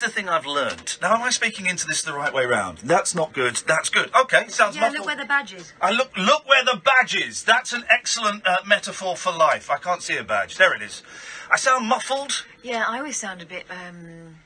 the thing I've learned. Now, am I speaking into this the right way round? That's not good. That's good. Okay, sounds Yeah, muffled. look where the badge is. I look look where the badge is. That's an excellent uh, metaphor for life. I can't see a badge. There it is. I sound muffled. Yeah, I always sound a bit um,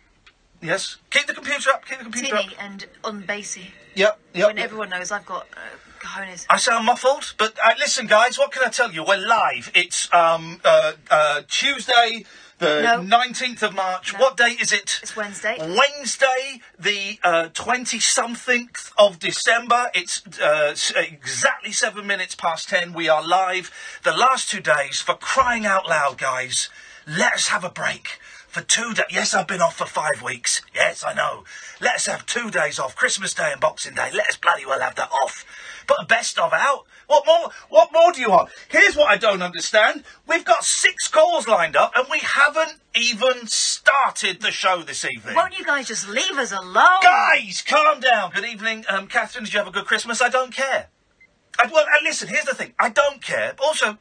Yes. Keep the computer up. Keep the computer tinny up. and unbassy Yep. Yep. when yep. everyone knows I've got uh, cojones. I sound muffled, but uh, listen, guys. What can I tell you? We're live. It's um uh, uh Tuesday. The No. 19th of March. No. What date is it? It's Wednesday. Wednesday, the uh, 20 something of December. It's uh, exactly seven minutes past 10. We are live. The last two days, for crying out loud, guys, let us have a break. For two days. Yes, I've been off for five weeks. Yes, I know. Let us have two days off. Christmas Day and Boxing Day. Let us bloody well have that off. Put a best of out. What more? What more do you want? Here's what I don't understand. We've got six calls lined up, and we haven't even started the show this evening. Won't you guys just leave us alone? Guys, calm down. Good evening, um, Katherine. Did you have a good Christmas? I don't care. I, well, uh, listen. Here's the thing. I don't care. Also,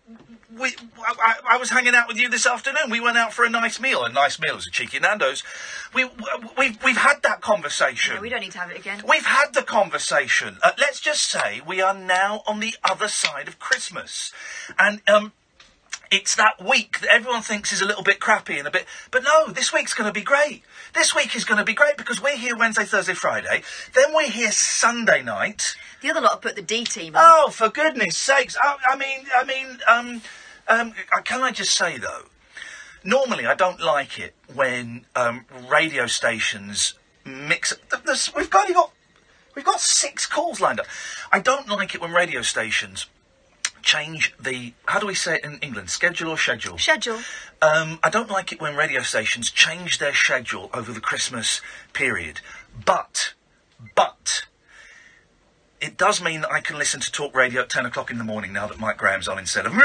we, I, I- was hanging out with you this afternoon. We went out for a nice meal. A nice meal was a cheeky Nando's. We, we've, we've had that conversation. No, we don't need to have it again. We've had the conversation. Uh, let's just say we are now on the other side of Christmas, and um, it's that week that everyone thinks is a little bit crappy and a bit. But no, this week's going to be great. This week is going to be great because we're here Wednesday, Thursday, Friday. Then we're here Sunday night. The other lot have put the D team on. Oh, for goodness sakes! I, I mean, I mean, um, um, uh, can I just say though? Normally, I don't like it when um, radio stations mix. We've got we've got six calls lined up. I don't like it when radio stations change the. How do we say it in England? Schedule or schedule? Schedule. Um, I don't like it when radio stations change their schedule over the Christmas period. But, but, it does mean that I can listen to talk radio at 10 o'clock in the morning now that Mike Graham's on instead of.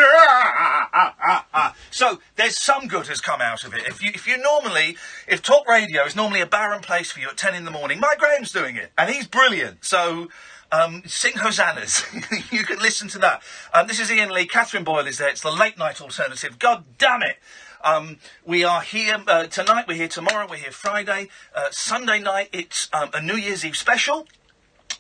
So there's some good has come out of it. If you, if you normally, if talk radio is normally a barren place for you at 10 in the morning, Mike Graham's doing it, and he's brilliant. So. Um, sing hosannas. you can listen to that. Um, this is Iain Lee. Katherine Boyle is there. It's the late night alternative. God damn it. Um, we are here uh, tonight. We're here tomorrow. We're here Friday. Uh, Sunday night. It's um, a New Year's Eve special.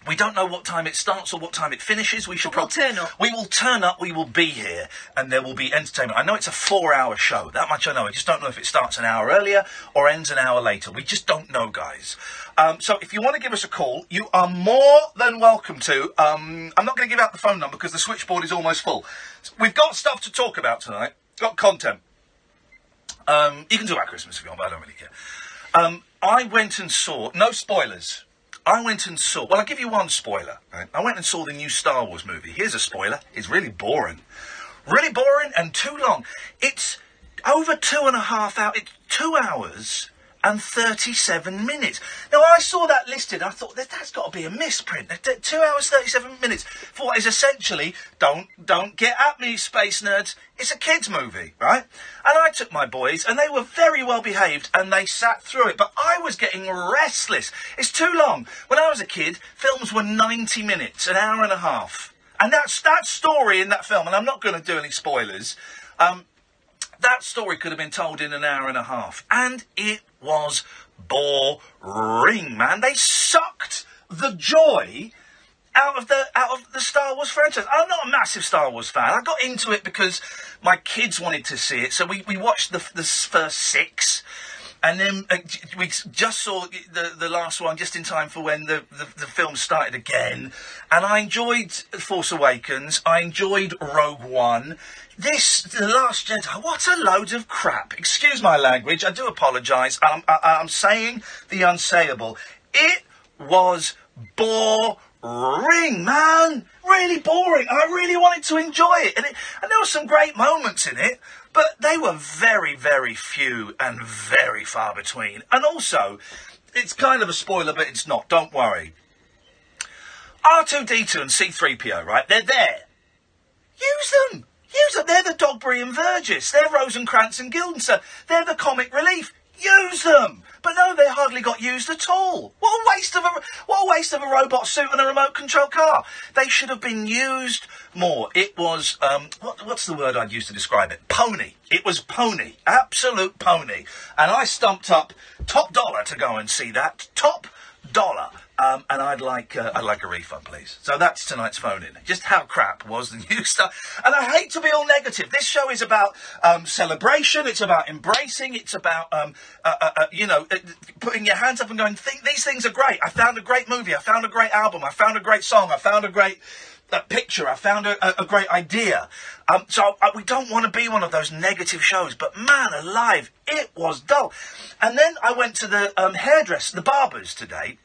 We don't know what time it starts or what time it finishes. We should we'll prob- turn up. We will turn up. We will be here, and there will be entertainment. I know it's a four-hour show. That much I know. I just don't know if it starts an hour earlier or ends an hour later. We just don't know, guys. Um, so if you want to give us a call, you are more than welcome to. Um, I'm not going to give out the phone number because the switchboard is almost full. We've got stuff to talk about tonight. Got content. Um, you can do about Christmas if you want, but I don't really care. Um, I went and saw, no spoilers. I went and saw, well, I'll give you one spoiler. Right? I went and saw the new Star Wars movie. Here's a spoiler. It's really boring. Really boring and too long. It's over two and a half hours. It's two hours and 37 minutes. Now, I saw that listed. I thought that that's got to be a misprint. Two hours 37 minutes for what is essentially don't don't get at me, space nerds. It's a kids movie, right? And I took my boys, and they were very well behaved, and they sat through it. But I was getting restless. It's too long. When I was a kid, films were 90 minutes, an hour and a half, and that's that story in that film. And I'm not going to do any spoilers. Um, that story could have been told in an hour and a half, and it was boring, man. They sucked the joy out of the out of the Star Wars franchise. I'm not a massive Star Wars fan. I got into it because my kids wanted to see it, so we, we watched the the first six. And then uh, we just saw the the last one just in time for when the, the, the film started again. And I enjoyed Force Awakens. I enjoyed Rogue One. This, The Last Jedi, what a load of crap. Excuse my language. I do apologise. I'm, I'm saying the unsayable. It was boring, man. Really boring. I really wanted to enjoy it. And, it, and there were some great moments in it, but they were very, very few and very far between. And also, it's kind of a spoiler, but it's not. Don't worry. R2D2 and C3PO, right? They're there. Use them. Use them. They're the Dogberry and Verges. They're Rosencrantz and Guildenstern. They're the comic relief. Use them. But no, they hardly got used at all. What a waste of a what a waste of a robot suit and a remote control car. They should have been used more. It was um, what, what's the word I'd use to describe it? Pony. It was pony, absolute pony. And I stumped up top dollar to go and see that. Top dollar. Um, and I'd like uh, I'd like a refund, please. So that's tonight's phone in. Just how crap was the new stuff. And I hate to be all negative. This show is about um, celebration. It's about embracing. It's about um, uh, uh, uh, you know uh, putting your hands up and going. Th- these things are great. I found a great movie. I found a great album. I found a great song. I found a great a picture. I found a, a, great idea. Um, so uh, we don't want to be one of those negative shows, but man alive, it was dull. And then I went to the um, hairdresser, the barbers today.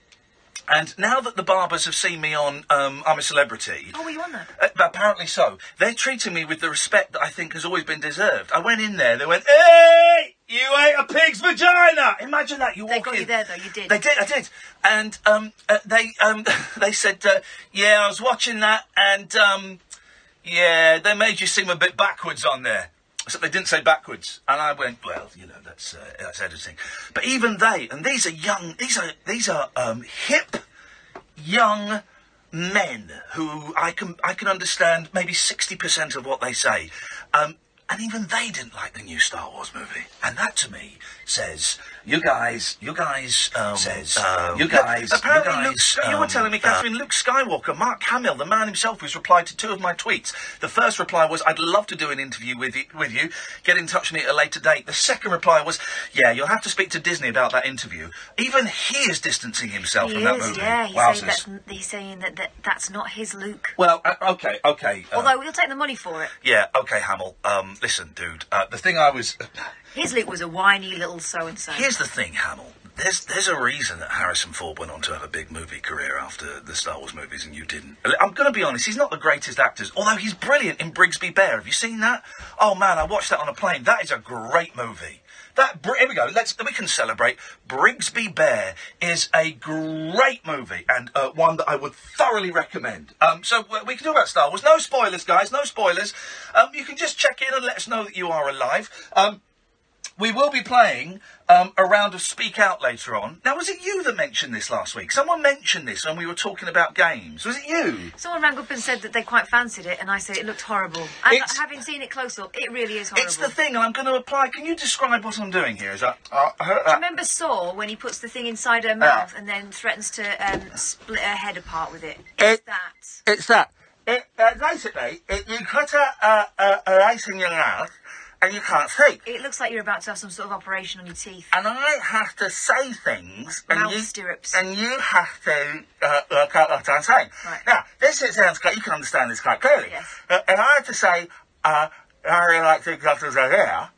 And now that the barbers have seen me on um, I'm a Celebrity, Oh, were you on that? uh, apparently so, they're treating me with the respect that I think has always been deserved. I went in there, they went, "Hey, you ate a pig's vagina!" Imagine that. You They walk got in. you there, though, you did. They did. I did. And um, uh, they um, they said, uh, "Yeah, I was watching that, and um, yeah, they made you seem a bit backwards on there." So they didn't say backwards, and I went, "Well, you know, that's uh, that's editing." But even they, and these are young, these are these are um, hip, young men who I can I can understand maybe sixty percent of what they say, um, and even they didn't like the new Star Wars movie, and that to me says you guys, you guys um, says you guys. Apparently, you Luke, guys, you were um, telling me, Katherine, Luke Skywalker, Mark Hamill, the man himself, who's replied to two of my tweets. The first reply was, "I'd love to do an interview with you. With you, get in touch with me at a later date." The second reply was, "Yeah, you'll have to speak to Disney about that interview." Even he is distancing himself He from that movie. yeah. He's Wowzers. saying, that's, he's saying that, that that's not his Luke. Well, uh, okay, okay. uh, Although we'll take the money for it. yeah, okay, Hamill. Um, listen, dude. Uh, the thing I was. His Luke was a whiny little so and so. Here's the thing, Hamill. There's there's a reason that Harrison Ford went on to have a big movie career after the Star Wars movies, and you didn't. I'm going to be honest. He's not the greatest actor, although he's brilliant in Brigsby Bear. Have you seen that? Oh man, I watched that on a plane. That is a great movie. That here we go. Let's we can celebrate. Brigsby Bear is a great movie and uh, one that I would thoroughly recommend. Um, so uh, we can talk about Star Wars. No spoilers, guys. No spoilers. Um, you can just check in and let us know that you are alive. Um, we will be playing um, a round of Speak Out later on. Now, was it you that mentioned this last week? Someone mentioned this when we were talking about games. Was it you? Someone rang up and said that they quite fancied it, and I said it looked horrible. And having seen it close up, it really is horrible. It's the thing, and I'm going to apply. Can you describe what I'm doing here? Is that? Uh, uh, Remember Saw when he puts the thing inside her mouth and then threatens to um, split her head apart with it? It's It- that. It's that. It, uh, basically, it, you put a, a, a, a ice in your mouth, and you can't see. It looks like you're about to have some sort of operation on your teeth. And I have to say things, and Mouth you, stirrups. and you have to uh, work out what I'm saying. Right. Now, this it sounds quite, you can understand this quite clearly. Yes. Uh, and I have to say, uh, I really like two glasses of beer.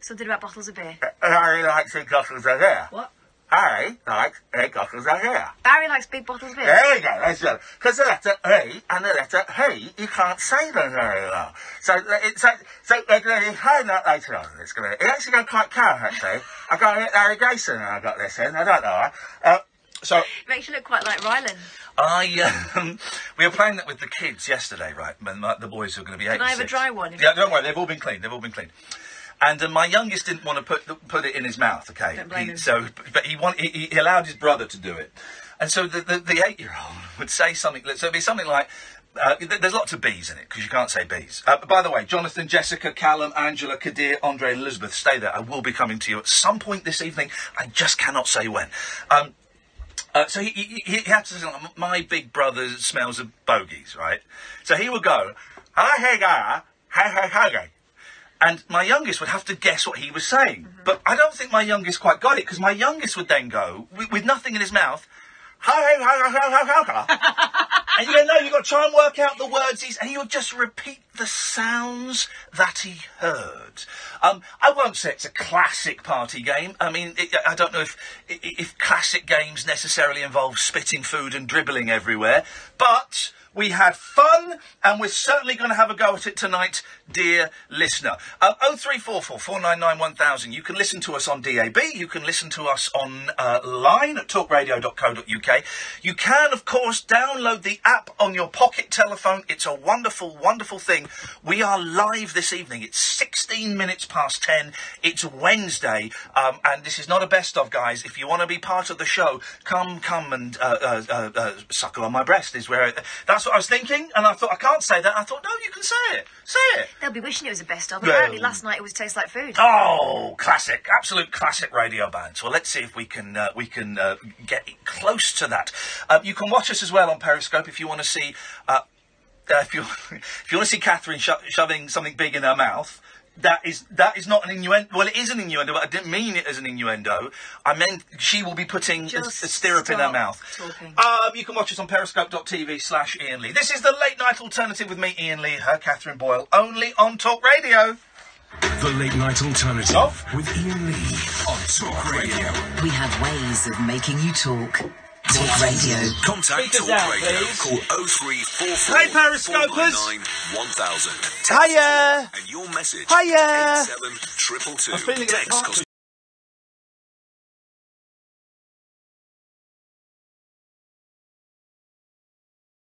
Something about bottles of beer. And I really like two glasses of beer. What? I like egg glasses of beer. Barry likes big bottles of beer. There you go, that's it. Because the letter E and the letter He, you can't say them very well. So, it's so, so uh, you find that later on. It's going to, it actually got quite calm, actually. I got it irrigation and I got this in, I don't know why. Uh, so, Makes you look quite like Rylan. I, um, we were playing that with the kids yesterday, right? When the boys are going to be eight Can I have a dry one? Yeah, don't worry, they've all been cleaned, they've all been cleaned. And uh, my youngest didn't want to put the, put it in his mouth. Okay, He- so but he, want, he he allowed his brother to do it, and so the the, the eight year old would say something. So it'd be something like. Uh, there's lots of B's in it because you can't say B's. Uh, by the way, Jonathan, Jessica, Callum, Angela, Kadir, Andre, and Elizabeth, stay there. I will be coming to you at some point this evening. I just cannot say when. Um, uh, so he, he, he had to say, my big brother smells of bogies, right? So he would go, hi, hey, guy, hey, hey, hey. And my youngest would have to guess what he was saying. But I don't think my youngest quite got it because my youngest would then go, with, with nothing in his mouth, and you go, no, you've got to try and work out the words. He's, and he would just repeat the sounds that he heard. Um, I won't say it's a classic party game. I mean, it, I don't know if, if classic games necessarily involve spitting food and dribbling everywhere, but we had fun, and we're certainly going to have a go at it tonight, dear listener. Um, 0344 499 1000. You can listen to us on DAB. You can listen to us on uh, at talkradio.co.uk. You can, of course, download the app on your pocket telephone. It's a wonderful, wonderful thing We are live this evening. It's 16 minutes past 10. It's Wednesday, um, and this is not a best of, guys. If you want to be part of the show, come, come and uh, uh, uh, uh, suckle on my breast. Is where that's what I was thinking, and I thought I can't say that. I thought no, you can say it. Say it. They'll be wishing it was a best of. Well- Apparently, last night it was Taste Like Food. Oh, classic, absolute classic radio bands. Well, let's see if we can uh, we can uh, get close to that. Uh, you can watch us as well on Periscope if you want to see. Uh, uh, if you if you want to see Katherine sho- shoving something big in her mouth. That is that is not an innuendo. Well, it is an innuendo, but I didn't mean it as an innuendo. I meant she will be putting a, a stirrup in her mouth. Um, you can watch us on periscope.tv slash Iain Lee. This is the late night alternative with me, Iain Lee, her Katherine Boyle, only on Talk Radio. The Late Night Alternative Oh. with Iain Lee on Talk Radio. We have ways of making you talk. Talk Radio. Contact Talk down, Radio. please. Call 0344 Hey, Periscopers. 499 1000. Hiya! And your message. Hiya. 87222.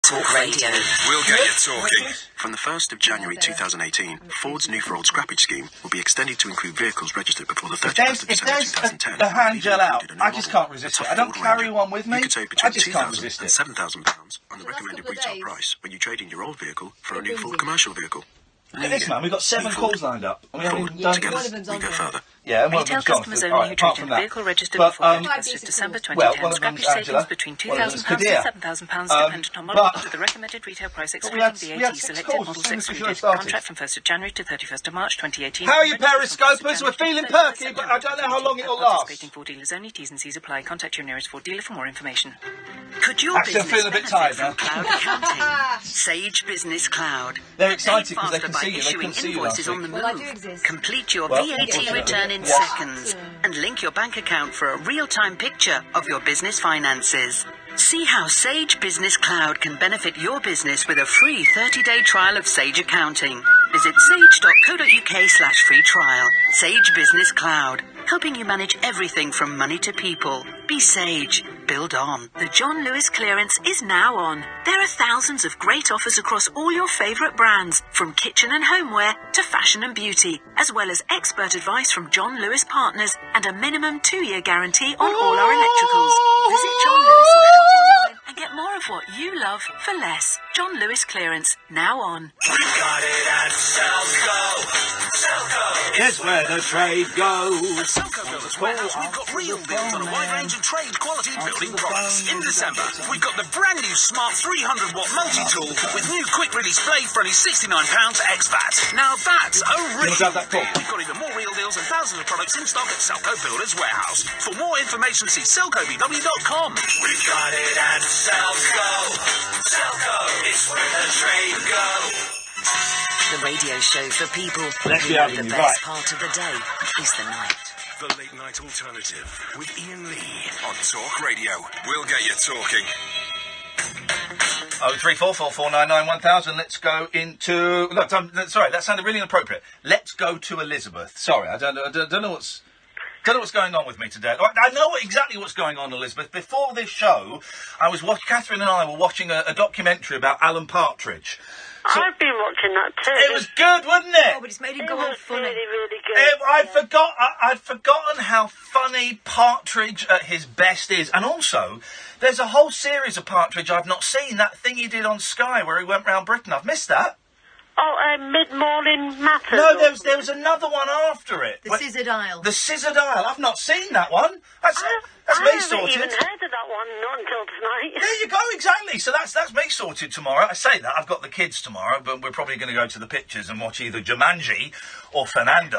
Talk Radio. We'll get you talking. From the 1st of January 2018, Ford's new for old scrappage scheme will be extended to include vehicles registered before the 31st of if December there's a- 2010. the hand Even gel out, included a new I just can't resist it. I don't carry Ranger. one with me. You could save I between just can't 2,000 resist and it. 7,000 pounds on the recommended retail days. price when you trade in your old vehicle for a new Ford commercial vehicle. Look at this, man. We've got seven calls lined up. And we haven't even done Together, One of them's we go further. Yeah, and Retail customers only right, who apart trade from in a vehicle registered But, before um, 31st of December 2010. one of Scrappage them's Angela, savings between one of them's £2,000 Kadir. to £7,000 Um, dependent on model but- up to the recommended retail price excluding had- VAT. Selected calls as models soon as the show excluded. Contract from 1st of January to 31st of March 2018. How are you, Registered from 1st of Periscopers? We're feeling 31st perky, but I don't know how long it'll last. Participating Ford dealers only. T's and C's apply. Contact your nearest Ford dealer for more information. Could your Actually, I'm business feeling a bit tired from cloud accounting? Sage Business Cloud. They're excited because they can see you. They issuing couldn't see you last invoices on the week. move. Well, I do exist. Complete your Well, VAT unfortunately, return in yes. seconds and link your bank account for a real-time picture of your business finances. See how Sage Business Cloud can benefit your business with a free 30-day trial of Sage Accounting. Visit sage.co.uk slash free trial. Sage Business Cloud, helping you manage everything from money to people. Be Sage. Build on. The John Lewis clearance is now on. There are thousands of great offers across all your favourite brands, from kitchen and homeware to fashion and beauty, as well as expert advice from John Lewis partners and a minimum two-year guarantee on all our electricals. Visit John Lewis or shop online get more of what you love for less. John Lewis clearance now on. We've got it at Selco. Selco. Here's where the trade goes. Selco Builders Warehouse, we've got real deals on a wide range of trade quality building products. In December, we've got the brand new Smart 300 watt multi-tool with new quick release blade for only £69 ex VAT. Now that's a real deal. We've got even more real deals and thousands of products in stock at Selco Builders Warehouse. For more information, see selcobw.com. We got it at Selco. Selco, it's where the trade goes. The radio show for people Let's who be know having the best right. part of the day is the night. The Late Night Alternative with Iain Lee on Talk Radio. We'll get you talking. Oh three four four four nine nine one thousand. Let's go into. Look, um, sorry, that sounded really inappropriate. Let's go to Elizabeth. Sorry, I don't. I don't, don't know what's. Don't what's going on with me today. I I know exactly what's going on, Elizabeth. Before this show, I was watch- Katherine and I were watching a, a documentary about Alan Partridge. So- I've been watching that too. it was good, wasn't it? Oh, but it's made him It go all was funny. really, really good. Eh, I'd forgot. I, I'd forgotten how funny Partridge at his best is, and also there's a whole series of Partridge I've not seen. That thing he did on Sky where he went round Britain. I've missed that. Oh, uh, mid-morning matters. No, there was there was another one after it. The When- Scissored Isle. The Scissored Isle. I've not seen that one. That's I, that's I me haven't sorted. even heard of that one, not until tonight. There you go, exactly. So that's that's me sorted tomorrow. I say that I've got the kids tomorrow, but we're probably going to go to the pictures and watch either Jumanji or Ferdinand.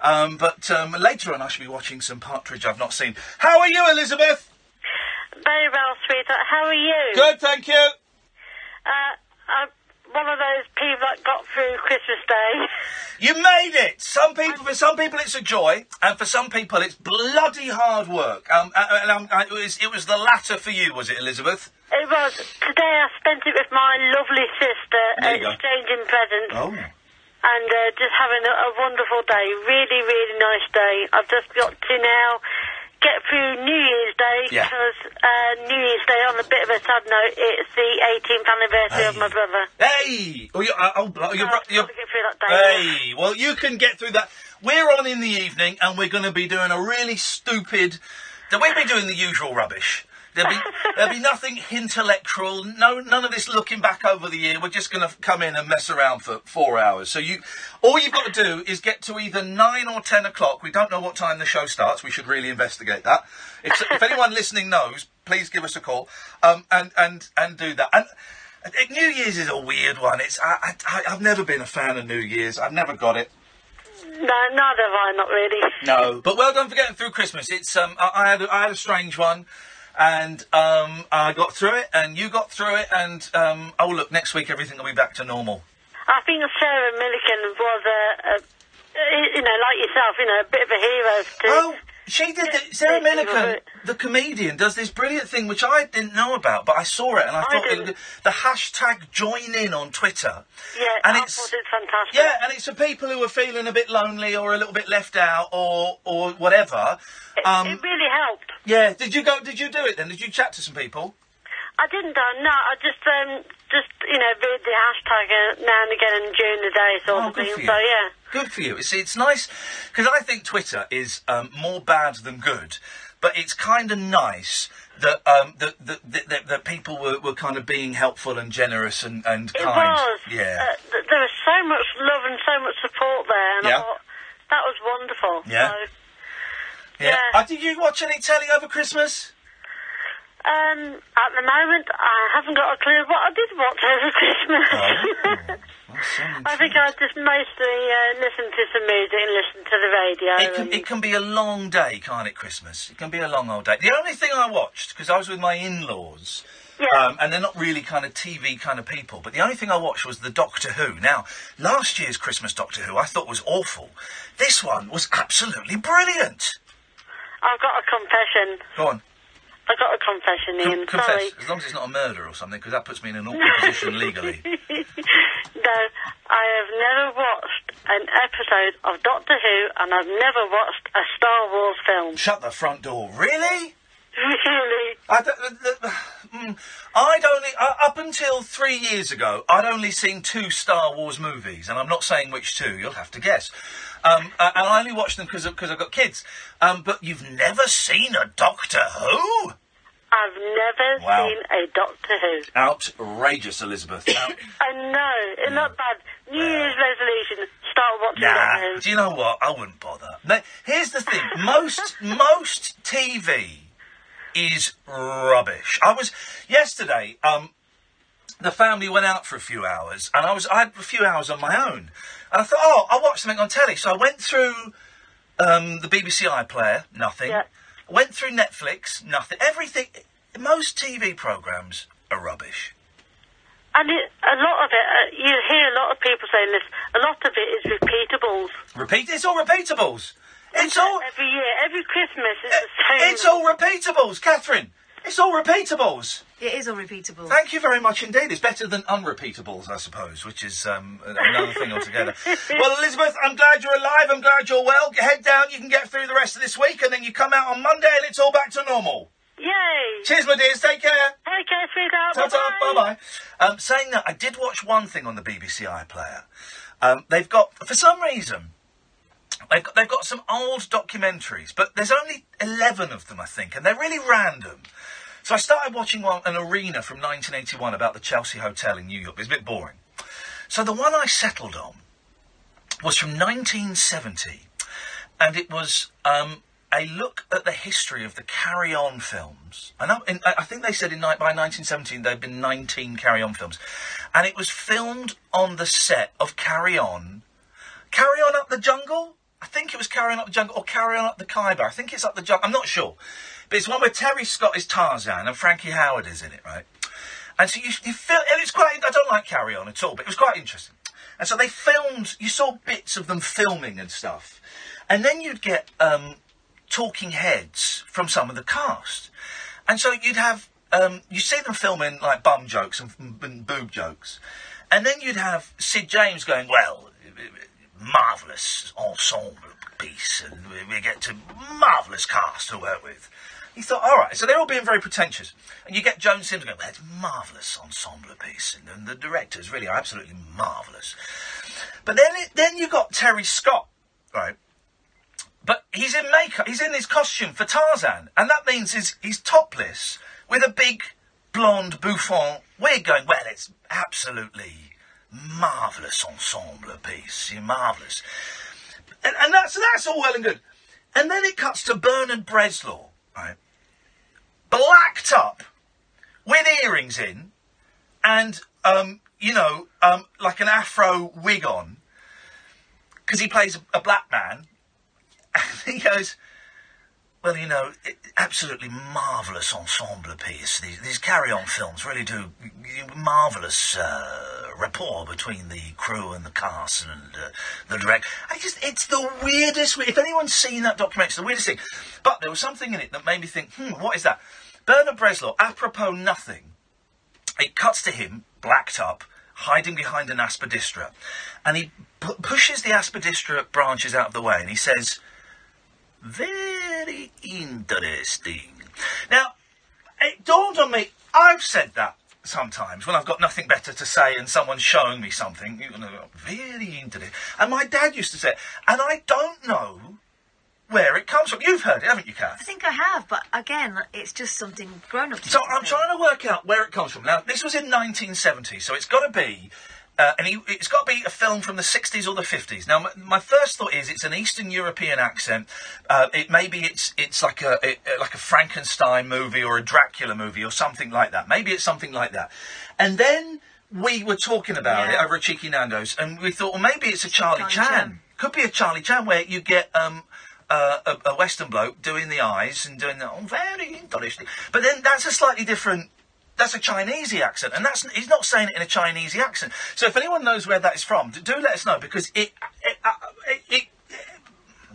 Um, but um, later on, I should be watching some Partridge I've not seen. How are you, Elizabeth? Very well, sweetheart. How are you? Good, thank you. Uh, I'm one of those people that got through Christmas Day. You made it. Some people, for some people, it's a joy, and for some people, it's bloody hard work. Um, uh, and um, uh, it was it was the latter for you, was it, Elizabeth? It was. Today I spent it with my lovely sister, There you go. exchanging presents. Oh. and uh, just having a, a wonderful day. Really, really nice day. I've just got to now get through New Year's Day Yeah. because uh, New Year's Day, on a bit of a sad note, it's the 18th anniversary of my brother. Hey! Oh, you, uh, oh, oh, you're, So I've you're, get through that day. Hey, well, you can get through that. We're on in the evening, and we're going to be doing a really stupid. That we'll be doing the usual rubbish. There'll be there'll be nothing intellectual. No, none of this looking back over the year. We're just going to come in and mess around for four hours. So you, all you've got to do is get to either nine or ten o'clock. We don't know what time the show starts. We should really investigate that. If, if anyone listening knows, please give us a call. Um, and and and do that. And New Year's is a weird one. It's I, I I've never been a fan of New Year's. I've never got it. No, neither have I, not really. No, but well done for getting through Christmas. It's um, I, I had a, I had a strange one, and um, I got through it, and you got through it, and um, oh look, next week everything will be back to normal. I think Sarah Millican was a, a, you know, like yourself, you know, a bit of a hero to. Oh, she did. The, Sarah Millican, the comedian, does this brilliant thing which I didn't know about, but I saw it, and I, I thought it, the hashtag join in on Twitter. Yeah, and I it's fantastic. yeah, and it's for people who are feeling a bit lonely or a little bit left out or or whatever. Um, it really helped. yeah, did you go? Did you do it then? Did you chat to some people? I didn't know. No, I just um, just you know read the hashtag uh, now and again and during the day sort Oh, of good thing. for you. So yeah, Good for you. It's it's nice because I think Twitter is um, more bad than good, but it's kind of nice that um, that, that, that, that, that people were, were kind of being helpful and generous and, and it kind. was. Yeah. Uh, th- there was so much love and so much support there, and Yeah. I thought that was wonderful. Yeah. So, yeah. yeah. Uh, did you watch any telly over Christmas? Um, at the moment, I haven't got a clue what I did watch over Christmas. Oh, I think I just mostly uh, listened to some music and listened to the radio. It can, it can be a long day, can't it, Christmas? It can be a long old day. The only thing I watched, because I was with my in laws, Yeah. um, and they're not really kind of TV kind of people, but the only thing I watched was the Doctor Who. Now, last year's Christmas Doctor Who I thought was awful. This one was absolutely brilliant. I've got a confession. Go on. I've got a confession, Con- Iain. confess. Sorry. As long as it's not a murder or something, because that puts me in an awkward position legally. No, I have never watched an episode of Doctor Who, and I've never watched a Star Wars film. Shut the front door. Really? really? I don't, mm, I'd only uh, up until three years ago, I'd only seen two Star Wars movies, and I'm not saying which two. You'll have to guess. Um, uh, and I only watch them because because I've got kids. Um, but you've never seen a Doctor Who? I've never Wow. seen a Doctor Who. Outrageous, Elizabeth. Out- I know, it's not bad. New Year's resolution, start watching Nah, Doctor Who. do you know what? I wouldn't bother. No, here's the thing: most most TV is rubbish. I was yesterday. Um, the family went out for a few hours, and I was I had a few hours on my own, and I thought, oh, I'll watch something on telly. So I went through um, the BBC iPlayer, nothing. Yeah. Went through Netflix, nothing. Everything. Most TV programs are rubbish. And it, a lot of it, uh, you hear a lot of people saying this, a lot of it is repeatables. Repeat. It's all repeatables. It's all. Every year, every Christmas, it's the same. It's all repeatables, Katherine. It's all repeatables. It is all repeatable. Thank you very much indeed. It's better than unrepeatables, I suppose, which is um, another thing altogether. Well, Elizabeth, I'm glad you're alive. I'm glad you're well. Head down. You can get through the rest of this week, and then you come out on Monday, and it's all back to normal. Yay! Cheers, my dears. Take care. Take care, sweetheart. Ta-ta. Bye-bye. Bye-bye. Um, saying that, I did watch one thing on the BBC iPlayer. Um, they've got, for some reason, they've got, they've got some old documentaries, but there's only 11 of them, I think, and they're really random. So I started watching one, an arena from 1981 about the Chelsea Hotel in New York. It's a bit boring. So the one I settled on was from 1970, and it was um, a look at the history of the Carry On films. I in, I think they said in by 1917 there'd been 19 Carry On films, and it was filmed on the set of Carry On, Carry On Up the Jungle. I think it was Carry On Up the Jungle or Carry On Up the Khyber. I think it's Up the Jungle. I'm not sure, but it's one where Terry Scott is Tarzan and Frankie Howerd is in it, right? And so you, you feel, it's quite, I don't like Carry On at all, but it was quite interesting. And so they filmed, you saw bits of them filming and stuff. And then you'd get um, talking heads from some of the cast. And so you'd have, um, you see them filming like bum jokes and, and boob jokes. And then you'd have Sid James going, well, marvellous ensemble piece, and we, we get to marvellous cast to work with. He thought, all right, so they're all being very pretentious. And you get Joan Sims going, well, it's a marvellous ensemble piece, and, the directors really are absolutely marvellous. But then, then you got Terry Scott, right? But he's in makeup, he's in his costume for Tarzan, and that means he's, he's topless with a big blonde bouffant wig going, well, it's absolutely marvellous ensemble piece, marvellous. And, and that's, that's all well and good. And then it cuts to Bernard Bresslaw, right? Blacked up, with earrings in, and, um, you know, um, like an afro wig on, because he plays a, black man. And he goes, well, you know, it, absolutely marvellous ensemble piece. These, these carry-on films really do marvellous uh, rapport between the crew and the cast and uh, the director. I just, it's the weirdest. If anyone's seen that documentary, it's the weirdest thing. But there was something in it that made me think, hmm, what is that? Bernard Bresslaw, apropos nothing, it cuts to him, blacked up, hiding behind an aspidistra, and he pu- pushes the aspidistra branches out of the way, and he says, "Very interesting." Now, it dawned on me. I've said that sometimes when I've got nothing better to say, and someone's showing me something. You know, very interesting. And my dad used to say, and I don't know where it comes from. You've heard it, haven't you, Kath? I think I have, but again, it's just something grown up So I'm trying to work out where it comes from. Now, this was in 1970, so it's got to be, uh, and he, it's got to be a film from the 60s or the 50s. Now, my, my first thought is it's an Eastern European accent. Uh, it maybe it's it's like a it, like a Frankenstein movie or a Dracula movie or something like that. Maybe it's something like that. And then we were talking about Yeah. it over at Cheeky Nando's, and we thought, well, maybe it's a Charlie, Charlie Chan. Chan. Could be a Charlie Chan where you get um, uh, a, a Western bloke doing the eyes and doing the oh, very interesting. But then that's a slightly different. That's a Chinesey accent, and that's he's not saying it in a Chinesey accent. So if anyone knows where that is from, do let us know because it it, uh, it, it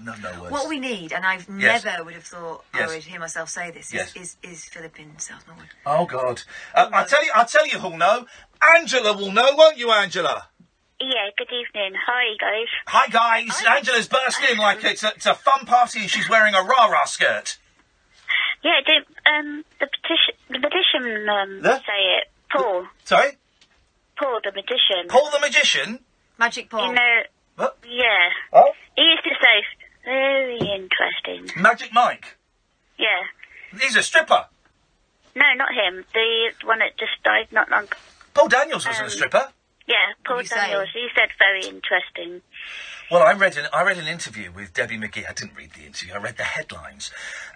no no words. What we need, and I've Yes. never would have thought Yes. I would hear myself say this, is, Yes. is, is Philippine South Norwood. oh God! Uh, I tell you, I tell you who'll know. Angela will know, won't you, Angela? Yeah, good evening. Hi, guys. Hi guys, Angela's burst in like it's a, it's a fun party and she's wearing a rah rah skirt. Yeah, did um, the petition, the magician um, The? say it? Paul. Sorry, Paul, the magician. Paul the magician. Magic Paul. You know, What? yeah. Oh, He used to say, very interesting. Magic Mike. Yeah. He's a stripper. No, not him. The one that just died not long Paul Daniels wasn't a Um, stripper. Yeah, Paul? Daniels. He said very interesting. Well, I read an I read an interview with Debbie McGee. I didn't read the interview. I read the headlines,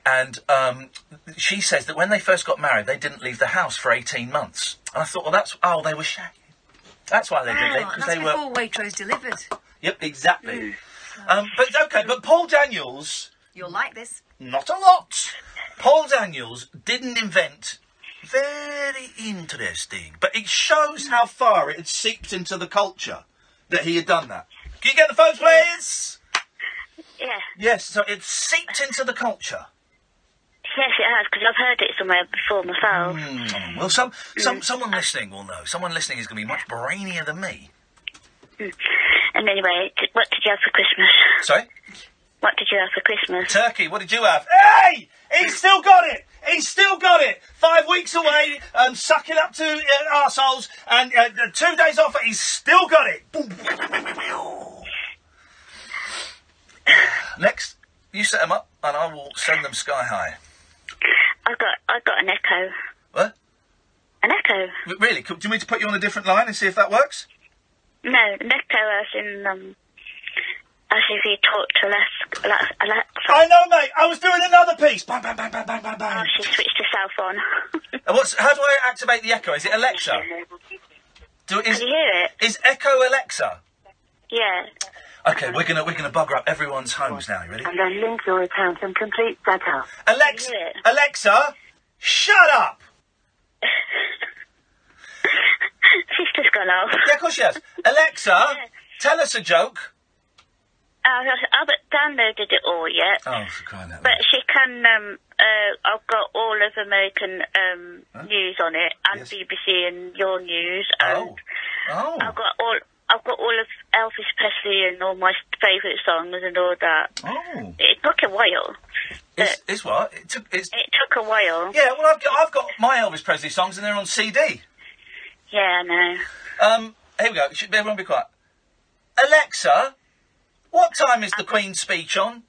and um, she says that when they first got married, they didn't leave the house for eighteen months. And I thought, well, that's oh, they were shagging. That's why they didn't leave because that's they were. before Waitrose delivered. Yep, exactly. Um, but okay, but Paul Daniels, You'll like this. not a lot. Paul Daniels didn't invent. Very interesting, but it shows how far it had seeped into the culture that he had done that. Can you get the phones, please? Yeah. Yes, so it seeped into the culture. Yes, it has, because I've heard it somewhere before myself. Mm, Well, some, some, someone listening will know. Someone listening is going to be much brainier than me. And anyway, what did you have for Christmas? Sorry, What did you have for Christmas? Turkey. What did you have? Hey, he's still got it. He's still got it. Five weeks away, um, sucking up to uh, arseholes, and uh, two days off. He's still got it. Next, you set them up, and I will send them sky high. I got, I got an echo. What? An echo? Really? Do you mean to put you on a different line and see if that works? No, an echo as in, um, as if you talk to Alex- Alex- Alexa. I know, mate. I was doing another piece. Bang, bang, bang, bang, bang, bang, bang. Oh, she switched herself on. And what's? How do I activate the echo? Is it Alexa? Do is Can you hear it? is Echo Alexa? Yeah. Okay, we're gonna we're gonna bugger up everyone's homes now. You ready? And then link your account and complete setup. Alexa, Yeah. Alexa, shut up. She's just gone off. Yeah, of course she has. Alexa, tell us a joke. I haven't downloaded it all yet, Oh, for crying out but loud! she can. Um, uh, I've got all of American um, news on it, and Yes. BBC and your news, and Oh, oh, I've got all. I've got all of Elvis Presley and all my favourite songs and all that. Oh, It took a while. it's, it's what? It took, it's, It took a while. yeah, well, I've got, I've got my Elvis Presley songs and they're on CD. Yeah, I know. Um, here we go. Should everyone be quiet? Alexa, what time is the Queen's speech on?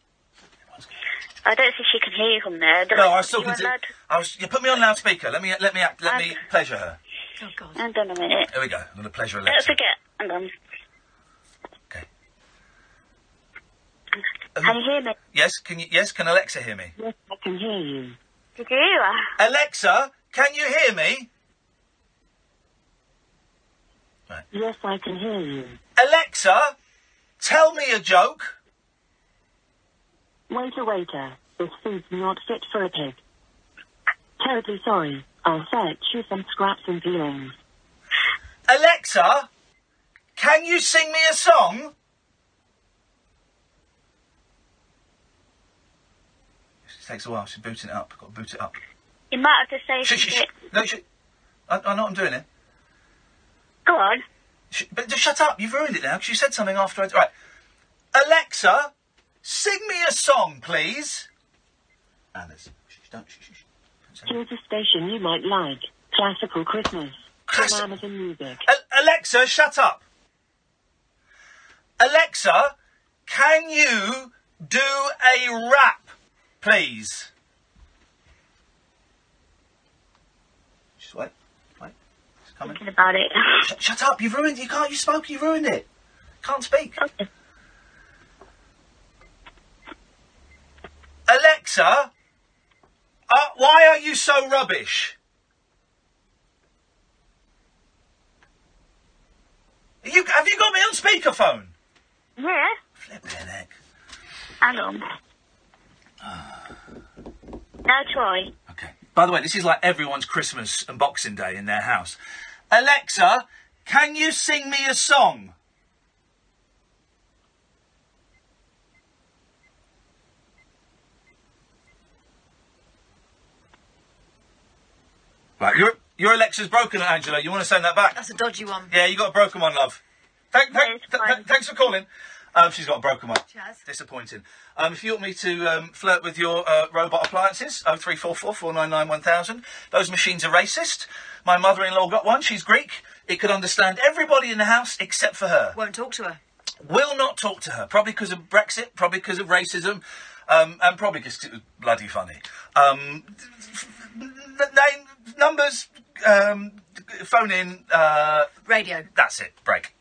I don't think she can hear you from there. No, I was You talking to. I was. You put me on loudspeaker. Let me. Let me. act- Let me pleasure her. Oh God. Hang on a minute. Here we go. I'm going to pleasure Don't forget. Hang on. Okay. Can you hear me? Yes. Can you? Yes. Can Alexa hear me? Yes, I can hear you. Did you hear her? Alexa, can you hear me? Yes, I can hear you. Alexa, tell me a joke. Waiter, waiter, this food's not fit for a pig. Terribly sorry. I'll fetch you some scraps and peelings. Alexa, can you sing me a song? It takes a while. She's booting it up. Got to boot it up. You might have to say Shh, shh, shh. No, sh- I, I know I'm doing it. Go on. Sh- but just shut up. You've ruined it now because you said something after I. Right. Alexa, sing me a song, please. Alice. Shh, don't. Shh, shh. Don't Here's a station you might like. Classical Christmas. Classic- From Amazon Music. Al- Alexa, shut up. Alexa, can you do a rap, please? Just wait. Coming. Thinking about it. Sh- shut up! You've ruined. You can't. You spoke. You ruined it. Can't speak. Okay. Alexa, uh, why are you so rubbish? You, have you got me on speakerphone? Yeah. Flipping heck. Hang on. Now try. Okay. By the way, this is like everyone's Christmas and Boxing Day in their house. Alexa, can you sing me a song? Right, your your Alexa's broken, Angela. You want to send that back? That's a dodgy one. Yeah, you got a broken one, love. Thank, thank, th- th- thanks for calling. Um, she's got a broken one. She has. Disappointing. Um, if you want me to um, flirt with your uh, robot appliances, 0344 499 1000. Those machines are racist. My mother-in-law got one. She's Greek. It could understand everybody in the house except for her. Won't talk to her. Will not talk to her. Probably because of Brexit. Probably because of racism. Um, and probably because it was bloody funny. Um, name, numbers, um, phone in. Uh, Radio. that's it. Break.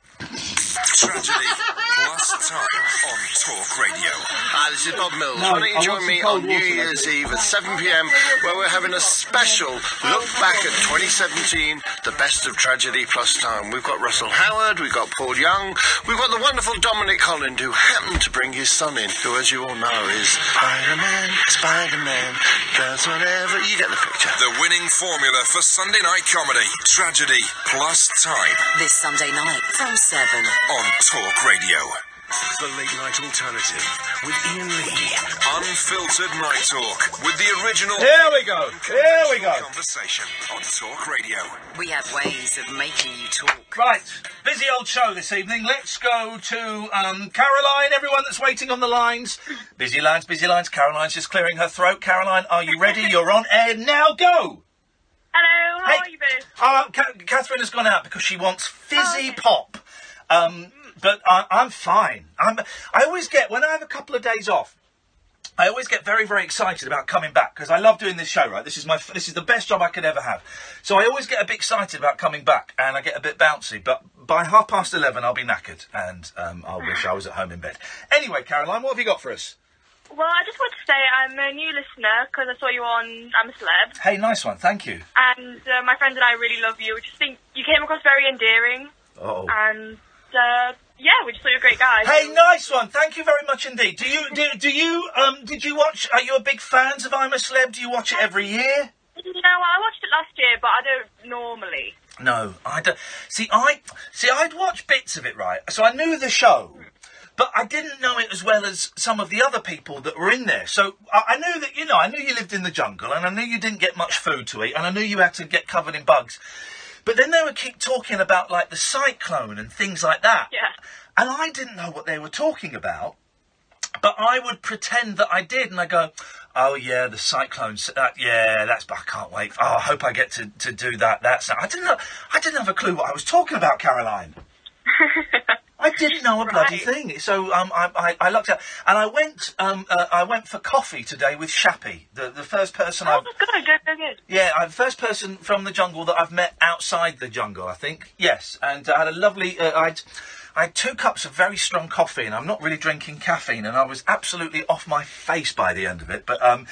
Tragedy plus time on Talk Radio. Hi, this is Bob Mills. No, Why don't I you join me on New Year's. Eve at 7 pm, where we're having a special look back at 2017, the best of tragedy plus time. We've got Russell Howard, we've got Paul Young, we've got the wonderful Dominic Holland, who happened to bring his son in, who, as you all know, is Spider-Man, Spider-Man, does whatever. You get the picture. The winning formula for Sunday night comedy. Tragedy plus time This Sunday night from 7. On Talk Radio. The late night alternative with Iain Lee. Unfiltered night talk with the original. Here we go. Here we go. Conversation on Talk Radio. We have ways of making you talk. Right, busy old show this evening. Let's go to um, Caroline. Everyone that's waiting on the lines. Busy lines, busy lines. Caroline's just clearing her throat. Caroline, are you ready? You're on air now. Go. Hello, how Hey. are you both? Uh, Ca- Katherine has gone out because she wants fizzy Oh, okay. pop. Um, but I, I'm fine. I'm, I always get when I have a couple of days off. I always get very, very excited about coming back because I love doing this show. Right, this is my this is the best job I could ever have. So I always get a bit excited about coming back, and I get a bit bouncy. But by half past eleven, I'll be knackered, and um, I'll wish I was at home in bed. Anyway, Caroline, what have you got for us? Well, I just want to say I'm a new listener because I saw you on I'm a Celeb, Hey, nice one, thank you. and uh, my friends and I really love you. We just think you came across very endearing, Oh. and uh, yeah, we just thought you were a great guy. Hey, nice one. Thank you very much indeed. Do you do, do you um did you watch? Are you a big fans of I'm a Celeb? Do you watch it every year? Know, I watched it last year, but I don't normally. No, I don't. See, I see. I'd watch bits of it, right? So I knew the show, but I didn't know it as well as some of the other people that were in there. So I, I knew that you know, I knew you lived in the jungle, and I knew you didn't get much food to eat, and I knew you had to get covered in bugs. But then they would keep talking about like the cyclone and things like that. Yeah. And I didn't know what they were talking about. But I would pretend that I did, and I go, "Oh yeah, the cyclone. That, yeah, that's. I can't wait. Oh, I hope I get to, to do that. That's. I didn't know. I didn't have a clue what I was talking about, Caroline. I didn't know a bloody thing. So um, I, I, I looked up, and I went. Um, uh, I went for coffee today with Shappi, the the first person I've. Good, good, good. Yeah, I'm the first person from the jungle that I've met outside the jungle, I think. Yes, and I had a lovely. Uh, I'd, I had two cups of very strong coffee, and I'm not really drinking caffeine, and I was absolutely off my face by the end of it. But um,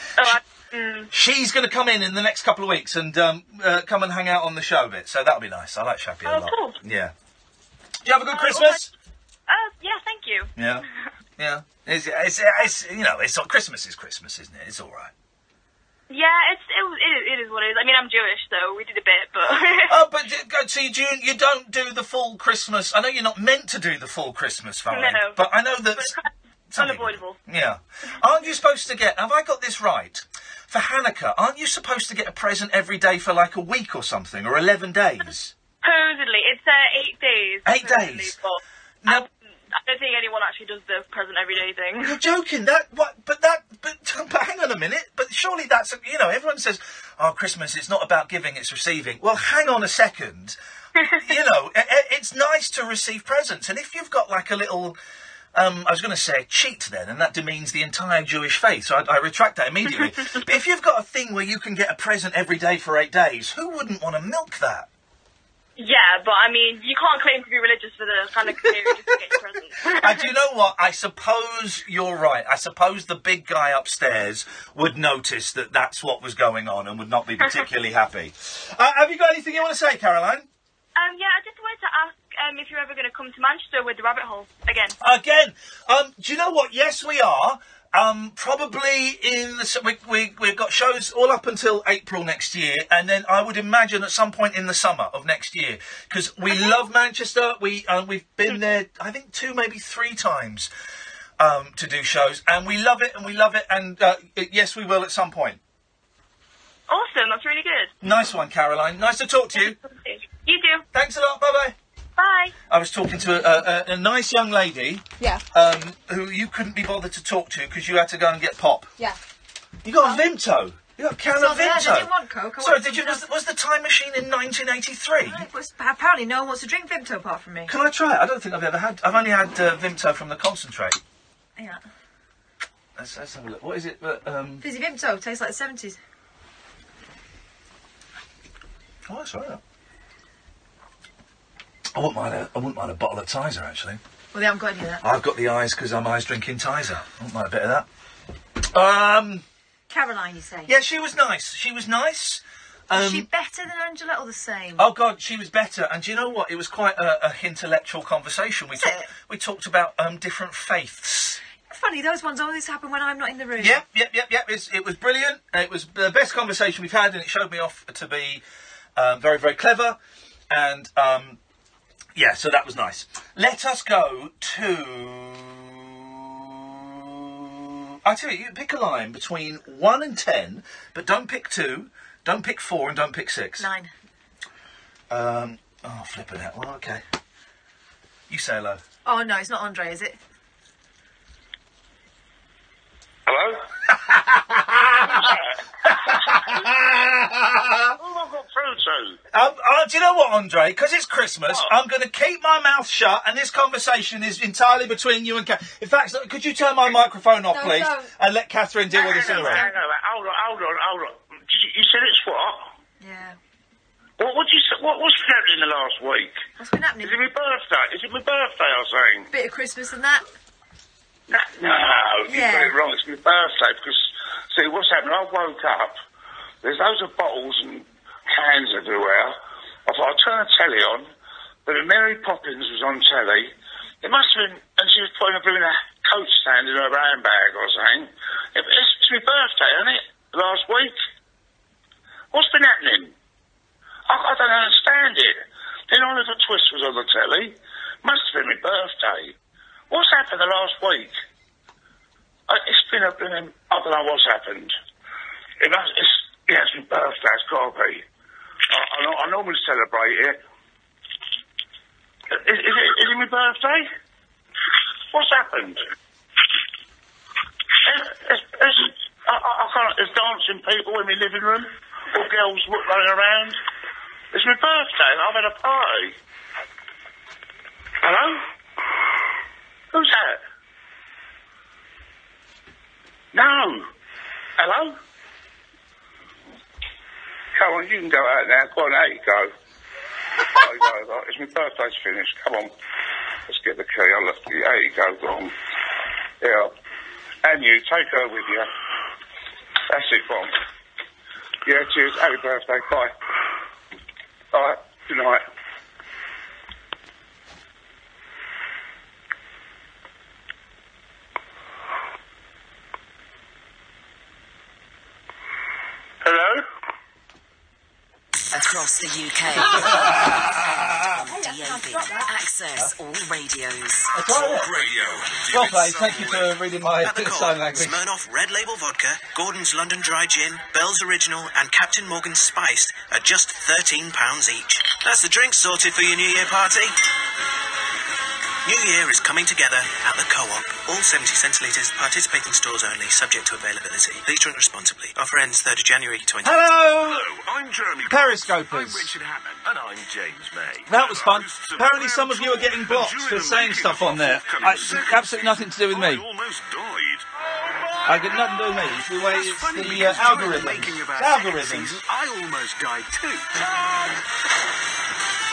Mm. she's going to come in in the next couple of weeks and um, uh, come and hang out on the show a bit, so that'll be nice. I like Shappi a Oh, lot. cool. Yeah. Do you have a good Uh, Christmas? Uh, yeah, thank you. Yeah. Yeah. It's, it's, it's, you know, it's Christmas is Christmas, isn't it? It's all right. Yeah, it's it, it, is- it is what it is. I mean, I'm Jewish, so we did a bit, but oh, but so you, do, you don't do the full Christmas. I know you're not meant to do the full Christmas family, No. but I know that. it's unavoidable. Yeah. Aren't you supposed to get? Have I got this right? For Hanukkah, aren't you supposed to get a present every day for like a week or something, or eleven days? Supposedly, it's uh, eight days. Eight days? But No. I, don't think anyone actually does the present everyday thing. You're joking. That what? But that. But, but hang on a minute. But surely that's you know everyone says, oh, Christmas. It's not about giving. It's receiving. Well, hang on a second. you know, i- i- it's nice to receive presents, and if you've got like a little. Um, I was going to say cheat then, and that demeans the entire Jewish faith, so I, I retract that immediately. but if you've got a thing where you can get a present every day for eight days, who wouldn't want to milk that? Yeah, but I mean, you can't claim to be religious for the kind of period just to get your presents. and do you know what? I suppose you're right. I suppose the big guy upstairs would notice that that's what was going on and would not be particularly happy. Uh, have you got anything you want to say, Caroline? Um, yeah, I just wanted to ask um, if you're ever going to come to Manchester with the rabbit hole again. Again, um, do you know what? Yes, we are. Um, probably in the we, we we've got shows all up until April next year, and then I would imagine at some point in the summer of next year because we love Manchester. We uh, we've been there, I think two maybe three times um, to do shows, and we love it and we love it. And uh, yes, we will at some point. Awesome, that's really good. Nice one, Caroline. Nice to talk to you. You too. Thanks a lot. Bye bye. Bye. I was talking to a, a, a nice young lady Yeah. um, who you couldn't be bothered to talk to because you had to go and get pop. Yeah. You got a Vimto. You got a can of. Vimto. I didn't want Coke. I Sorry, wanted did you? something Was, was the time machine in 1983? It was- apparently, no one wants to drink Vimto apart from me. Can I try it? I don't think I've ever had. I've only had uh, Vimto from the concentrate. Yeah. Let's, let's have a look. What is it? Um, Fizzy Vimto tastes like the 70s. oh, that's all right. I wouldn't mind a, I wouldn't mind a bottle of Tizer actually. Well, they haven't got any of that. I've got the eyes because I'm eyes drinking Tizer. I wouldn't mind a bit of that. Um, Caroline, you say? yeah, she was nice. She was nice. Um, Is she better than Angela or the same? Oh God, she was better, and do you know what? It was quite a, a intellectual conversation. We talked, we talked about um, different faiths. Funny, those ones always happen when I'm not in the room. Yep, yep, yep, yep. It's, it was brilliant. It was the best conversation we've had, and it showed me off to be um, very, very clever. And um, yeah, so that was nice. Let us go to. I tell you, you pick a line between one and ten, but don't pick two, don't pick four, and don't pick six. Nine. Um, oh, flipping out. Well, okay. You say hello. Oh no, it's not Andre, is it? Hello? Who have I got through to? Um, uh, do you know what, Andre? Because it's Christmas, I'm going to keep my mouth shut, and this conversation is entirely between you and Katherine. In fact, could you turn my microphone off, No, please, don't. and let Katherine deal with this Hang on, anyway? hang on, hold on, hold on, hold on. Did You, you said it's what? Yeah. What, what, you, say- what what's been happening the last week? What's been happening? Is it my birthday? Is it my birthday, I was saying? Bit of Christmas and that. No, you Yeah. got it wrong. It's my birthday because, see, what's happened? I woke up, there's loads of bottles and cans everywhere. I thought I'd turn the telly on, but Mary Poppins was on telly. It must have been, and she was putting a blooming coat stand in her handbag or something. It, it's, it's my birthday, isn't it? Last week. What's been happening? I, I don't understand it. Then Oliver Twist was on the telly. Must have been my birthday. What's happened the last week? Uh, it's been a blooming, I don't know what's happened. It must, it's, it's my birthday, it's got to be. I, I, I normally celebrate it. Is, is, it, is it my birthday? What's happened? Is, is, is, I, I I can't, there's dancing people in my living room, or girls running around. It's my birthday, I've had a party. Hello? Who's that? No. Hello? Come on, you can go out now. Go on, out you go. Go. Right, It's my birthday's finished. Come on. Let's get the key. I'll let you. You go. Go on. Yeah. And you, take her with you. That's it, Bob. Yeah, cheers. Happy birthday. Bye. All right. Good night. Hello? Across the UK. on DAB. Access all radios. Talk Radio. Well played. Thank you for reading my At the sign core, language. Smirnoff Red Label Vodka, Gordon's London Dry Gin, Bell's Original, and Captain Morgan's Spiced are just £13 each. That's the drink sorted for your New Year party. New Year is coming together at the Co-op. All 70 centilitres, participating stores only, subject to availability. Please drink responsibly. Offer ends 3rd of January 20... Hello! I'm Jeremy. Periscopers. I'm Richard Hammond. And I'm James May. That was fun. Apparently, some of you are getting blocked for saying stuff on there. I, absolutely nothing to do with me. I almost died. I got nothing to do with me. It's the way it's the uh, algorithm. Algorithms. I almost died too.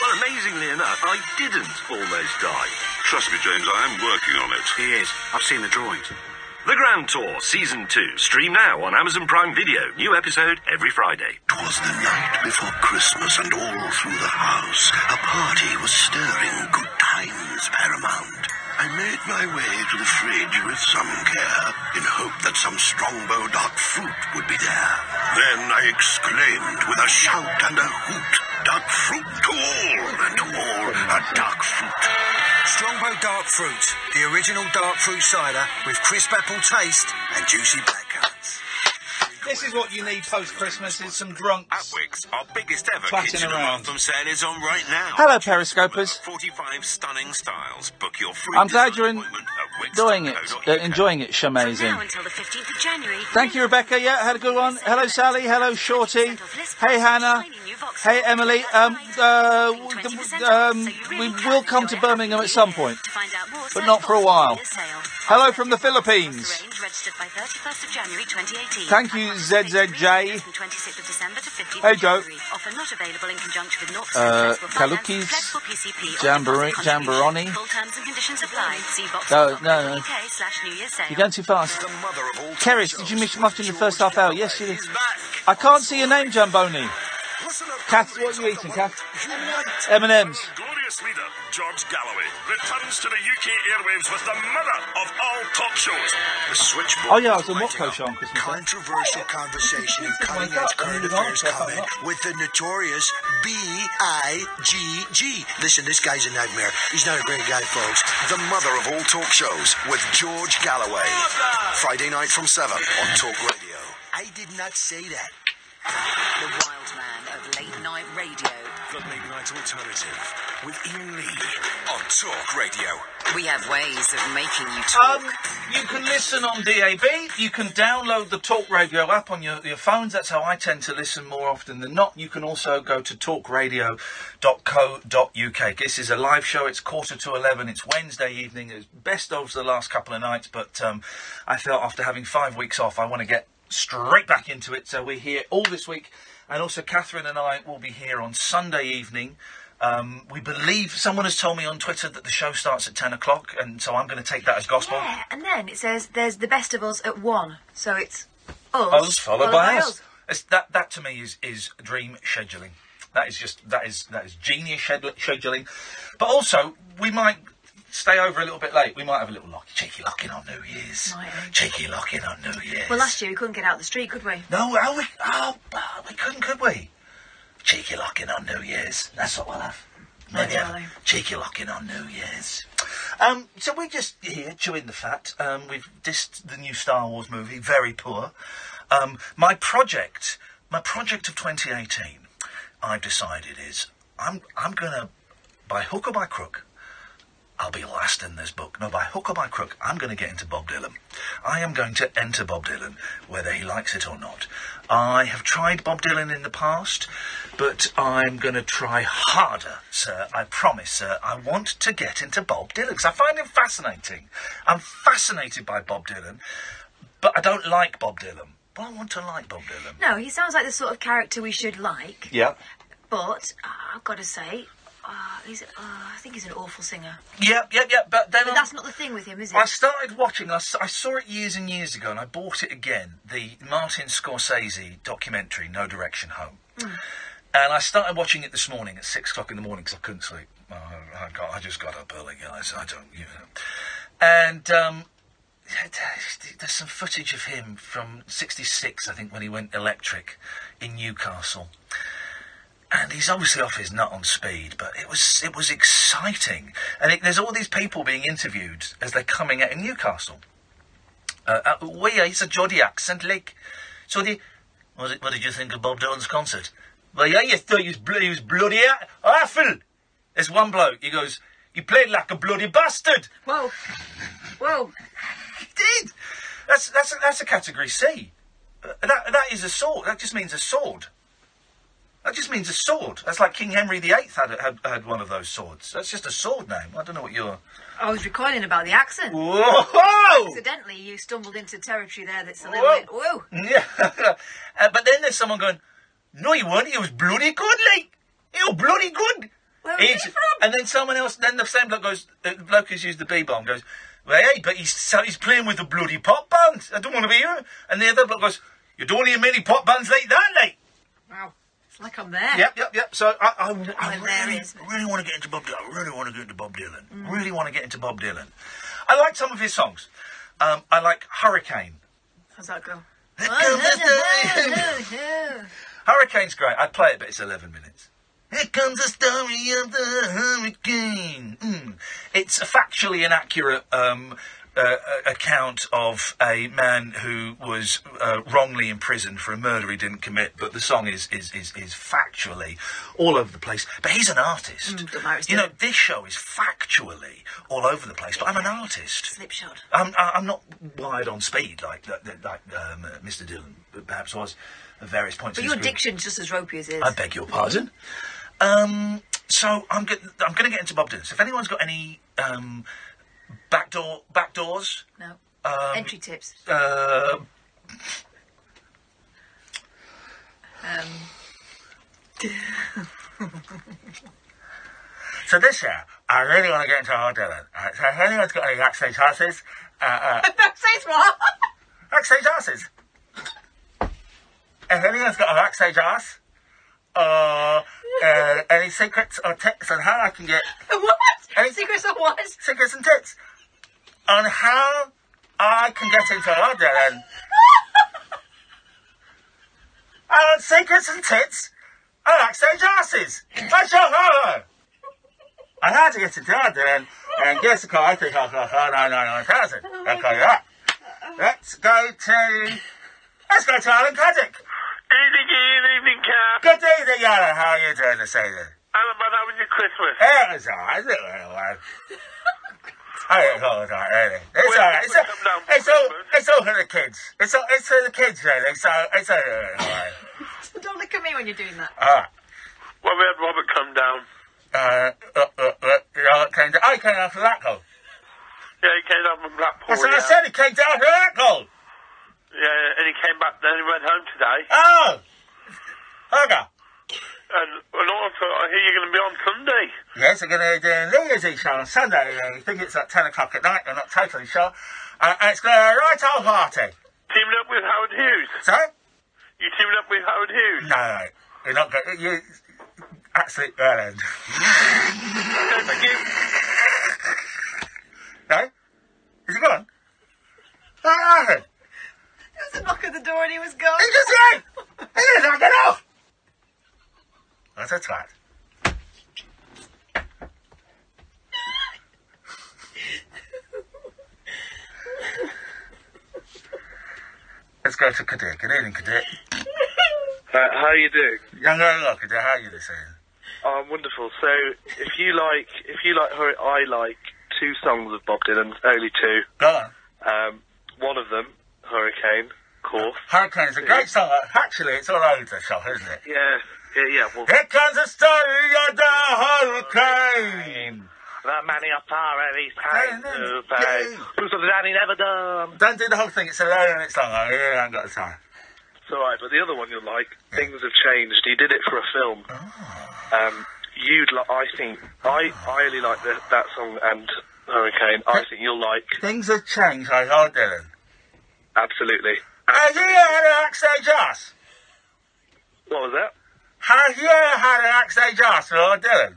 Well, amazingly enough, I didn't almost die. Trust me, James, I am working on it. He is. I've seen the drawings. The Grand Tour, Season 2. Stream now on Amazon Prime Video. New episode every Friday. Twas the night before Christmas, and all through the house a party was stirring, good times paramount. I made my way to the fridge with some care, in hope that some strongbow dark fruit would be there. Then I exclaimed with a shout and a hoot, Dark fruit to all, and to all a dark fruit. Strongbow Dark Fruit, the original dark fruit cider with crisp apple taste and juicy blackcurrants. This is what you need post Christmas: is some drunks. Atwix, our biggest ever Twatting kitchen around. anthem sale is on right now. Hello, Periscopers. 45 stunning styles. Book your free I'm glad you're in, appointment at Wickes. doing it, uh, enjoying it, Shamazing. Now until the 15th of January. Thank you, Rebecca. Yeah, had a good one. Hello, Sally. Hello, Shorty. Hey, Hannah. Hey, Emily. Um, uh, um, we will come to Birmingham at some point, but not for a while. Hello from the Philippines. Range registered by 31st of January 2018. Thank you, ZZJ. From 26th of December to 15th Hey, Joe. January. Offer not available in conjunction with 0% Uh, Kalukis, flexible PCP, or Jambori- deposit contribution. Jamboroni. Terms and conditions apply. No, no, no. UK slash New Year sale. You're going too fast. Keris, did you miss much in the first half hour? Yes, you did. I can't see your name, Jamboni. Kath, what are you eating, Kath? M&M's. Glorious leader, George Galloway, returns to the UK airwaves with the mother of all talk shows. The switchboard. Oh, yeah, I was on Watco show on Christmas Day. Controversial conversation and cutting edge current affairs comment with the notorious B.I.G.G. Listen, this guy's a nightmare. He's not a great guy, folks. The mother of all talk shows with George Galloway. Friday night from 7 on Talk Radio. I did not say that. The wild man of late night radio. The late night alternative with Iain Lee on Talk Radio. We have ways of making you talk. Um, you can listen on DAB. You can download the Talk Radio app on your, your phones. That's how I tend to listen more often than not. You can also go to talkradio.co.uk. This is a live show. It's quarter to 11. It's Wednesday evening. It's best of the last couple of nights, but um, I felt after having five weeks off, I want to get straight back into it. So we're here all this week. And also, Katherine and I will be here on Sunday evening. Um, we believe someone has told me on Twitter that the show starts at 10 o'clock, and so I'm going to take that as gospel. Yeah, and then it says there's the best of us at one. So it's us, us followed by us. It's, that that to me is is dream scheduling. That is just that is that is genius sched- scheduling. But also we might stay over a little bit late. We might have a little lock, cheeky lock in on New Year's. Cheeky lock in on New Year's. Well, last year we couldn't get out the street, could we? No, oh, we, oh, we couldn't, could we? Cheeky lock in on New Year's. That's what we'll have. Maybe have a cheeky lock in on New Year's. Um, so we're just here chewing the fat. Um, we've dissed the new Star Wars movie, very poor. Um, my project, my project of 2018 I've decided is I'm I'm gonna by hook or by crook. I'll be last in this book. No, by hook or by crook, I'm going to get into Bob Dylan. I am going to enter Bob Dylan, whether he likes it or not. I have tried Bob Dylan in the past, but I'm going to try harder, sir. I promise, sir. I want to get into Bob Dylan because I find him fascinating. I'm fascinated by Bob Dylan, but I don't like Bob Dylan. But I want to like Bob Dylan. No, he sounds like the sort of character we should like. Yeah. But I've got to say, uh, he's, uh, I think he's an awful singer. Yep, yep, yep. But then But that's not the thing with him, is it? I started watching. I saw it years and years ago, and I bought it again. The Martin Scorsese documentary, No Direction Home. Hmm. And I started watching it this morning at six o'clock in the morning because I couldn't sleep. Uh, I, got, I just got up early, guys. I don't, you know. And um, there's some footage of him from '66, I think, when he went electric in Newcastle. And he's obviously off his nut on speed, but it was it was exciting. And it, there's all these people being interviewed as they're coming out in Newcastle. Uh, uh, well, yeah, it's a Geordie accent, like. So the, what, did- what did you think of Bob Dylan's concert? Well, yeah, you thought he was, blo- he was bloody awful. There's one bloke, he goes, he played like a bloody bastard. Whoa. Whoa. He did. That's, that's, a, that's a category C. Uh, that, that is a sword. That just means a sword. That just means a sword. That's like King Henry VIII had, had, had one of those swords. That's just a sword name. I don't know what you're... I was recoiling about the accent. Whoa! Accidentally, you stumbled into territory there that's a little Whoa. bit. Whoa. Yeah. uh, but then there's someone going, no, he weren't. He was bloody good, like. He was bloody good. Where was he He's- And then someone else, then the same bloke goes, the bloke who's used the B-bomb goes, well, hey, but he's, so he's playing with a bloody pop band. I don't want to be here. And the other bloke goes, you don't hear many pop bands like that, like. Like I'm there. Yep, yep, yep. So I, I, I there really, really want to get into Bob Dylan. I really want to get into Bob Dylan. Really want to get into Bob Dylan. I like some of his songs. Um, I like Hurricane. How's that go? Hurricane's great. I'd play it, but it's 11 minutes. Here comes the story of the hurricane. Mm. It's a factually inaccurate um, uh, account of a man who was uh, wrongly imprisoned for a murder he didn't commit, but the song is, is, is, is factually all over the place. But he's an artist. you know, this show is factually all over the place, but I'm an artist. Slipshod. I'm, I'm not wired on speed like like, um, uh, Mr. Dylan perhaps was at various points. But your diction's just as ropey as his. I beg your pardon. Um, so I'm go- I'm going to get into Bob Dylan. So if anyone's got any um, backdoor back doors, No. um, Entry tips. uh, Um. so this year I really want to get into Bob Dylan. Uh, so if anyone's got any backstage passes, uh, uh, Says what? backstage asses. If anyone's got a backstage ass, or uh, any secrets or tips on how I can get what? Any secrets on what? Secrets and tips on how I can get into Lord Dylan. uh, secrets and tits on backstage asses. That's your horror. I had to get into Lord Dylan and guess the call. I think I'll call 999,000. I'll call you that. Let's go to. Let's go to Alan Caddick. Evening. Evening, Cap. Good evening, Alan. How are you doing this evening? Alan, man, how was your Christmas? It was alright. It was alright. I didn't call it alright, really. It's When- alright. It's, when all- for it's all, Christmas? it's all for the kids. It's all, it's for the kids, really. So it's all alright. Don't look at me when you're doing that. Alright. Well, we had Robert come down. Uh, uh, uh, uh, you came down? Oh, he came down for that goal. Yeah, he came down from Blackpool. That's what I said. He came down for that goal. Yeah, and he came back, then he went home today. Oh! Okay. And, and also, I hear you're going to be on Sunday. Yes, we're going to do a New Year's Eve show on Sunday. I think it's at 10 o'clock at night. I'm not totally sure. Uh, and it's going to be a right old party. Teaming up with Howard Hughes. Sorry? You teaming up with Howard Hughes. No, no. You're not going You... Absolute Ireland. Okay, thank you. No? Is he gone? What happened? There was a knock at the door and he was gone. He just went! He just knocked it off! That's a twat. Let's go to Cadet. Good evening, Cadet. Uh, how are you doing? Young look at how you saying? Oh, I'm wonderful. So, if you like, if you like her, I like two songs of Bob Dylan, only two. Go on. Um, one of them, Hurricane, of course. Hurricane's a great song. Actually, it's all over the shop, isn't it? Yeah, yeah, yeah. Well, Here comes the story of the hurricane. that many a parties came to pay. Who's the daddy never done? Don't do the whole thing. It's a low and it's long. I really haven't got the time. It's alright, but the other one you'll like, Things Have Changed. He did it for a film. Um, you'd like, I think, I, I really like the, that song and Hurricane. I think you'll like, Things have changed, like Lord Dylan. absolutely. Have you ever had an backstage ass? What was that? Have you ever had an backstage ass, Lord Dylan?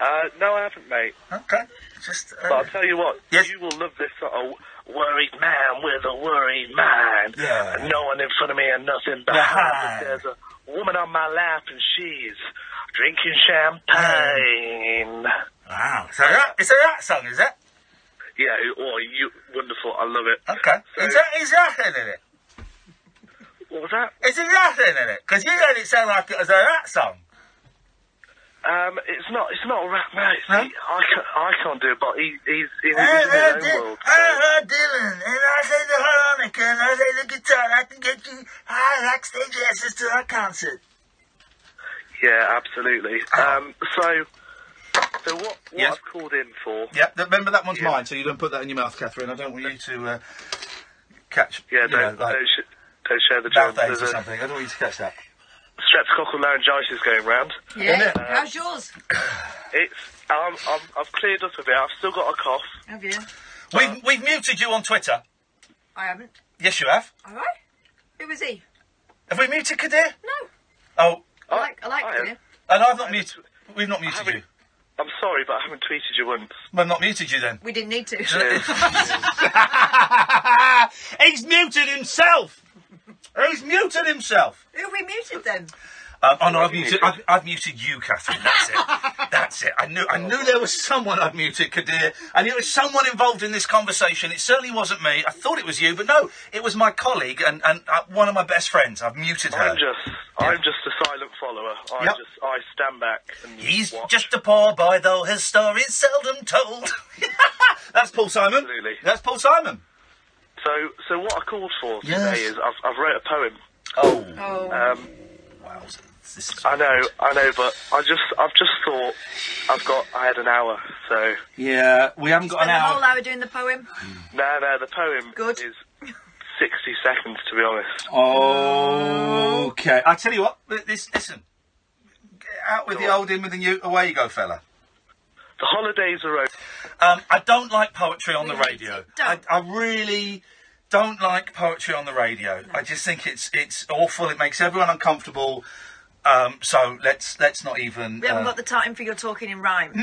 Uh, no, I haven't, mate. Okay. Just, uh, But I'll tell you what, yes. you will love this sort of worried man with a worried mind. Yeah. And no one in front of me and nothing behind. But there's a woman on my lap and she's drinking champagne. Wow. So that, it's that song, is it? Yeah, oh, you wonderful. I love it. Okay. Is that, is that in it? What was that? Is it that in it? Because you made it sound like it was a rat song. Um, it's not. It's not a rap, mate. He- I can't. I can't do it. But he, he's in, he's in his own world. I heard Dylan, and I say the harmonica, and I say the guitar. and I can get you high backstage asses to our concert. Yeah, absolutely. Um, so, so what? What Yes. I've called in for? Yeah, remember that one's mine, so you don't put that in your mouth, Katherine. I don't want you to uh, catch, Yeah, don't know, like don't, sh- don't share the mouth germs. or a something. I don't want you to catch that. streptococcal laryngitis going round. Yeah. Uh, How's yours? It's. Um, I'm, I've cleared up a bit. I've still got a cough. Have you? We've, we've muted you on Twitter. I haven't. Yes, you have. Have I? Who was he? Have we muted Kadir? No. Oh, I like. I like him. and I've not muted. We've not muted you. I'm sorry, but I haven't tweeted you once. Well, not muted you then. We didn't need to. He's muted himself. He's muted himself. Who we muted then? Um, oh no, I've muted. I've, I've muted you, Katherine. That's it. That's it. I knew. I knew there was someone I'd muted, Kadir. I knew there was someone involved in this conversation. It certainly wasn't me. I thought it was you, but no, it was my colleague and and uh, one of my best friends. I've muted her. I'm just. I'm just a silent follower. I Yep. just. I stand back and He's watch. just a poor boy, though his story's seldom told. That's Paul Simon. Absolutely. That's Paul Simon. So, so what I called for Yes. today is I've, I've wrote a poem. Oh. Oh. Um, I know, I know, but I just, I've just thought I've got, I had an hour, so Yeah, we haven't got Spent an the whole hour. hour doing the poem. no, no, the poem Good. is sixty seconds to be honest. Okay. I tell you what. This listen. Get out with the old, in with the new. Away you go, fella. The holidays are over. Um, I don't like poetry on the radio. I, I really don't like poetry on the radio. I just think it's it's awful. It makes everyone uncomfortable. Um, so let's let's not even. We haven't uh, got the time for your talking in rhyme. No,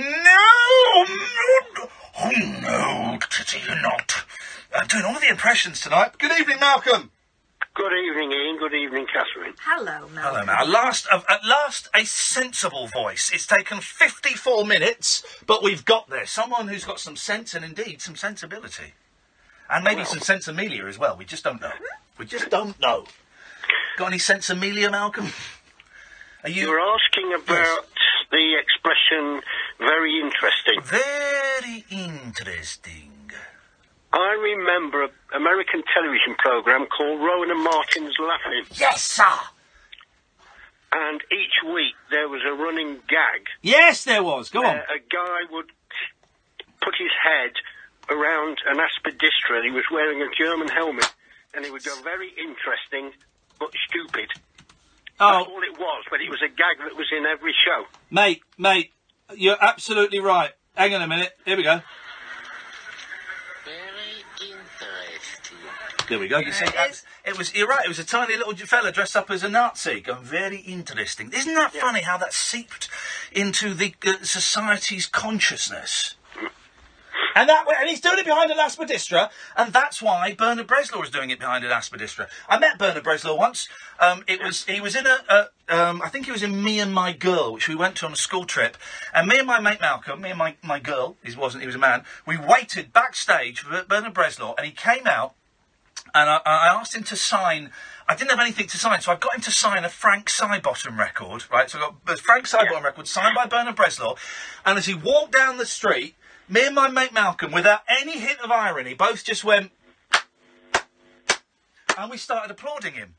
no, oh no, Titty, you're not. I'm doing all the impressions tonight. Good evening, Malcolm. Good evening, Iain. Good evening, Katherine. Hello, Mel. Hello, man. At last, uh, at last, a sensible voice. It's taken 54 minutes, but we've got there. Someone who's got some sense and indeed some sensibility. And maybe some sense Amelia as well. We just don't know. We just don't know. Got any sense Amelia, Malcolm? Are you... You were asking about the expression very interesting. Very interesting. I remember an American television program called Rowan and Martin's Laugh-In. Yes, sir. And each week there was a running gag. Yes, there was. Go on. A guy would put his head around an aspidistra and he was wearing a German helmet and it would go very interesting but stupid. Oh. That's all it was, but it was a gag that was in every show. mate, mate, you're absolutely right. Hang on a minute. Here we go. There we go. You see, that's, it was. You're right. It was a tiny little fella dressed up as a Nazi. Going very interesting. Isn't that funny how that seeped into the uh, society's consciousness? And that, and he's doing it behind an aspidistra, and that's why Bernard Bresslaw is doing it behind an aspidistra. I met Bernard Bresslaw once. Um, it was he was in a, a um, I think he was in Me and My Girl, which we went to on a school trip, and me and my mate Malcolm, me and my, my girl, he wasn't, he was a man. We waited backstage for Bernard Bresslaw, and he came out and I, I asked him to sign. I didn't have anything to sign, so I got him to sign a Frank Sidebottom record, right? So I got the Frank Sidebottom record signed by Bernard Bresslaw, and as he walked down the street, me and my mate Malcolm, without any hint of irony, both just went, and we started applauding him.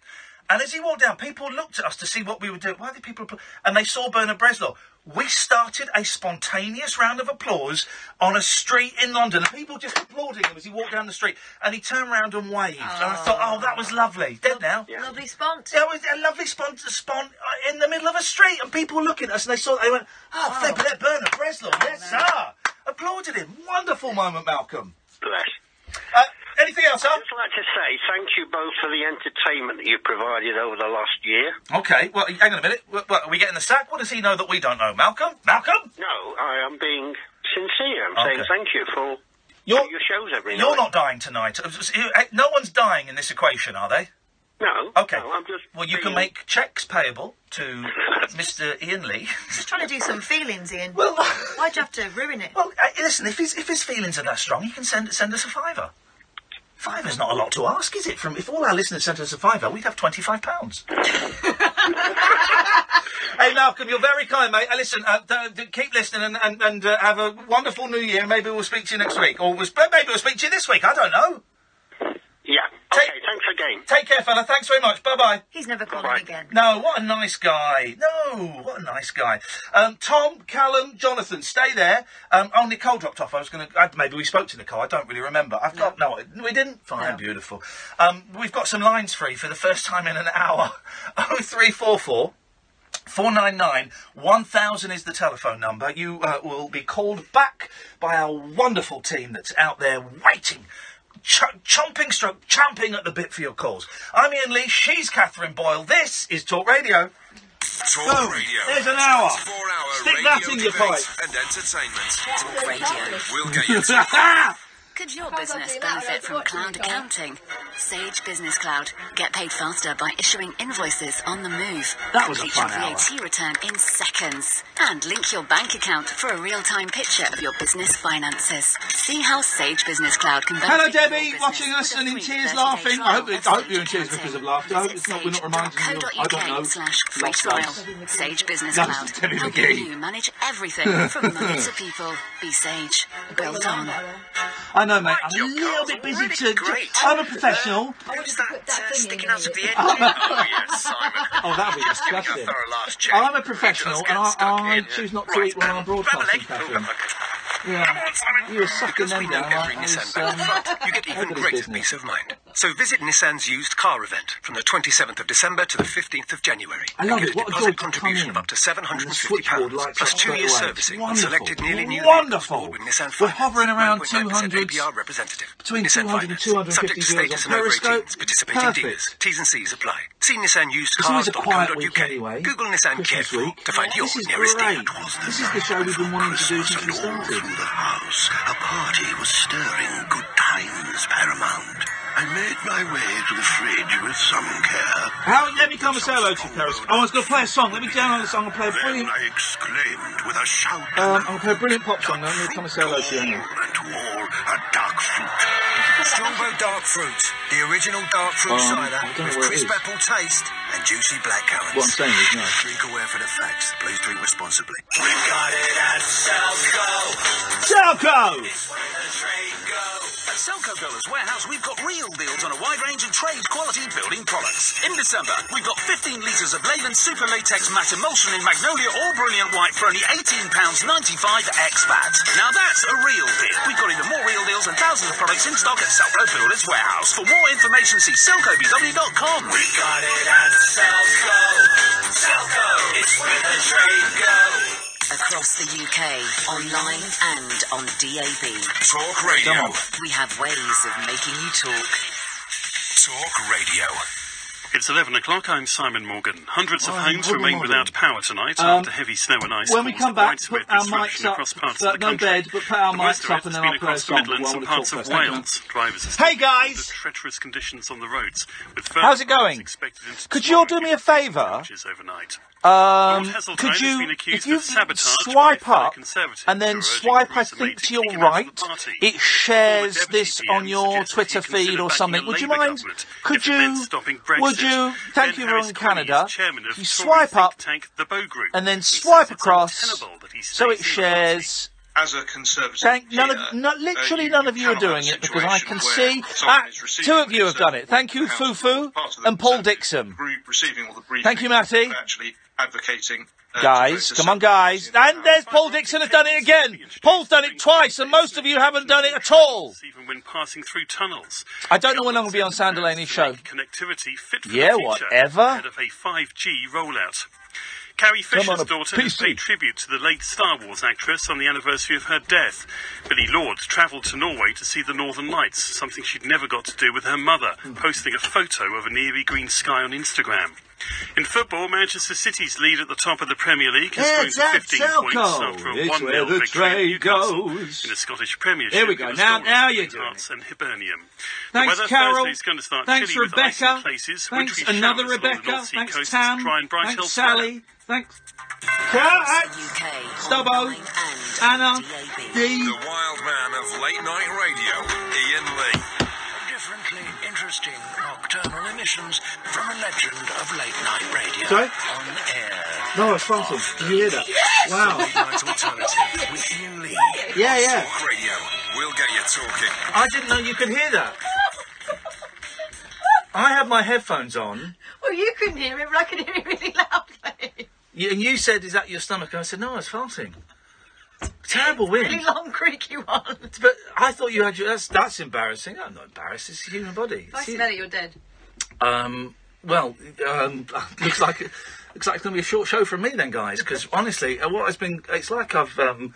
And as he walked down, people looked at us to see what we were doing. Why did people applaud? And they saw Bernard Bresslaw. We started a spontaneous round of applause on a street in London. And people just applauding him as he walked down the street. And he turned round and waved. And I thought, oh, that was lovely. Dead now. Lovely spont. Yeah, it was a lovely spont, spont uh, in the middle of a street. And people were looking at us and they saw They went, oh, flip it, Bernard Bresslaw. yes, sir. Applauded him. Wonderful moment, Malcolm. Bless. Uh, anything else, I'd just like to say thank you both for the entertainment that you've provided over the last year. Okay, well, hang on a minute. What, what, are we getting the sack? What does he know that we don't know? Malcolm? Malcolm? No, I am being sincere. I'm saying thank you for You're- your shows every night. You're night. not dying tonight. Uh, No one's dying in this equation, are they? No. Okay. no, I'm just Well, you can make checks payable to Mr. Iain Lee. Just trying to do some feelings, Iain. Well, why'd you have to ruin it? Well, uh, listen, if his if his feelings are that strong, he can send send us a fiver. Fiver's not a lot to ask, is it? From if all our listeners sent us a fiver, we'd have twenty five pounds. hey, Malcolm, you're very kind, mate. Uh, listen, uh, keep listening and and, and uh, have a wonderful New Year. Maybe we'll speak to you next week, or we'll, sp- maybe we'll speak to you this week. I don't know. Yeah. Okay, thanks again. Take care, fella. Thanks very much. Bye bye. He's never calling again. No, what a nice guy. No, what a nice guy. Um, Tom, Callum, Jonathan, stay there. Um, oh, Nicole dropped off. I was going to. Maybe we spoke to Nicole. I don't really remember. I've got no. We didn't. Fine, beautiful. Um, we've got some lines free for the first time in an hour. Oh three four four. 499 1000 is the telephone number. You uh, will be called back by our wonderful team that's out there waiting, ch- chomping, stroke, champing at the bit for your calls. I'm Iain Lee, she's Katherine Boyle. This is Talk Radio. Talk Boom. Radio. There's an hour. 24-hour Stick radio that in your pipe. And entertainment. Talk Radio. We'll get you to Could your business benefit from cloud accounting? Sage Business Cloud. Get paid faster by issuing invoices on the move. That was a Complete your fun hour. VAT return in seconds. And link your bank account for a real-time picture of your business finances. See how Sage Business Cloud can benefit Hello, Debbie, watching us and in tears laughing. I hope, I hope you're in tears because of laughter. I hope it's not, we're not reminding you. of- I don't know. Sage.co.uk slash free trial. Sage Business No, Cloud. Debbie Helping McGee. you manage everything from money to people. Be Sage. Build on. I know, mate. I'm a little bit busy to. I'm a professional. What is that uh, sticking out of the end? Oh, yes, Simon. Oh, that'd be Just giving a disgusting. thorough last check. I'm a professional, and I, I choose not to eat when I'm broadcasting, Katherine. Yeah, you were sucking them down. every I Nissan back in um, front, you get even greater business. peace of mind. So visit Nissan's used car event from the 27th of December to the 15th of January. I love and get a What a deposit joy to contribution of up to £750 switchboard lights plus up two years servicing on selected nearly new Wonderful. vehicles with Nissan We're Finance, hovering around 9.9% 200 APR representative. between Nissan 200 and 250 subject to viewers status and over Periscope. 18s, participating Perfect. dealers. T's and C's apply. See Nissan used It's always a quiet anyway. Google Nissan Christmas Care week. to find your nearest dealer. This is the show we've been wanting to do since we started. Through the house, a party was stirring. Good times paramount. I made my way to the fridge with some care. How, let me come and say hello to you, Periscope. Oh, I was going to play a song. Let me down on the song and play a Then brilliant. I exclaimed with a shout. Um, I'm going to play a brilliant pop song now. I'm come and say hello to you. And to all, a dark fruit. Strongbow Dark Fruit, the original dark fruit Um, cider I don't know with crisp apple taste and juicy black currants. What I'm saying is no. Drink aware for the facts. Please drink responsibly. We got it at Selco. Selco! At Selco Builders Warehouse, we've got real deals on a wide range of trade quality building products. In December, we've got 15 litres of Leyland Super Latex Matte Emulsion in Magnolia or Brilliant White for only £18.95 ex VAT. Now that's a real deal. We've got even more real deals and thousands of products in stock at Selco Builders Warehouse. For more information, see selcobw.com. We got it at Selco. Selco, it's where the trade goes. Across the UK, online and on DAB. Talk Radio. We have ways of making you talk. Talk Radio. It's 11 o'clock. I'm Simon Morgan. Hundreds of Oh, homes Morgan remain Morgan. without power tonight Um, after heavy snow and ice when we caused come back, widespread put our disruption mics up. across parts of the no country. bed, but put our The worst mics up and has then been I'll across the song Midlands while and we parts talk of first. Thank Wales. Drivers are Hey, still guys! under treacherous conditions on the roads. With How's it going? Could you all do me a favour? Damages overnight. Um, could you, if you of sabotage by swipe up and then who are urging swipe, I think, to to your kick him out of right, it shares this on your Twitter feed or something. Would you mind? Could if it meant you? Would you? Thank you, Harris Ron Canada. You swipe up tank, the Bow Group, and then swipe across, untenable that he so it stays in the party. shares. As a conservative, Thank none here, of, no, literally uh, none of you are doing it because I can see. Ah, two of you have done it. Thank you, Fufu part of the and Paul Dixon. receiving all the. Thank you, Matty. Actually advocating. uh, Guys, come on, guys. And there's Paul Dixon has done it again. Paul's done it twice, and most of you haven't done it at all. Even when passing through tunnels. I don't know when I'm going to be on Sam show. Connectivity fit for Yeah, whatever. ahead of a 5G rollout. Carrie Fisher's daughter has paid tribute to the late Star Wars actress on the anniversary of her death. Billie Lourd travelled to Norway to see the Northern Lights, something she'd never got to do with her mother, posting a photo of an eerie green sky on Instagram. In football, Manchester City's lead at the top of the Premier League has grown to at 15 points after a It's 1 where 0 the victory at trade Newcastle goes. in the Scottish Premiership. Here we go. Now- now you're Queen's doing Hearts and Hibernian. Thanks, the weather Carol. Thursday's going to start Thanks, chilly with ice Rebecca. places. Thanks, another showers along the Rebecca. North Sea Thanks, coast, Tam. dry Thanks, hills Sally. Thanks. Stubbo. Anna. Dee. The wild man of late night radio, Iain Lee. Differently interesting nocturnal emissions from a legend of late night radio. Sorry? On air. No, it's Phantom. Did you hear that? Wow. Late alternative with Iain Lee. Yeah, yeah. Talk radio. We'll get you talking. I didn't know you could hear that. I had my headphones on, Well, you couldn't hear it, but I could hear it really loudly. y- and you said, "Is that your stomach?" And I said, "No, it's farting." Terrible wind. Really long, creaky one. But I thought you had your. That's that's embarrassing. I'm not embarrassed. It's a human body. If I smell it, you're dead. Um. Well, um, looks like it, looks like it's going to be a short show from me then, guys. Because honestly, uh, what has been? It's like I've um,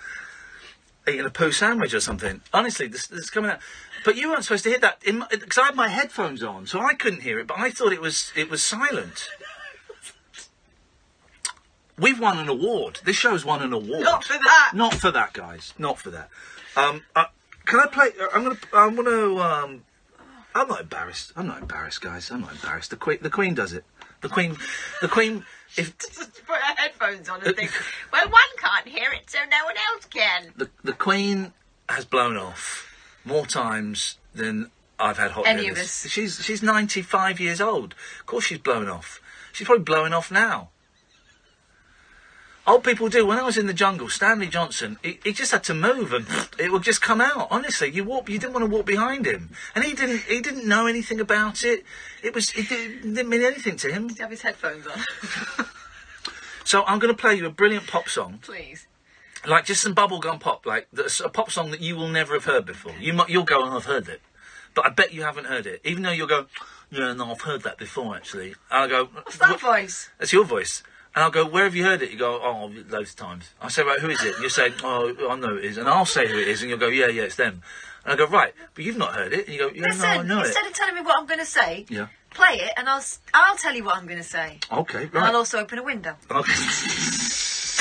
eaten a poo sandwich or something. Honestly, this, this is coming out. But you weren't supposed to hear that because I had my headphones on, so I couldn't hear it. But I thought it was it was silent. We've won an award. This show's won an award. Not for that. Not for that, guys. Not for that. Um, uh, can I play? I'm gonna. I'm gonna. Um, I'm not embarrassed. I'm not embarrassed, guys. I'm not embarrassed. The Queen. The Queen does it. The Queen. The Queen. If Just put her headphones on and think, well, one can't hear it, so no one else can. the the Queen has blown off more times than I've had hot Any of us. She's she's 95 years old. Of course, she's blown off. She's probably blowing off now. Old people do. When I was in the jungle, Stanley Johnson, he, he just had to move and it would just come out. Honestly, you walk, you didn't want to walk behind him, and he didn't. He didn't know anything about it. It was. It didn't, mean anything to him. He have his headphones on? So I'm going to play you a brilliant pop song, Please. like just some bubblegum pop, like a pop song that you will never have heard before. You might, you'll go, oh, I've heard it, but I bet you haven't heard it. Even though you'll go, yeah, no, I've heard that before actually. I'll go, What's that voice? That's your voice. And I'll go, where have you heard it? You go, oh, loads of times. I say, right, who is it? And You say, oh, I know who it is. And I'll say who it is, and you'll go, yeah, yeah, it's them. And I go, right, but you've not heard it. And you go, yeah, Listen, no, I know it. instead of telling me what I'm going to say, Yeah. play it and I'll I'll tell you what I'm going to say. Okay, And. I'll also open a window. Okay. Is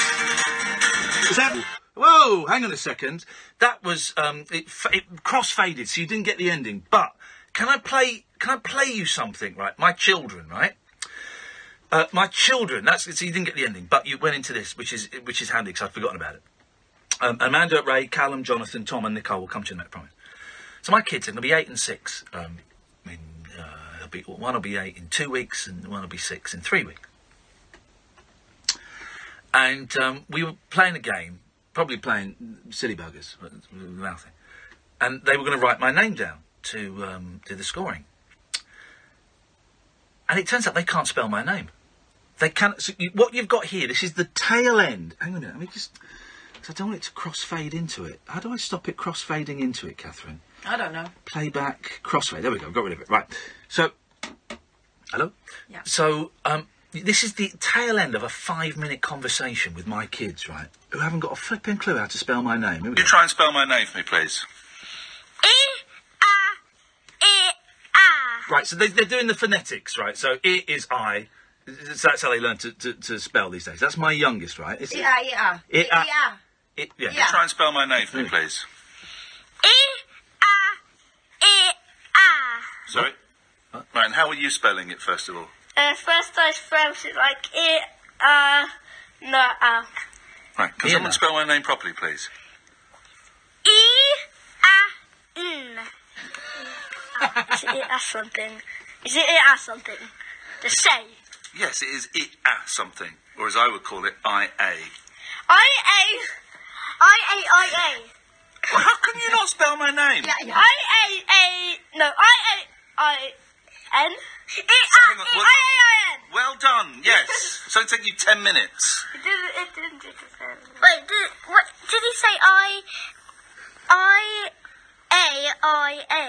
that- Whoa, hang on a second. That was um, it, it cross faded, so you didn't get the ending. But can I play? Can I play you something? Right, my children, right? Uh, my children. That's so you didn't get the ending, but you went into this, which is which is handy because I'd forgotten about it. Um, Amanda, Ray, Callum, Jonathan, Tom, and Nicole will come to you that promise. So my kids are going to be eight and six. Um, in, uh, be, one will be eight in two weeks, and one will be six in three weeks and um, we were playing a game, probably playing silly buggers, nothing. And they were going to write my name down to um, do the scoring. And it turns out they can't spell my name. They can't. So you, what you've got here, this is the tail end. Hang on a minute. Let me just. 'cause I don't want it to crossfade into it. How do I stop it crossfading into it, Katherine? I don't know. Playback, crossfade. There we go. Got rid of it. Right. So, hello. Yeah. So, um, this is the tail end of a five-minute conversation with my kids, right? Who haven't got a flipping clue how to spell my name. Here we You go. try and spell my name for me, please. Right, so they, they're doing the phonetics, right? So it is I. So that's how they learn to, to, to spell these days. That's my youngest, right? It's- Yeah, yeah. It, uh, yeah. it, yeah. Yeah. Try and spell my name for me, please. Sorry? Right, and how are you spelling it, first of all? Uh, first I spells it like it, uh, no, uh, Right, can someone spell my name properly, please? E, a, n. Is it it as something? Is it it as something? The say. Yes, it is it ah something, or as I would call it, I A. I, a, I, a, I, a. Well, how can you not spell my name? I, a, a, no, I, a, I, n. E, a, hang on, e, what- I, a, I, n. Well done, yes. so it'll take you ten minutes. It didn't, it didn't take a second. Wait, did, what, did he say I, I, a, I, a?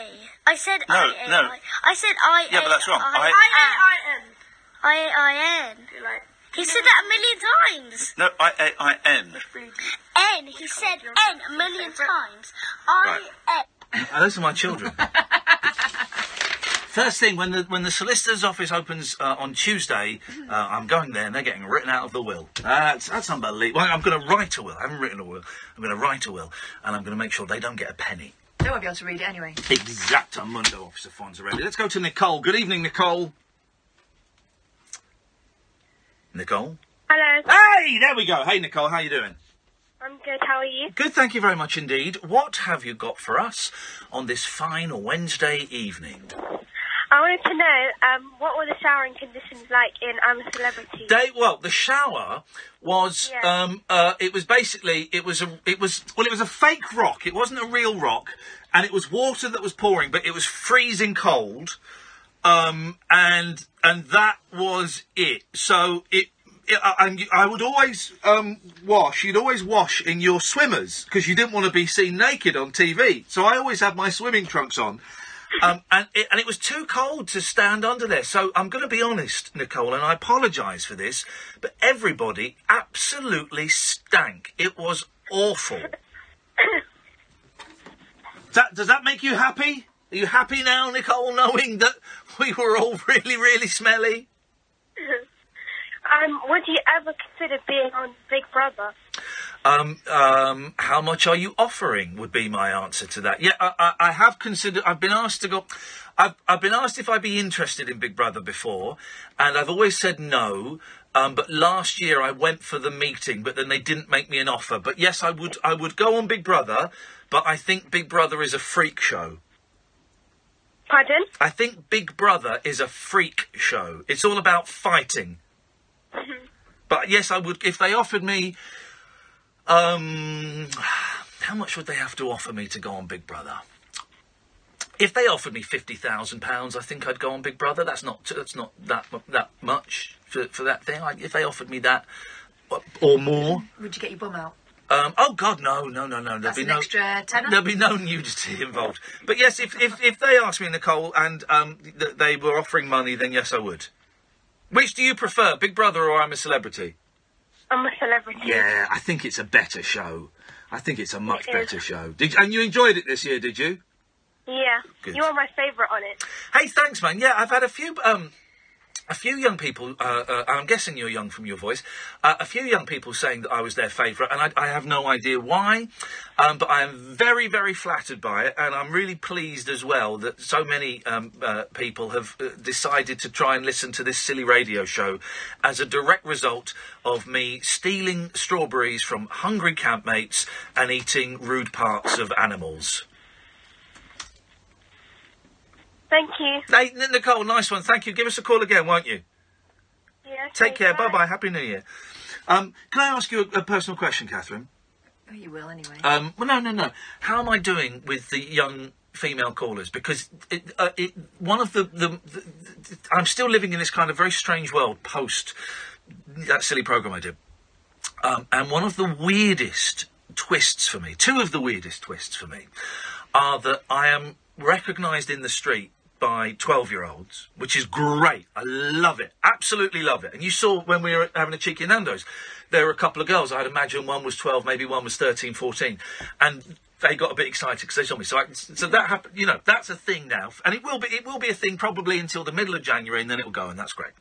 I said No, I, a, no. I. I said I, Yeah, but that's wrong. I, I- I, I, N. I, I, N. He said that a million times. No, I A I N. N. He said N a million times. I, N. Oh, those are my children. First thing, when the when the solicitor's office opens uh, on Tuesday, uh, I'm going there and they're getting written out of the will. That's that's unbelievable. Well, I'm going to write a will. I haven't written a will. I'm going to write a will, and I'm going to make sure they don't get a penny. They won't be able to read it anyway. Exactamundo, Officer Fonzarelli. Let's go to Nicole. Good evening, Nicole. Nicole. Hello. Hey, there we go. Hey, Nicole, how you doing? I'm good. How are you? Good, thank you very much indeed. What have you got for us on this fine Wednesday evening? I wanted to know um, what were the showering conditions like in I'm a Celebrity? They well, the shower was Yeah. um uh it was basically it was a it was well it was a fake rock. It wasn't a real rock, and it was water that was pouring, but it was freezing cold. Um and and that was it. So it. and I would always um, wash. You'd always wash in your swimmers because you didn't want to be seen naked on TV. So I always had my swimming trunks on, um, and it, and it was too cold to stand under there. So I'm going to be honest, Nicole, and I apologise for this, but everybody absolutely stank. It was awful. That, does that make you happy? Are you happy now, Nicole, knowing that we were all really, really smelly? um, would you ever consider being on Big Brother? Um, um, how much are you offering? Would be my answer to that. Yeah, I, I, I have considered. I've been asked to go. I've, I've been asked if I'd be interested in Big Brother before, and I've always said no. Um, but last year I went for the meeting, but then they didn't make me an offer. But yes, I would. I would go on Big Brother, but I think Big Brother is a freak show. Pardon? I think Big Brother is a freak show. It's all about fighting. But yes, I would if they offered me. Um, how much would they have to offer me to go on Big Brother? If they offered me fifty thousand pounds, I think I'd go on Big Brother. That's not that's not that that much for for that thing. I, if they offered me that or- or more, Would you get your bum out? Um, oh God, no, no, no, no. There'd That's be an no extra tenner. There'll be no nudity involved. But yes, if if, if they asked me, Nicole, and um, th- they were offering money, then yes, I would. Which do you prefer, Big Brother or I'm a Celebrity? I'm a Celebrity. Yeah, I think it's a better show. I think it's a much It is. better show. Did, and you enjoyed it this year, did you? Yeah. Good. You are my favourite on it. Hey, thanks, man. Yeah, I've had a few, um, a few young people. Uh, uh, I'm guessing you're young from your voice. Uh, a few young people saying that I was their favourite, and I, I have no idea why. Um, but I am very, very flattered by it, and I'm really pleased as well that so many um, uh, people have uh, decided to try and listen to this silly radio show as a direct result of me stealing strawberries from hungry campmates and eating rude parts of animals. Thank you. Hey, Nicole, nice one. Thank you. Give us a call again, won't you? Yeah, Take care. Bye bye. Happy New Year. Um, can I ask you a, a personal question, Katherine? Oh, you will anyway. Um, well, no, no, no. How am I doing with the young female callers? Because it, uh, it, one of the, the, the, the, I'm still living in this kind of very strange world post that silly program I did. Um, and one of the weirdest twists for me, two of the weirdest twists for me, are that I am recognised in the street by 12 year olds, which is great. I love it. Absolutely love it. And you saw when we were having a cheeky Nando's, there were a couple of girls. I'd imagine one was 12, maybe one was 13, 14. And they got a bit excited because they saw me. So, I, so that happened. You know, that's a thing now, and it will be. It will be a thing probably until the middle of January, and then it will go, and that's great.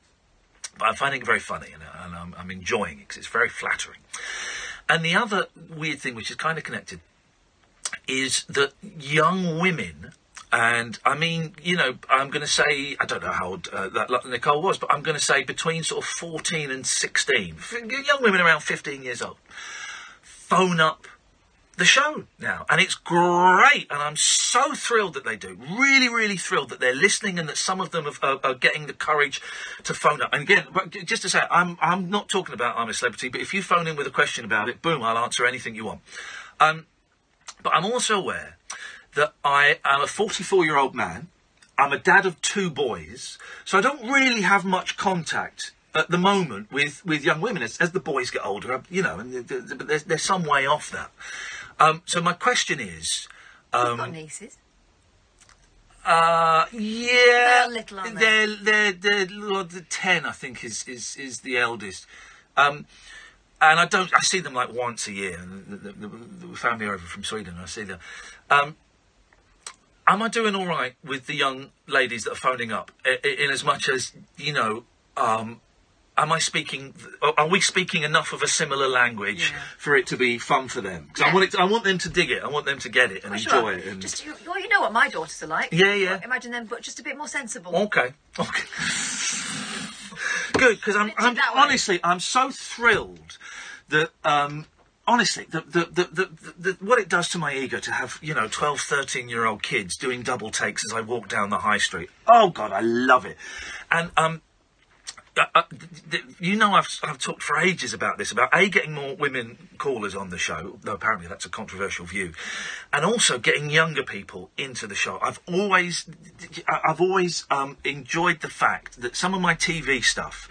But I'm finding it very funny, and, and I'm, I'm enjoying it because it's very flattering. And the other weird thing, which is kind of connected, is that young women. And I mean, you know, I'm going to say, I don't know how old uh, that Nicole was, but I'm going to say between sort of 14 and 16, young women around 15 years old, phone up the show now, and it's great, and I'm so thrilled that they do. Really, really thrilled that they're listening, and that some of them have, are, are getting the courage to phone up. And again, just to say, I'm I'm not talking about I'm a celebrity, but if you phone in with a question about it, boom, I'll answer anything you want. Um, but I'm also aware that I am a 44 year old man. I'm a dad of two boys, so I don't really have much contact at the moment with, with young women as, as the boys get older. You know, and but there's, there's some way off that. Um, so my question is, You've got um, nieces. uh, yeah, They're little, aren't they? they're they're they're well, the ten, I think, is is is the eldest. Um, and I don't, I see them like once a year. The, the, the, family are over from Sweden. I see them. Um, am I doing all right with the young ladies that are phoning up? I- I- In as much as you know, um, am I speaking? Are we speaking enough of a similar language for it to be fun for them? 'Cause I Yeah. want it. To, I want them to dig it. I want them to get it and Oh, enjoy sure. it. And Just you, well, you know what my daughters are like. Yeah, yeah. Imagine them, but just a bit more sensible. Okay. Okay. Good, because I'm, I'm honestly, I'm so thrilled that, um, honestly, the, the, the, what it does to my ego to have, you know, 12, 13 year old kids doing double takes as I walk down the high street. Oh, God, I love it. And, um, uh, uh, you know, I've, I've talked for ages about this, about A, getting more women callers on the show, though apparently that's a controversial view, and also getting younger people into the show. I've always, I've always um, enjoyed the fact that some of my TV stuff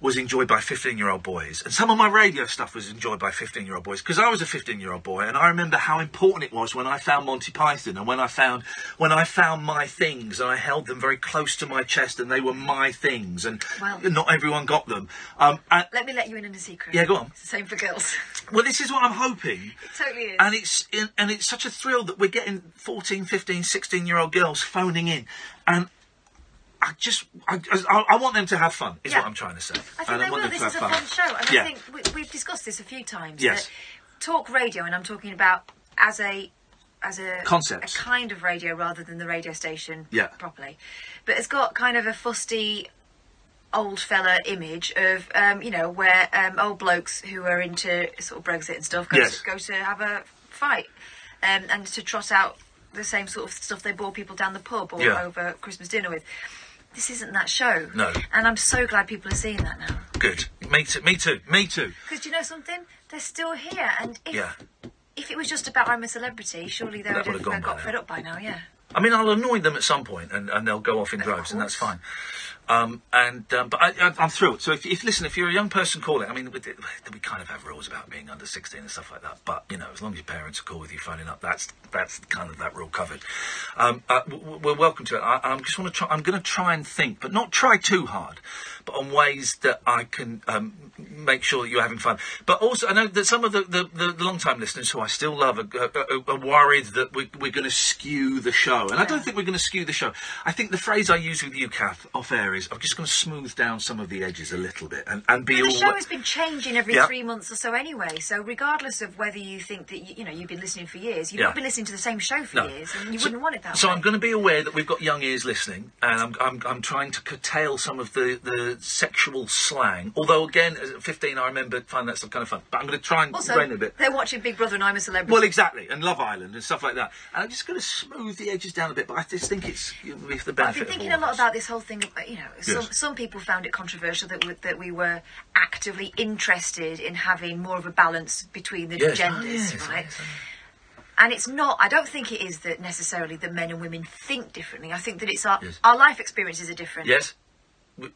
was enjoyed by 15 year old boys, and some of my radio stuff was enjoyed by 15 year old boys, because I was a 15 year old boy, and I remember how important it was when I found Monty Python, and when I found, when I found my things, and I held them very close to my chest, and they were my things, and Well- not everyone got them. Um, and, Let me let you in on a secret. Yeah, go on. It's the same for girls. well, this is what I'm hoping. It totally is. And it's and it's such a thrill that we're getting 14, 15, 16 year old girls phoning in, and I just I, I, I want them to have fun. Is Yeah. what I'm trying to say. I think and they I want will. them This to is a have fun show, and yeah. I think we, we've discussed this a few times. Yes. That talk radio, and I'm talking about as a as a Concepts. a kind of radio rather than the radio station Yeah. properly. But it's got kind of a fusty old fella image of um, you know where um, old blokes who are into sort of Brexit and stuff go, Yes. to, go to have a fight um, and to trot out the same sort of stuff they bore people down the pub or Yeah. over Christmas dinner with. This isn't that show. No. And I'm so glad people are seeing that now. Good. Me too. Me too. Me too. Because you know something? They're still here, and if Yeah. if it was just about I'm a celebrity, surely they would gone got fed up by now. Yeah. I mean, I'll annoy them at some point, and, and they'll go off in droves, and that's fine. Um, and um, but I, I'm thrilled. So if, if listen, if you're a young person calling, I mean, we, we kind of have rules about being under 16 and stuff like that. But you know, as long as your parents are cool with you phoning up, that's that's kind of that rule covered. Um, uh, we're welcome to it. I, I just want to try. I'm going to try and think, but not try too hard, but on ways that I can um, make sure that you're having fun. But also, I know that some of the, the, the, the long-time listeners who I still love are, are, are worried that we, we're going to skew the show, and I don't think we're going to skew the show. I think the phrase I use with you, Kath, off air is I'm just going to smooth down some of the edges a little bit and, and be Well, all. the show has been changing every Yeah. three months or so anyway. So regardless of whether you think that you, you know you've been listening for years, you've Yeah. not been listening to the same show for No. years, and you So- wouldn't want it that So way. I'm going to be aware that we've got young ears listening, and I'm, I'm, I'm trying to curtail some of the, the sexual slang. Although, again, at 15, I remember finding that stuff kind of fun. But I'm going to try and also, rein it a bit. they're watching Big Brother and I'm a Celebrity. Well, exactly, and Love Island and stuff like that. And I'm just going to smooth the edges down a bit, but I just think it's with the I've benefit been thinking a lot about this whole thing. Uh, you know, some, Yes. some people found it controversial that we, that we were actively interested in having more of a balance between the Yes. Oh, genders, yes, right? And it's not. I don't think it is that necessarily the men and women think differently. I think that it's our Yes. our life experiences are different. Yes,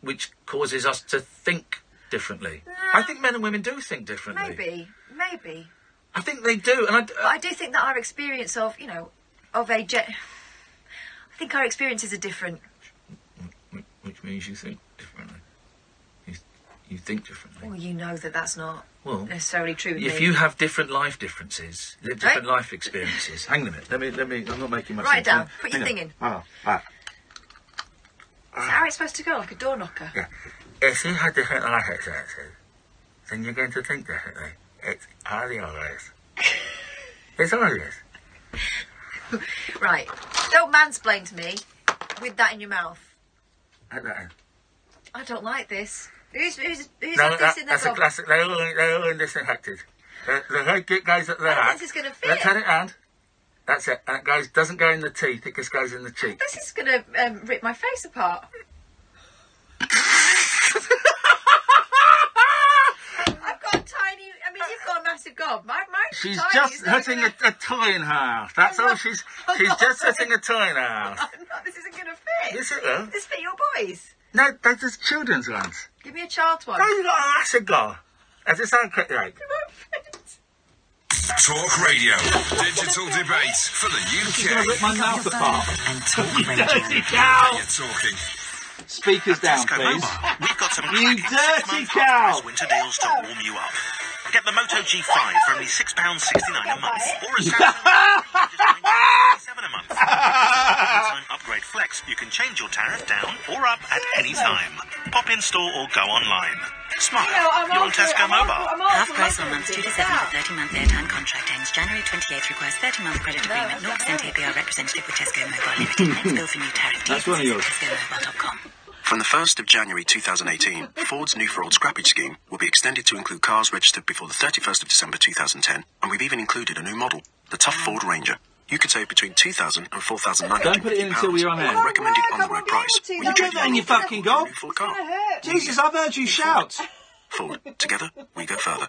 which causes us to think differently. I think men and women do think differently. Maybe, maybe. I think they do, and I, But I do think that our experience of, you know, of a jet. I think our experiences are different. which means you think differently. You, You think differently. Well, you know that that's not Well, necessarily true. If me. you have different life differences, different Right. life experiences. Hang on a minute. Let me. Let me. I'm not making much Write sense. down. Put your thing in. Ah, right. Is that how it's supposed to go, like a door knocker? Yeah. If you have different life experiences, then you're going to think differently. It's obvious. it's obvious. Right. Don't mansplain to me with that in your mouth. At that. I don't like this. Who's who's who's No, had that, this in their that's a classic. They're all, they're all disinfected. The, the head goes at the hat. this is gonna fit. Let's it round. That's it. And it goes, doesn't go in the teeth, it just goes in the cheek. This is going to um, rip my face apart. I've got a tiny. I mean, you've got a massive gob. My, mine's She's tiny. just not gonna- a, a toy in her house. That's all she's. She's just putting a toy in her house. I'm not- this isn't going to fit. Yes, it will. This fit your boys. No, they're just children's ones. Give me a child's one. No, you got an acid go. As it sound quick like. Talk Radio. Digital debate for the She's going to rip UK. my mouth apart. And Dirty cow. You're talking. Speakers down, Tesco please. Mobile, we've got some You cracking dirty six-month cow. winter deals to warm you up. Get the Moto G5 for only £6.69 a month, or a Samsung just £7 a month. With Time Upgrade Flex, you can change your tariff down or up at any time. Pop in store or go online. Smart. You know, You're on Tesco Mobile. for- I'm all Half for price my on months 2 to 7 It's for 30 month airtime contract ends January 28th. Requires 30 month credit agreement. 0% APR representative with Tesco Mobile Limited. Let's go for new tariff. That's one of yours. TescoMobile.com. From the 1st of January 2018, Ford's new fraud scrappage scheme will be extended to include cars registered before the 31st of December 2010, and we've even included a new model, the Tough Ford Ranger. You could save between 2,000 and 4,900 Don't put it in until we're on air. the recommended on-the-road price when you Don't trade get in your fucking gob. full car. Jesus, I've heard you shout. Ford. Together, we go further.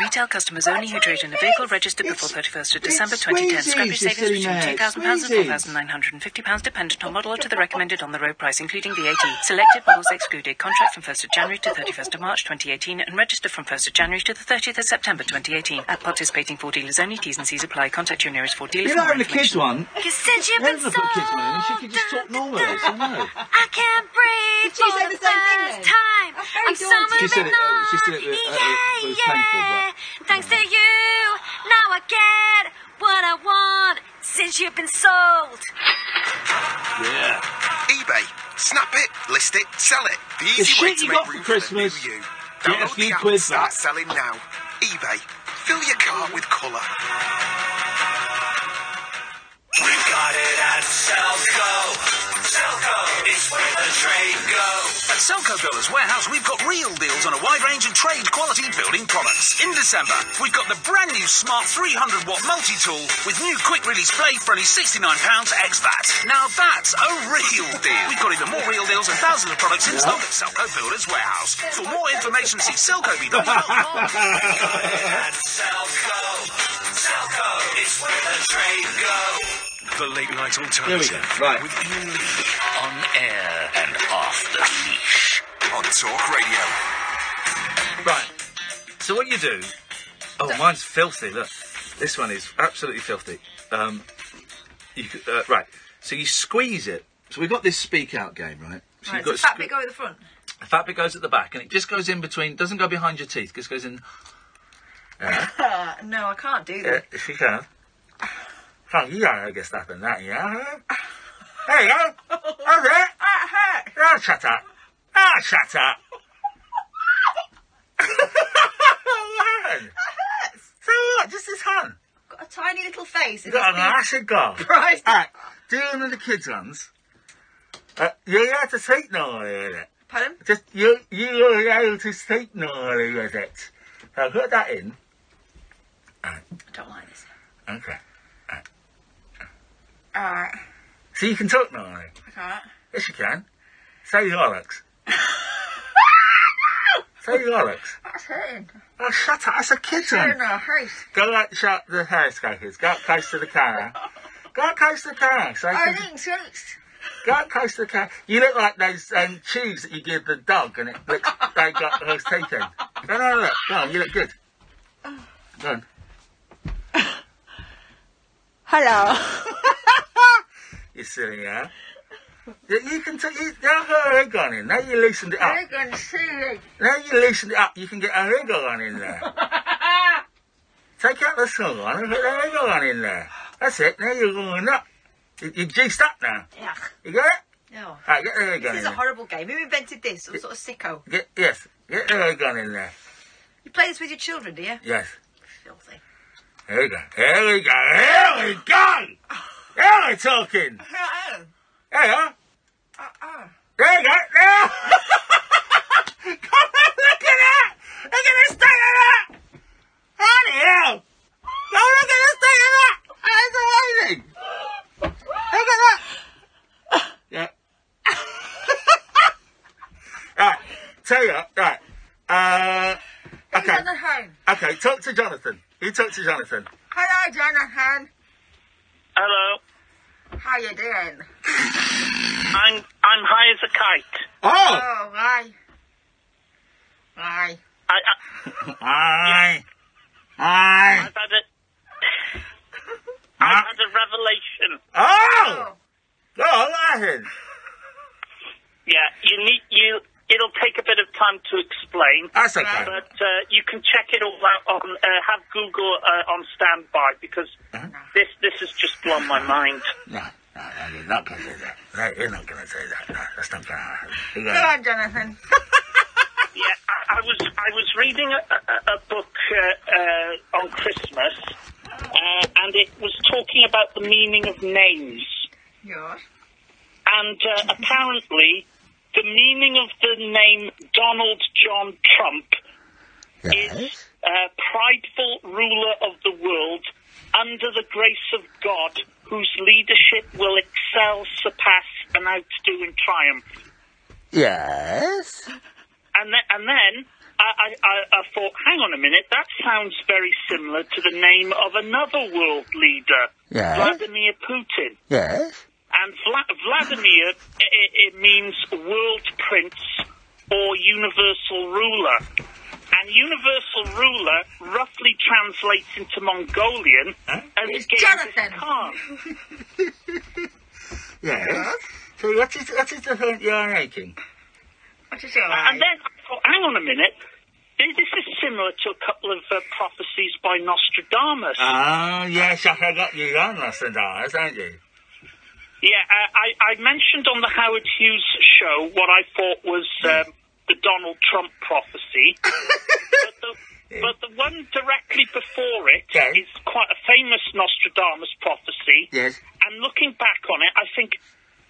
Retail customers only who trade in a vehicle registered before 31st of December 2010. squeezy, Scrappage savings silly between mate, £2,000 and £4,950 dependent on model or to the recommended on the road price, including VAT. Selected models excluded. Contract from 1st of January to 31st of March 2018 and register from 1st of January to the 30th of September 2018. At participating Ford dealers only. T's and C's apply. Contact your nearest Ford dealer You're for not having a kids one. You said you've been going kids one in. She could just talk normally. So no. I can't breathe Did she for say the the same thing time. I'm so daunting. She said it. Uh, she said it. Uh, it was yeah, painful, yeah. Thanks to you, now I get what I want since you've been sold. yeah. eBay. Snap it, list it, sell it. The The easy way to you make got for room Christmas. For the new you. Get a few the app quid start back. selling now. eBay. Fill your cart with colour. We got it at Selco. Selco is where the trade goes. At Selco Builders Warehouse, we've got real deals on a wide range of trade quality building products. In December, we've got the brand new Smart 300 watt multi tool with new quick release blade for only £69 ex VAT. Now that's a real deal. We've got even more real deals and thousands of products in stock at Selco Builders Warehouse. For more information, see selco.com. at Selco. Selco where the trade goes. The late night Here we alternative. go. Right. With Iain Lee on air and off the leash. On Talk Radio. Right. So what you do? Oh, mine's filthy. Look, this one is absolutely filthy. Um, you could, uh, right. So you squeeze it. So we've got this speak out game, right? So Right, you've so got fat sque- bit go at the front. the fat bit goes at the back, and it just goes in between. Doesn't go behind your teeth. Just goes in. Yeah. no, I can't do that. if you can. Oh, you gotta get stuff in that, yeah? There you go. That's it. Oh, shut up. Oh, shut up. what happened? So what? Just this hand. Got a tiny little face. You got an acid go. Christ. Alright, do one of the kids' ones. Uh, you have to speak normally with it. Pardon? Just, you, you are able to speak normally with it. So put that in. I don't like this. Okay. Alright. So you can talk normally. I can't. Yes, you can. Say Alex. Say Alex. That's hurting. Oh, shut up. That's a kid's Hurting our house. Go like shut the hairscrapers. Go up close to the camera. Go up close to the camera. So I Oh, thanks, thanks. go up close to the camera. You look like those um, chews that you give the dog and it looks they got those teeth in. No, on, look. Go on, you look good. Go on. Hello. You silly, yeah? You, can take. You, now her egg on in. Now you loosened it up. I can see it. Now you loosened it up. You can get her egg on in there. Take out the song on and put the egg on in there. That's it. Now you're going up. You, you're juiced up now. Yeah. You get it? No. Right, get the egg on This is a horrible game. Who invented this? Some sort of sicko. Get, yes, get the egg on in there. You play this with your children, do you? Yes. Filthy. Here we go. Here we go. Here we go. Now we're talking. There you are. There you go. There. Come on, look at that. Look at the state of that. Honey, hell. Go look at the state of that. That's amazing. Look at that. Yeah. right. Tell you, right. Okay. Talk to Jonathan. You talk to Jonathan. Hello, Jonathan. Hello. How you doing? I'm I'm high as a kite. Oh. Oh, hi. Hi. I, I Aye. Aye. I've had a I've had a revelation. Oh. oh. Go on, Martin. Yeah, you need you. It'll take a bit of time to explain. That's okay. But uh, you can check it all out on. Uh, have Google uh, on standby because Uh-huh. this this has just blown my mind. No, no, no, you're not going to say that. No, you're not going to say that. No, that's not going to happen. Go on, Jonathan. Yeah, I, I was I was reading a, a, a book uh, uh, on Christmas, uh, and it was talking about the meaning of names. Yes. And uh, apparently, the meaning of the name Donald John Trump is uh, prideful ruler of the world under the grace of God, whose leadership will excel, surpass, and outdo in triumph. Yes. And then, and then I, I, I, I thought, hang on a minute, that sounds very similar to the name of another world leader, Yes. Vladimir Putin. Yes. And Vla- Vladimir, it, it means world prince or universal ruler. And universal ruler roughly translates into Mongolian as Genghis Khan. Yes. So what is, what is the point you're making? What is your And then I thought, hang on a minute, this this is similar to a couple of uh, prophecies by Nostradamus. Oh, yes, I forgot you on Nostradamus, aren't you? Yeah, uh, I, I mentioned on the Howard Hughes show what I thought was um, the Donald Trump prophecy. but, the, but the one directly before it is quite a famous Nostradamus prophecy. Yes. And looking back on it, I think,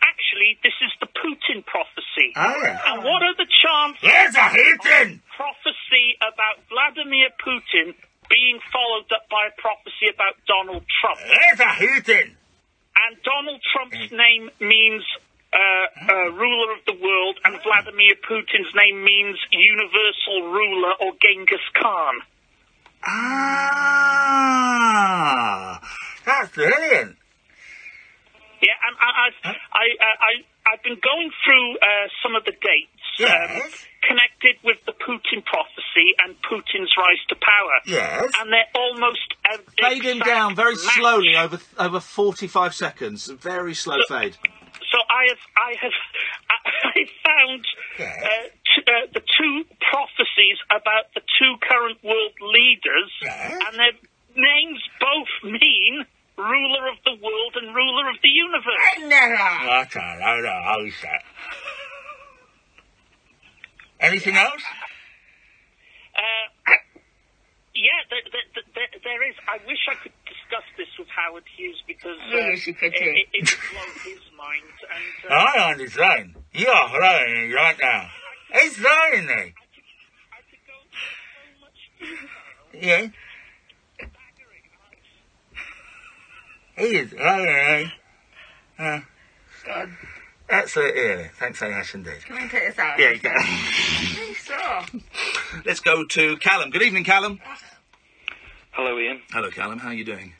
actually, this is the Putin prophecy. Oh, yeah. And what are the chances There's a Putin! prophecy about Vladimir Putin being followed up by a prophecy about Donald Trump? There's a Putin! And Donald Trump's name means uh, uh, ruler of the world, and Vladimir Putin's name means universal ruler or Genghis Khan. Ah, that's brilliant. Yeah, and I, I've, I, I, I, I've been going through uh, some of the dates um, connected with the Putin prophecy and Putin's rise to power. Yes. And they're almost exact down very match. slowly over over 45 seconds. Very slow fade. So I have, I have, I found uh, t- uh, the two prophecies about the two current world leaders, and their names both mean ruler of the world and ruler of the universe. What a load of bullshit. Anything else? Uh, yeah, there, there, there, there is. I wish I could discuss this with Howard Hughes because uh, Yes, could it, it, it would blow his mind. And, uh, I understand. You are flying right now. It's flying there. Yeah. He is flying. Uh, that's it, yeah. Thanks very much indeed. Can I take this out? Yeah, you can. Hey. Let's go to Callum. Good evening, Callum. Hello, Iain. Hello, Callum. How are you doing?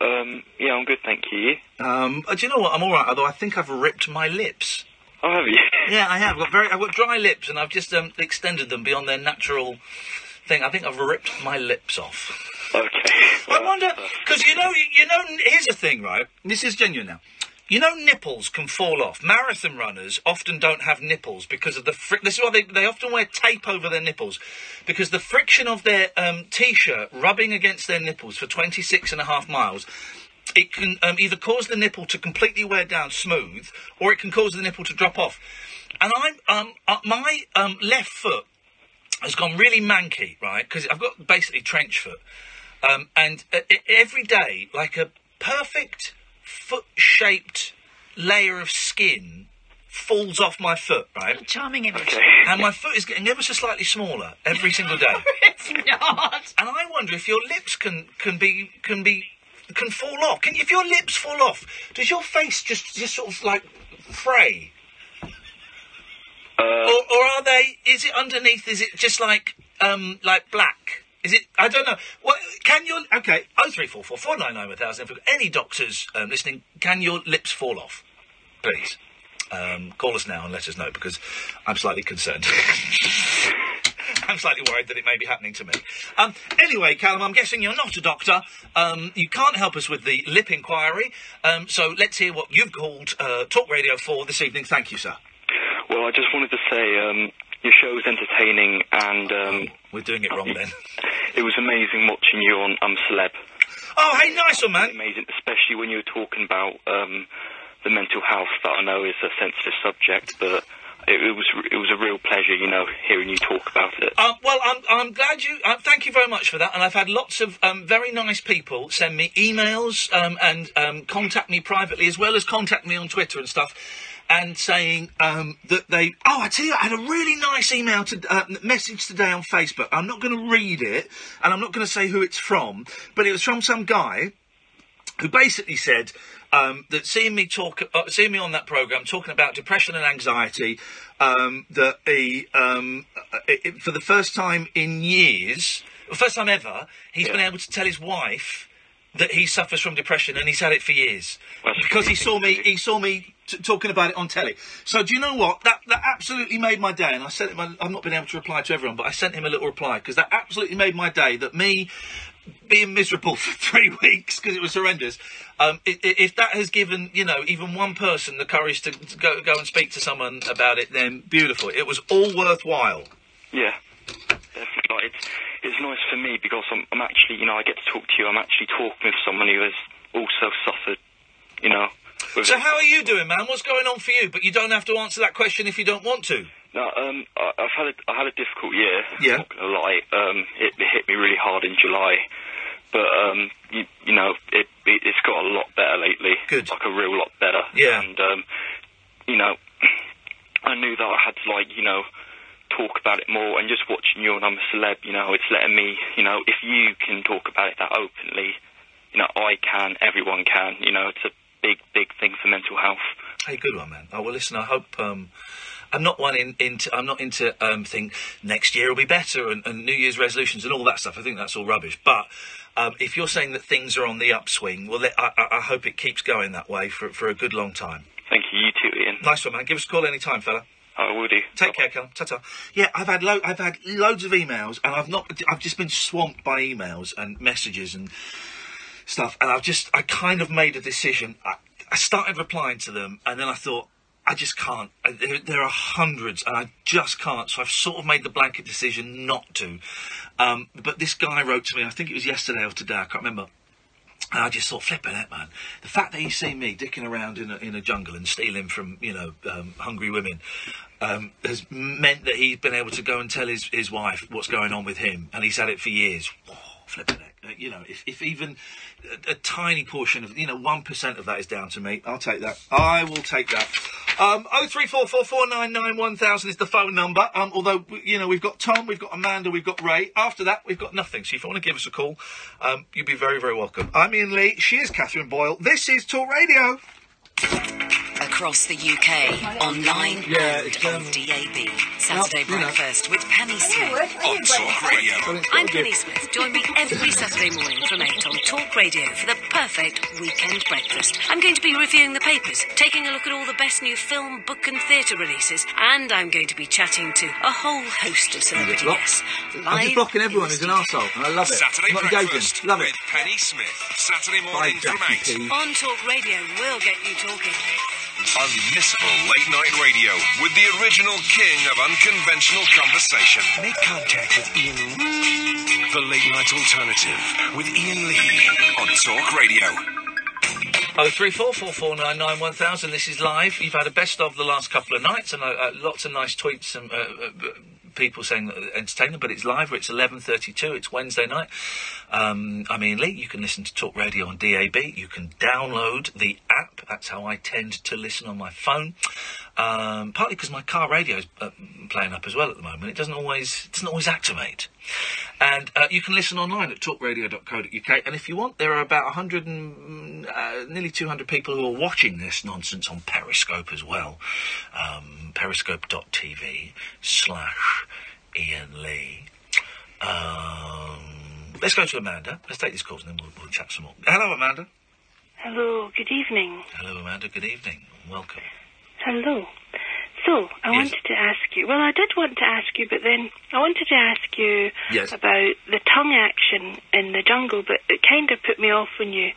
Um, yeah, I'm good, thank you. Um, uh, do you know what? I'm all right. Although I think I've ripped my lips. Oh, have you? Yeah, I have. I've got very. I've got dry lips, and I've just um, extended them beyond their natural thing. I think I've ripped my lips off. Okay. I wonder because you know, you know. Here's the thing, right? This is genuine now. You know, nipples can fall off. Marathon runners often don't have nipples because of the. Fri- this is why they, they often wear tape over their nipples because the friction of their um, t-shirt rubbing against their nipples for 26 and a half miles. It can um, either cause the nipple to completely wear down smooth, or it can cause the nipple to drop off. And I'm um, uh, my um, left foot has gone really manky, right? Because I've got basically trench foot, um, and uh, every day, like a perfect foot-shaped layer of skin falls off my foot, right? Charming image. And my foot is getting ever so slightly smaller every single day. it's not. And I wonder if your lips can can be can be can fall off. Can if your lips fall off, does your face just just sort of like fray? or, or are they? Is it underneath? Is it just like um like black? Is it? I don't know. What can your okay? Oh three four four four nine nine one thousand. Got any doctors um, listening, can your lips fall off? Please um, call us now and let us know because I'm slightly concerned. I'm slightly worried that it may be happening to me. Um, anyway, Callum, I'm guessing you're not a doctor. Um, you can't help us with the lip inquiry. Um, so let's hear what you've called uh, Talk Radio for this evening. Thank you, sir. Well, I just wanted to say um, your show was entertaining and um, we're doing it wrong then. It was amazing watching you on I'm Celeb. Oh, hey, nice one, man. Amazing, especially when you were talking about um, the mental health that I know is a sensitive subject, but it, it was it was a real pleasure, you know, hearing you talk about it. Um, well, I'm, I'm glad you. Uh, thank you very much for that. And I've had lots of um, very nice people send me emails um, and um, contact me privately, as well as contact me on Twitter and stuff, and saying um, that they. Oh, I tell you, I had a really nice email to uh, message today on Facebook. I'm not going to read it, and I'm not going to say who it's from, but it was from some guy who basically said um, that seeing me talk, uh, seeing me on that program talking about depression and anxiety, um, that he, um, uh, it, for the first time in years, the first time ever, he's been able to tell his wife that he suffers from depression and he's had it for years because he saw me, he saw me. T- talking about it on telly. So do you know what? That that absolutely made my day, and I sent him. I've not been able to reply to everyone, but I sent him a little reply because that absolutely made my day. That me being miserable for three weeks because it was horrendous. Um, i- i- if that has given you know even one person the courage to, to go go and speak to someone about it, then beautiful. It was all worthwhile. Yeah, definitely. It's it's nice for me because I'm, I'm actually, you know, I get to talk to you. I'm actually talking with someone who has also suffered, you know. So how are you doing, man? What's going on for you? But you don't have to answer that question if you don't want to. No, um, I, I've had a, I had a difficult year. Yeah. Not gonna lie, um, it, it hit me really hard in July, but um, you, you know, it, it it's got a lot better lately. Good. Like a real lot better. Yeah. And um, you know, I knew that I had to like, you know, talk about it more. And just watching you and I'm a celeb, you know, it's letting me, you know, if you can talk about it that openly, you know, I can, everyone can. You know, it's a big, big thing for mental health. Hey, good one, man. Oh well, listen. I hope. Um, I'm not one in, into. I'm not into um, think next year will be better and, and New Year's resolutions and all that stuff. I think that's all rubbish. But um, if you're saying that things are on the upswing, well, I, I, I hope it keeps going that way for for a good long time. Thank you. You too, Iain. Nice one, man. Give us a call any time, fella. I will do. Take care, Cal. Ta-ta. Yeah, I've had lo- I've had loads of emails, and I've not. I've just been swamped by emails and messages and stuff, and I've just. I kind of made a decision. I, I started replying to them, and then I thought. I just can't. There, there are hundreds, and I just can't. So I've sort of made the blanket decision not to. Um, but this guy wrote to me. I think it was yesterday or today. I can't remember. And I just thought, flipping it, man. The fact that he's seen me dicking around in a, in a jungle and stealing from, you know, um, hungry women um, has meant that he's been able to go and tell his, his wife what's going on with him. And he's had it for years. Flipping it. You know, if, if even a, a tiny portion of, you know, 1% of that is down to me, I'll take that. I will take that. Um, 03444991000 is the phone number. Um, although, you know, we've got Tom, we've got Amanda, we've got Ray. After that, we've got nothing. So if you want to give us a call, um, you'd be very, very welcome. I'm Iain Lee. She is Katherine Boyle. This is Talk Radio. Across the UK, online Yeah, and it's, on um, DAB. Saturday you know. breakfast with Penny Smith. On Talk Radio. I'm Penny Smith. Join me every Saturday morning from 8 on Talk Radio for the perfect weekend breakfast. I'm going to be reviewing the papers, taking a look at all the best new film, book, and theatre releases, and I'm going to be chatting to a whole host of celebrity Block. guests. I'm just blocking everyone who's an arsehole, and I love it. Saturday I'm not engaging. breakfast Love with it. Penny Smith. Saturday Bye, morning from Jackie 8. P. On Talk Radio, we'll get you talking. Unmissable late night radio with the original king of unconventional conversation. Make contact with Iain. The Late Night Alternative with Iain Lee. On Talk Radio. Oh three four four four nine nine one thousand. This is live. You've had a best of the last couple of nights, and uh, uh, lots of nice tweets and uh, uh, people saying that. But it's live. It's eleven thirty two. It's Wednesday night. Um, I'm Iain Lee. You can listen to Talk Radio on DAB. You can download the app. That's how I tend to listen on my phone. Um, partly because my car radio is uh, playing up as well at the moment. It doesn't always it doesn't always activate. And uh, you can listen online at talkradio.co.uk. And if you want, there are about 100 and uh, nearly 200 people who are watching this nonsense on Periscope as well. Um, periscope.tv slash Iain Lee. Um, let's go to Amanda. Let's take these calls and then we'll, we'll chat some more. Hello, Amanda. Hello, good evening. Hello, Amanda. Good evening. Welcome. Hello. So, I Yes. wanted to ask you, well, I did want to ask you, but then I wanted to ask you Yes. about the tongue action in the jungle, but it kind of put me off when you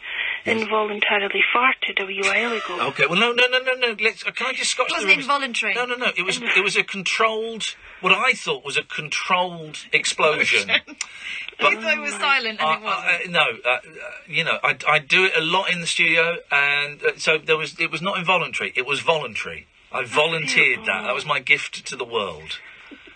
involuntarily farted a wee while ago. Okay. Well, no, no, no, no, no. Let's. Uh, can I just scotch It wasn't room? involuntary. No, no, no. It was. It was a controlled. What I thought was a controlled explosion. I thought it was silent and Uh, it wasn't. uh, no, uh, uh, you know, I, I do it a lot in the studio, and uh, so there was. It was not involuntary. It was voluntary. I volunteered that. That was my gift to the world.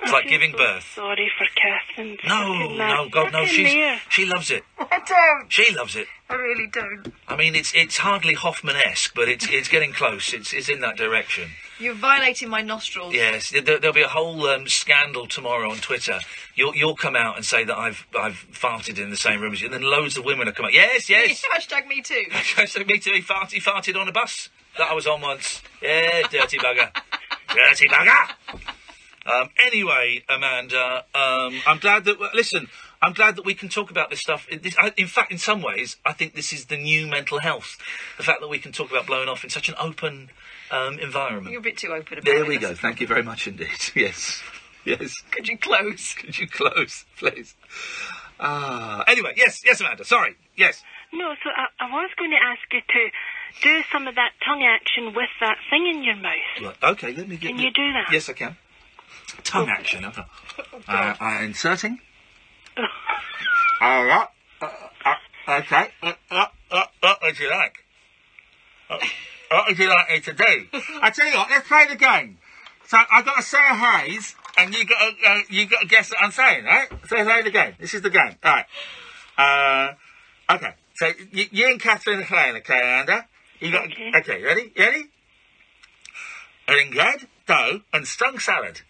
It's like giving birth. Sorry for Katherine. No, no, God, no. She's she loves it. I don't. She loves it. I really don't. I mean, it's it's hardly Hoffman-esque, but it's it's getting close. It's it's in that direction. You're violating my nostrils. Yes, there, there'll be a whole um, scandal tomorrow on Twitter. You'll you'll come out and say that I've I've farted in the same room as you, and then loads of women will come out. Yes, yes. Hashtag me too. so me too. He farted, he farted on a bus that I was on once. Yeah, dirty bugger, dirty bugger. Um, anyway, Amanda, um, I'm glad that listen. I'm glad that we can talk about this stuff. It- this- I- In fact, in some ways, I think this is the new mental health. The fact that we can talk about blowing off in such an open um, environment. You're a bit too open about There it. we go. Thank you very much indeed. Yes. Yes. Could you close? Could you close, please? Ah. anyway, yes, yes, Amanda. Sorry. Yes. No, so I, I was going to ask you to do some of that tongue action with that thing in your mouth. Right. Okay. Let me get. Can you do that? Yes, I can. Tongue action. Uh, uh, uh, inserting. Uh, uh, uh, uh, okay. Uh, uh, uh, what do you like? Uh, what would you like me to do? I tell you what. Let's play the game. So I've got to say a haze, and you got to, uh, you got to guess what I'm saying, right? So play the game. This is the game. All right. Uh, okay. So you, you and Katherine are playing, okay, Amanda? You got Okay. okay. Ready? Ready? Ringhead, dough, and strong salad.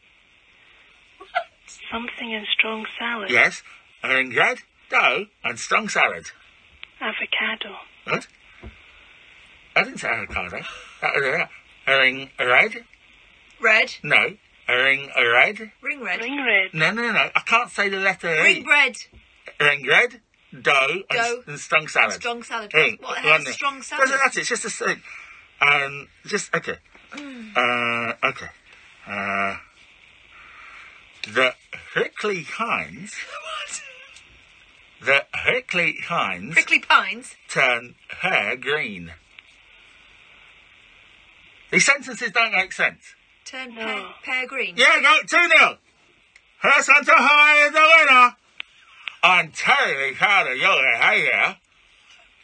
Something in strong salad. Yes. Ringhead, dough, and strong salad. Avocado. What? I didn't say avocado. That was a ring red. Red. No. Ring red. Ring red. Ring red. No, no, no, no. I can't say the letter Ring red. Ring red, dough, and, Dough. and strung salad. Strong salad. Ring. What One has there. strong Doesn't salad? matter. It's just a thing. Um, just okay. Uh, okay. Uh, the Hickley Hines. The Hickley Hines Prickly pines. turn hair green. These sentences don't make sense. Turn pear, pear green. Yeah, go 2 0. Her Santa High is the winner. I'm terribly proud of your behaviour.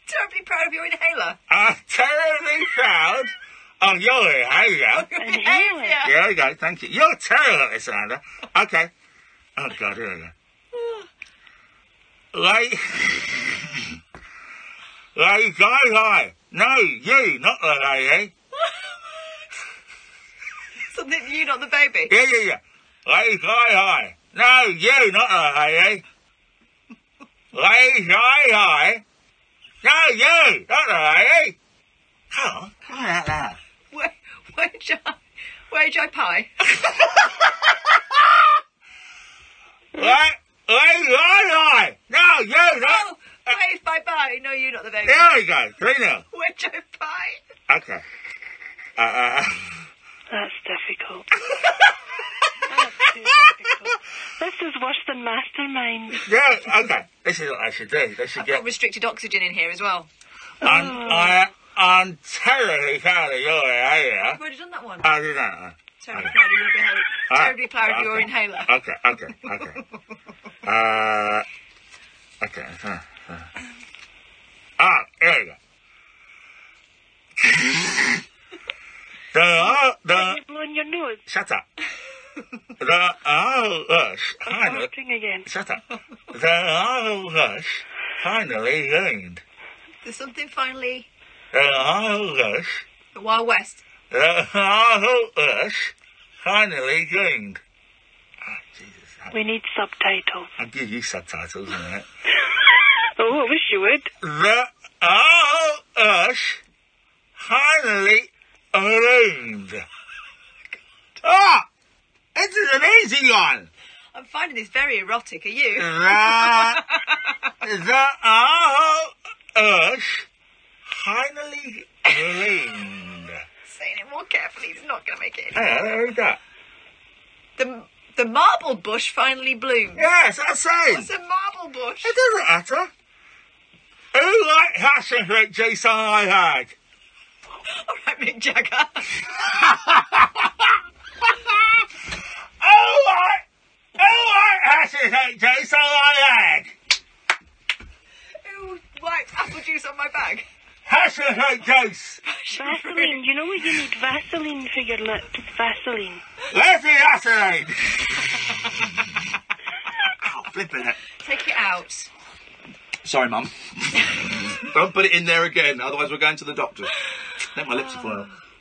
Terribly proud of your inhaler. I'm terribly proud of your behaviour. Behaviour. There we go, thank you. You're terrible at this, Amanda. Okay. Oh, God, here we go. Like, like, hi, hi. No, you, not the lady. Something you, not the baby. Yeah, yeah, yeah. Like, hi, hi. No, you, not the lady. Like, hi, hi. No, you, not the lady. Come on, come on out loud. Where, Where'd you, where'd you pie? Right? Right, right, right. No, you, no. Oh, wave bye bye. No, you're not the baby. There we go. Three nil. Where'd you pie? Okay. Uh, uh, That's difficult. That's too difficult. This is worse than Mastermind. yeah, okay. This is what I should do. They should I've get. got restricted oxygen in here as well. I'm, I, I'm terribly proud of your idea. I've already done that one. I did that. Terribly proud of your behavior. Ah, Terribly proud of your okay. inhaler. Okay, okay, okay. uh, okay. uh, uh. Ah, there you go. the, the, Are you blowing your nose? shut up. The owl rush I'm finally, farting again. shut up. The owl rush finally gained. There's something finally. The owl rush, The Wild West. the owl rush finally gained. We need subtitles. I'll give you subtitles in a minute. Oh, I wish you would. The owl rush finally gained. Ah! This is an easy one. I'm finding this very erotic. Are you? The, the owl rush finally gained. Saying it more carefully. It's not going to make it. Yeah, there we go. The the marble bush finally bloomed. Yes, that's saying. What's a marble bush? It doesn't matter. Who like Hassan Rick Jason I had? All right, Mick Jagger. Who like, who like Hassan Rick Jason I had? Ooh, white apple juice on my bag. Hassan Rick Jace. Vaseline. You know what? You need Vaseline for your lips. Vaseline. Let's see Hassan. Ow, flipping it. Take it out. Sorry, Mum. Don't put it in there again, otherwise we're going to the doctor. Let my lips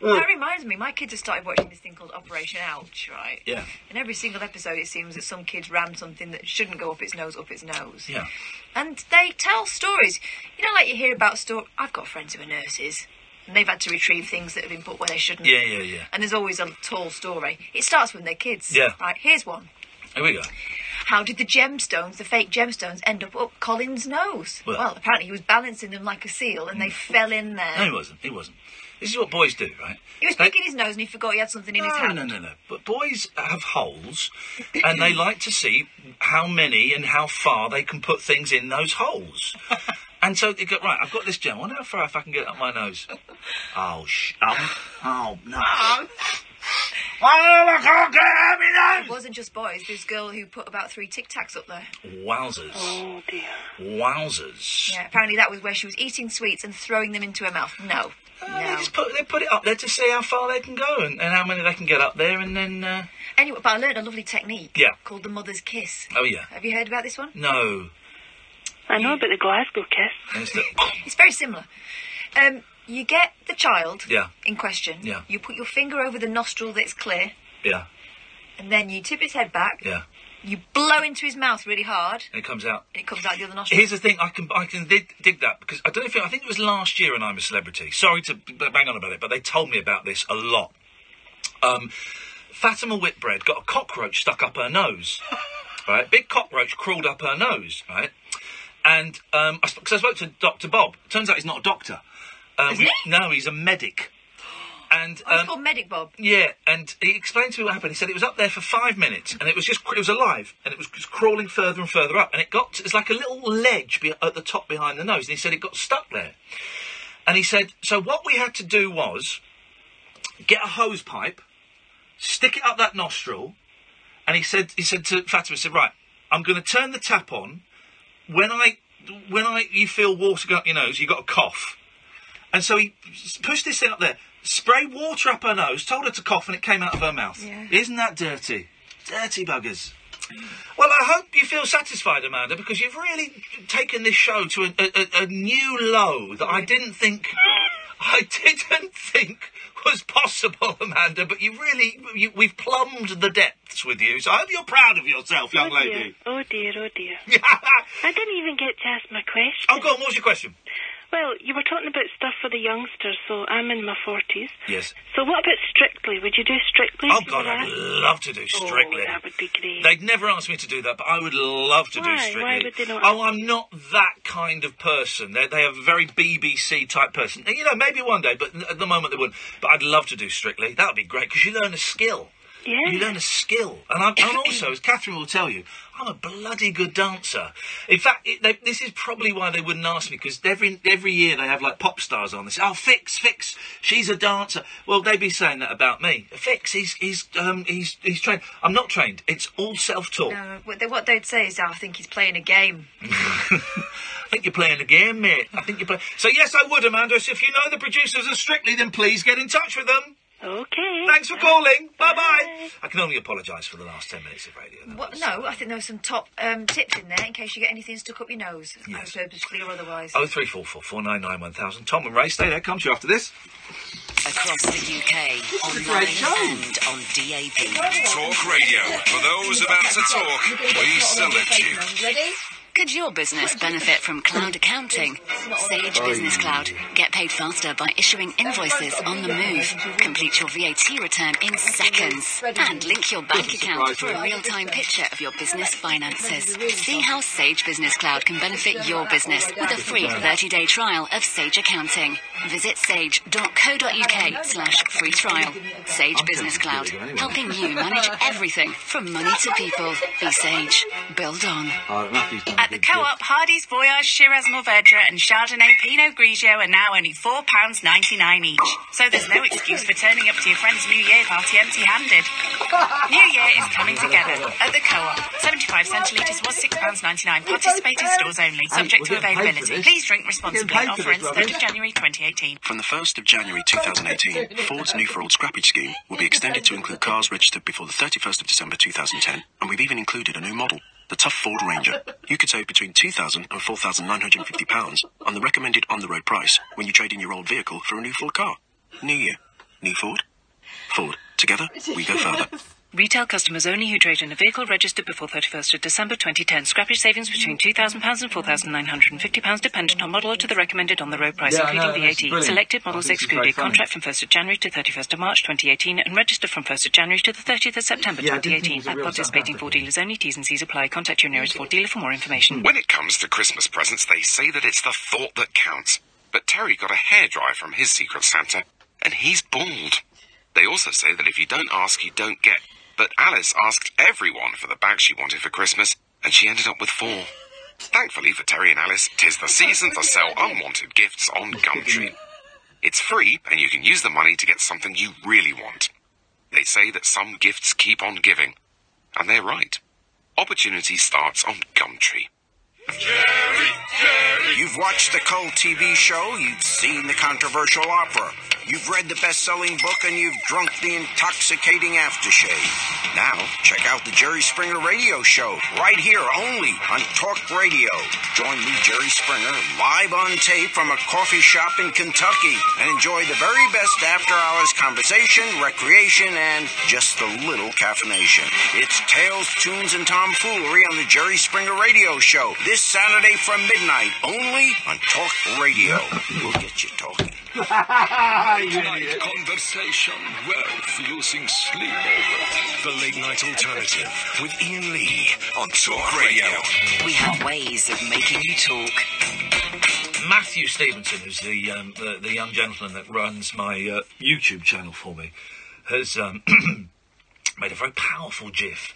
fall. That reminds me, my kids have started watching this thing called Operation Ouch, right? Yeah. In every single episode, it seems that some kid's rammed something that shouldn't go up its nose up its nose. Yeah. And they tell stories. You know, like you hear about story. I've got friends who are nurses, and they've had to retrieve things that have been put where they shouldn't. Yeah, yeah, yeah. And there's always a tall story. It starts when they're kids. Yeah. Right. Here's one. Here we go. How did the gemstones, the fake gemstones, end up up Colin's nose? Well- Well, apparently he was balancing them like a seal, and they mm. fell in there. No, he wasn't. He wasn't. This is what boys do, right? He was They- picking his nose, and he forgot he had something in his hand. no, no, no. But boys have holes, and they like to see how many and how far they can put things in those holes. And so they go, right, I've got this gem. I wonder how far if I can get it up my nose. Oh, sh- um, oh, no. Oh, I can't get it up my It wasn't just boys. There's a girl who put about three Tic Tacs up there. Wowzers. Oh dear. Wowzers. Yeah, apparently that was where she was eating sweets and throwing them into her mouth. No. They No. just put, they put it up there to see how far they can go and, and how many they can get up there, and then, uh, Anyway, but I learned a lovely technique Yeah. called the mother's kiss. oh, yeah. Have you heard about this one? No. I know about the Glasgow kiss. It's the- It's very similar. Um, you get the child Yeah. in question. Yeah. You put your finger over the nostril that's clear, Yeah. and then you tip his head back. Yeah. You blow into his mouth really hard, And it comes out. and it comes out the other nostril. Here's the thing, I can I can dig, dig that because I don't know if it, I think it was last year and I'm a celebrity. Sorry to bang on about it, but they told me about this a lot. Um, Fatima Whitbread got a cockroach stuck up her nose. Right, big cockroach crawled up her nose. Right, and um, I, 'cause I spoke to Doctor Bob. Turns out he's not a doctor. Um, we- he? No, he's a medic. And Oh, it's um, called Medic Bob. yeah, and he explained to me what happened. He said it was up there for five minutes, and it was just it was alive, and it was just crawling further and further up, and it got it's like a little ledge be, at the top behind the nose. And he said it got stuck there, and he said so. What we had to do was get a hose pipe, stick it up that nostril, and he said he said to Fatima, he said right, I'm going to turn the tap on. When I when I you feel water go up your nose, you got a cough. And so he pushed this thing up there, sprayed water up her nose, told her to cough, and it came out of her mouth. Yeah. Isn't that dirty? Dirty buggers. Well, I hope you feel satisfied, Amanda, because you've really taken this show to a, a, a new low that I didn't think, I didn't think was possible, Amanda. But you really, you, we've plumbed the depths with you. So I hope you're proud of yourself, young oh lady. Oh dear, oh dear. I didn't even get to ask my question. Oh, go on. What was your question? Well, you were talking about stuff for the youngsters, so I'm in my 40s. Yes. So what about Strictly? Would you do Strictly? Oh God, I'd love to do oh, Strictly. Oh, that would be great. They'd never ask me to do that, but I would love to do Strictly. Why would they not Oh, I'm not that kind of person. They, they have a very BBC type person. You know, maybe one day, but at the moment they wouldn't. But I'd love to do Strictly. That would be great because you learn a skill. Yeah. You learn a skill. And, I'm, and also, as Katherine will tell you, I'm a bloody good dancer. In fact, it, they, this is probably why they wouldn't ask me, because every, every year they have, like, pop stars on. They say, oh, Fix, Fix, she's a dancer. Well, they'd be saying that about me. Fix, he's, he's, um, he's, he's trained. I'm not trained. It's all self-taught. No, what, they, what they'd say is, oh, I think he's playing a game. I think you're playing a game, mate. I think you're playing... So, yes, I would, Amanda. So if you know the producers of Strictly, then please get in touch with them. Okay. Thanks for calling. Bye-bye. I can only apologise for the last 10 minutes of radio. What, no, I think there were some top um, tips in there in case you get anything stuck up your nose, Yes. purposefully or otherwise. Oh three four four four nine nine one thousand. Tom and Ray, stay there. Come to you after this. Across the UK, is a online and on DAB. Talk radio. For those about to talk, we salute you. Ready? Could your business benefit from cloud accounting? Sage Business Cloud. Get paid faster by issuing invoices on the move. Complete your VAT return in seconds. And link your bank account for a real-time picture of your business finances. See how Sage Business Cloud can benefit your business with a free 30-day trial of Sage Accounting. Visit sage.co.uk slash free trial. Sage Business Cloud. Helping you manage everything from money to people. Be Sage. Build on. At the Co-op, Hardy's Voyage, Shiraz Mourvedre and Chardonnay Pinot Grigio are now only £4.99 each. So there's no excuse for turning up to your friend's New Year party empty-handed. New Year is coming together at the Co-op. 75 centilitres was £6.99. Participating stores only. Subject to we're getting paid for availability. Please drink responsibly. Getting Offer ends this, 3rd of January 2018. From the 1st of January 2018, Ford's new for old scrappage scheme will be extended to include cars registered before the 31st of December 2010, and we've even included a new model, the Tough Ford Ranger. You could save between £2,000 and £4,950 on the recommended on-the-road price when you trade in your old vehicle for a new Ford car. New year, new Ford. Ford. Together, we go further. Retail customers only who trade in a vehicle registered before 31st of December 2010. Scrappage savings between £2,000 and £4,950 dependent on model or to the recommended on the road price, Yeah, including that's VAT. brilliant. Selected models think it's very excluded. Contract from 1st of January to 31st of March 2018 and registered from 1st of January to the 30th of September Yeah, I did think it 2018 was at participating Ford dealers only. T's and C's apply. Contact your nearest Ford dealer for more information. When it comes to Christmas presents, they say that it's the thought that counts. But Terry got a hairdryer from his Secret Santa, and he's bald. They also say that if you don't ask, you don't get. But Alice asked everyone for the bag she wanted for Christmas, and she ended up with four. Thankfully for Terry and Alice, tis the season to sell unwanted gifts on Gumtree. It's free, and you can use the money to get something you really want. They say that some gifts keep on giving, and they're right. Opportunity starts on Gumtree. You've watched the cult TV show, you've seen the controversial opera, you've read the best-selling book, and you've drunk the intoxicating aftershave. Now, check out the Jerry Springer Radio Show, right here only on Talk Radio. Join me, Jerry Springer, live on tape from a coffee shop in Kentucky, and enjoy the very best after-hours conversation, recreation, and just a little caffeination. It's Tales, Tunes, and Tomfoolery on the Jerry Springer Radio Show this Saturday from midnight, only on Talk Radio. We'll get you talking. Tonight, conversation worth losing sleep over. The late night alternative with Iain Lee on Talk Radio. We have ways of making you talk. Matthew Stevenson, who's the, um, the the young gentleman that runs my uh, YouTube channel for me, has um, made a very powerful GIF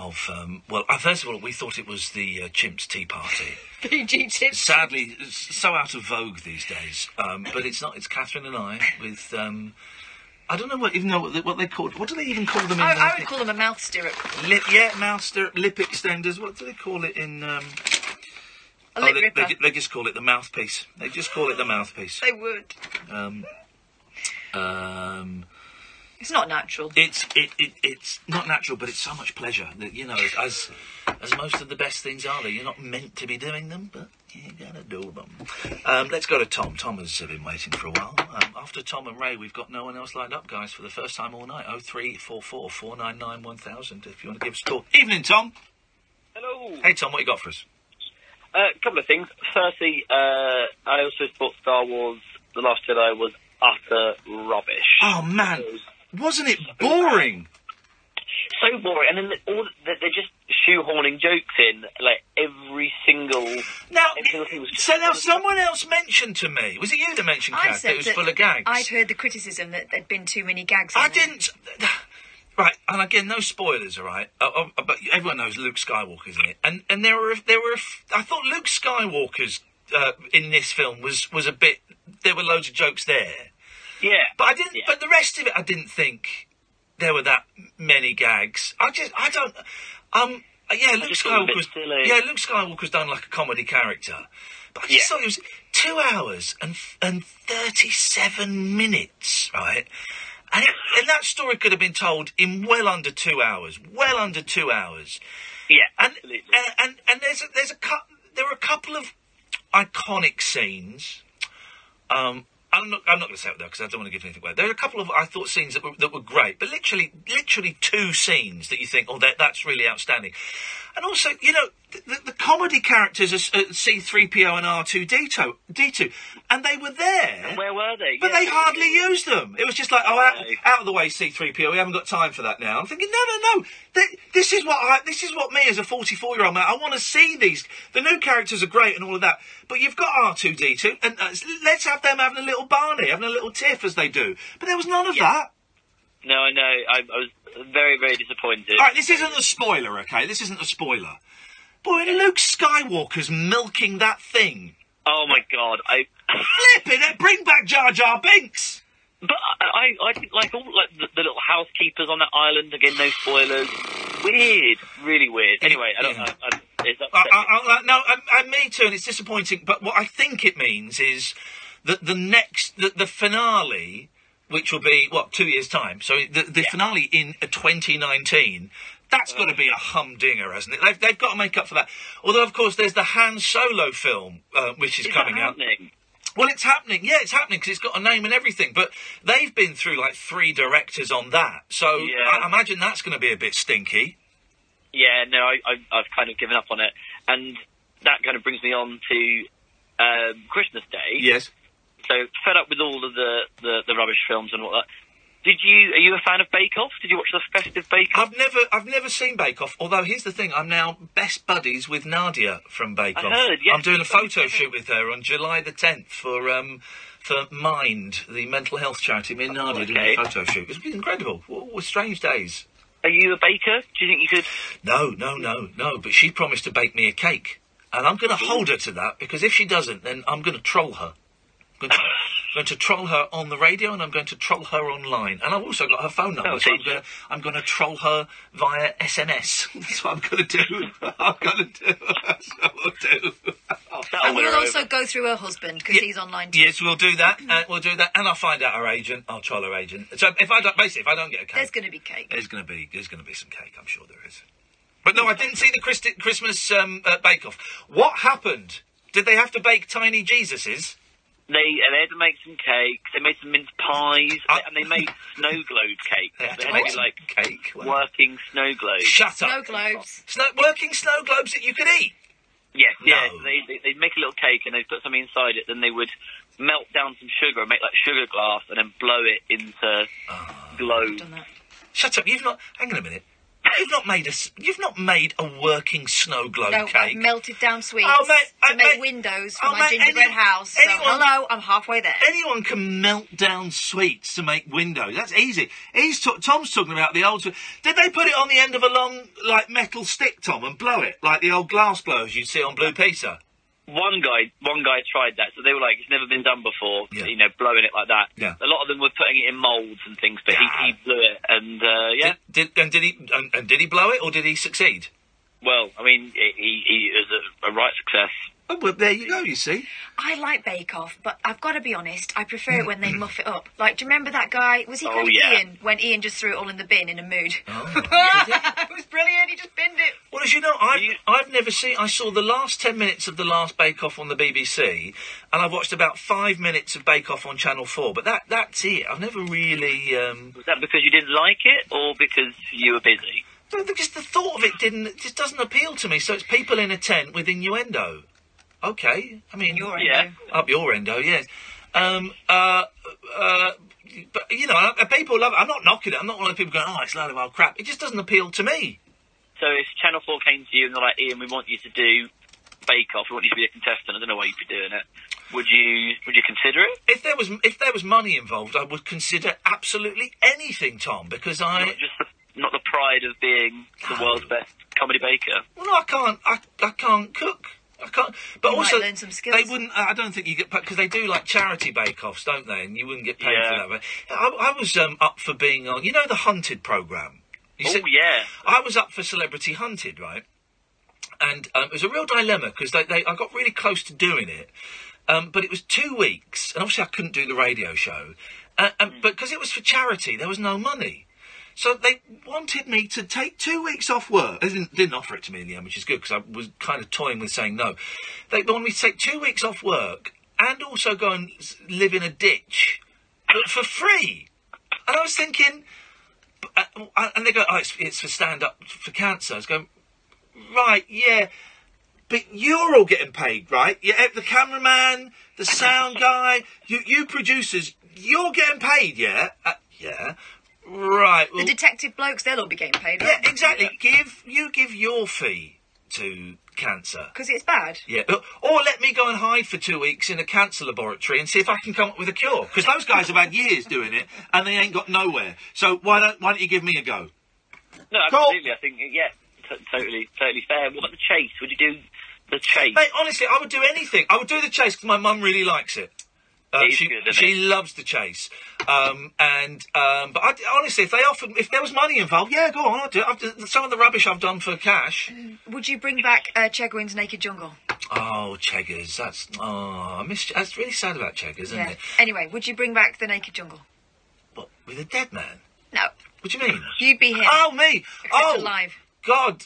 of. Um, well, uh, first of all, we thought it was the uh, Chimps Tea Party. PG tips. Sadly, so out of vogue these days. Um, but it's not. It's Katherine and I with. Um, I don't know what even know what they, what they call. What do they even call them? In I, I would call them a mouth stirrup. Lip, yeah, mouth stirrup, lip extenders. What do they call it in? Um, A oh, they, they, they just call it the mouthpiece. They just call it the mouthpiece. They would. Um, um, It's not natural. it's it, it it's not natural, but it's so much pleasure that you know, as as most of the best things are. That you're not meant to be doing them, but you gotta do them. Um, let's go to Tom. Tom has uh, been waiting for a while. Um, after Tom and Ray, we've got no one else lined up, guys, for the first time all night. Oh three four four four nine nine one thousand. If you want to give us a call. Evening, Tom. Hello. Hey, Tom, what you got for us? a couple of things. Firstly, uh, I also thought Star Wars: The Last Jedi was utter rubbish. Oh man, wasn't it boring? So boring, and then the- all the- they're just shoehorning jokes in, like every single. Now, every single thing was just So now someone else mentioned to me. Was it you that mentioned I Kath, said that it was that full of gags? I'd heard the criticism that there'd been too many gags. I there. didn't. Right, and again, no spoilers, all right. Uh, uh, but everyone knows Luke Skywalker's in it, and and there were there were. a f- I thought Luke Skywalker's uh, in this film was was a bit. There were loads of jokes there. Yeah, but I didn't. But the rest of it, I didn't think there were that many gags. I just, I don't. Um, yeah, Luke just thought it was a Skywalker's. Yeah, Luke Skywalker's done like a comedy character, but I just thought it was two hours and and thirty seven minutes, right? And, it, and that story could have been told in well under two hours. Well under two hours. Yeah, and, And and, and there's a, there's a there are a couple of iconic scenes. Um, I'm not I'm not going to say it though because I don't want to give anything away. There are a couple of I thought scenes that were that were great, but literally literally two scenes that you think, oh, that that's really outstanding. And also, you know, the, the, comedy characters are uh, C3PO and R2D2, D2, and they were there. And where were they? But Yeah. they hardly used them. It was just like, oh, out, out of the way, C3PO. We haven't got time for that now. I'm thinking, no, no, no. Th- This is what I, this is what me as a 44 year old man. I want to see these. The new characters are great and all of that, but you've got R2D2, and uh, let's have them having a little Barney, having a little tiff as they do. But there was none of that. No, I know. I, I was very, very disappointed. All right, this isn't a spoiler, okay? This isn't a spoiler. Boy, Luke Skywalker's milking that thing. Oh my god, I flipping it. Bring back Jar Jar Binks. But I, I, I think like all like the, the little housekeepers on that island. Again, no spoilers. Weird, really weird. Anyway, I don't know. I, it's I, upsetting. I, I, no, I, I, me too, and it's disappointing. But what I think it means is that the next, the, the finale, which will be what two years time. So the, the finale in uh, 2019. That's got to be a humdinger, hasn't it? They've, they've got to make up for that. Although, of course, there's the Han Solo film, uh, which is Is coming out. Well, it's happening. Yeah, it's happening because it's got a name and everything. But they've been through like three directors on that, so I, I imagine that's going to be a bit stinky. Yeah, no, I, I, I've kind of given up on it, and that kind of brings me on to um, Christmas Day. Yes. So fed up with all of the, the, the rubbish films and all that. Did you? Are you a fan of Bake Off? Did you watch the festive Bake Off? I've never, I've never seen Bake Off. Although here's the thing, I'm now best buddies with Nadiya from Bake Off. I heard, yes. I'm doing a photo shoot with her on July the 10th for um for Mind, the mental health charity. Me and Nadiya doing a photo shoot. It's been incredible. What, what strange days. Are you a baker? Do you think you could? No, no, no, no. But she promised to bake me a cake, and I'm going to hold her to that because if she doesn't, then I'm going to troll her. I'm going to, going to troll her on the radio, and I'm going to troll her online. And I've also got her phone number, Oh, so I'm going, to, I'm going to troll her via SMS. That's what I'm going to do. I'm going to do. That's what I'll do. And we'll also go through her husband because he's online too. Yes, we'll do that. Uh, we'll do that, and I'll find out her agent. I'll troll her agent. So if I don't, basically, if I don't get a cake, There's going to be cake. there's going to be there's going to be some cake. I'm sure there is. But no, I didn't see the Christi- Christmas um, uh, Bake Off. What happened? Did they have to bake tiny Jesuses? They they had to make some cakes. They made some mince pies, and they made snow globe cake. They had make to like cake. working snow globes. Shut up. Snow globes. Snow, working snow globes that you could eat. Yes, yeah. So they, they they'd make a little cake and they'd put something inside it. Then they would melt down some sugar and make like sugar glass, and then blow it into Ah. glow. Shut up. You've not. Hang on a minute. You've not made a. You've not made a working snow globe No, I've cake. melted down sweets Oh, mate, to I- make mate- windows for oh, my mate, gingerbread anyone- house. So, anyone- hello, I'm halfway there. Anyone can melt down sweets to make windows. That's easy. He's ta- Tom's talking about the old. Did they put it on the end of a long, like metal stick, Tom, and blow it like the old glass blowers you'd see on Blue Peter? One guy, one guy tried that, so they were like, "It's never been done before." You know, blowing it like that. Yeah. A lot of them were putting it in molds and things, but he, he blew it, and uh, yeah. Did, and did he? And, and did he blow it, or did he succeed? Well, I mean, he, he, was a, a right success. Oh, well, there you go. You see. I like Bake Off, but I've got to be honest, I prefer it when they muff it up. Like, do you remember that guy? Was he Oh, called yeah. Iain? When Iain just threw it all in the bin in a mood. Oh. it was brilliant. He just binned it. Well, as you know, I've, I've never seen. I saw the last ten minutes of the last Bake Off on the BBC, and I've watched about five minutes of Bake Off on Channel Four. But that that's it. I've never really. Um, Was that because you didn't like it, or because you were busy? no, because the thought of it didn't. It just doesn't appeal to me. So it's people in a tent with innuendo. Okay. I mean, Your Yeah. endo. up your endo, yes. Um, uh, uh, but you know, uh, people love it. I'm not knocking it. I'm not one of the people going, "Oh, it's a load of old crap." It just doesn't appeal to me. So if Channel 4 came to you and they're like, Iain, we want you to do Bake Off, we want you to be a contestant, I don't know why you'd be doing it. Would you would you consider it? If there was if there was money involved, I would consider absolutely anything, Tom, because I Not just the, not the pride of being the world's best comedy baker. well, no, I can't I, I can't cook. I can't. But You might also, learn some skills. they wouldn't. I don't think you get because they do like charity bake-offs, don't they? And you wouldn't get paid Yeah. for that. But I, I was um, up for being on. You know the Hunted program. Oh yeah. I was up for Celebrity Hunted, right? And um, it was a real dilemma because they, they, I got really close to doing it, um, but it was two weeks, and obviously I couldn't do the radio show, uh, and, but because it was for charity, there was no money. So they wanted me to take two weeks off work. They didn't, didn't offer it to me in the end, which is good because I was kind of toying with saying no. They wanted me to take two weeks off work and also go and live in a ditch for free. And I was thinking, uh, and they go, oh, it's, it's for stand up for cancer. I was going, right, yeah, but you're all getting paid, right? Yeah, the cameraman, the sound guy, you, you producers, you're getting paid, yeah? Uh, yeah. Right. The detective blokes, they'll all be getting paid. yeah, exactly. Give you give your fee to cancer. Because it's bad. Yeah, or- or let me go and hide for two weeks in a cancer laboratory and see if I can come up with a cure. Because those guys have had years doing it and they ain't got nowhere. So why don't why don't you give me a go? No, absolutely. I think yeah, t- totally, totally fair. What about the chase? Would you do the chase? Mate, honestly, I would do anything. I would do the chase because my mum really likes it. Uh, she good, she loves the chase, um, and um, but I, honestly, if they offered, if there was money involved, yeah, go on, I'll do it. I've some of the rubbish I've done for cash. Would you bring back uh, Chegwin's Naked Jungle? Oh, Cheggers, that's oh, I miss. That's really sad about Cheggers, isn't yeah. it? Anyway, would you bring back the Naked Jungle? What with a dead man? No. What do you mean? You'd be him. Oh, me! Except oh, alive. God,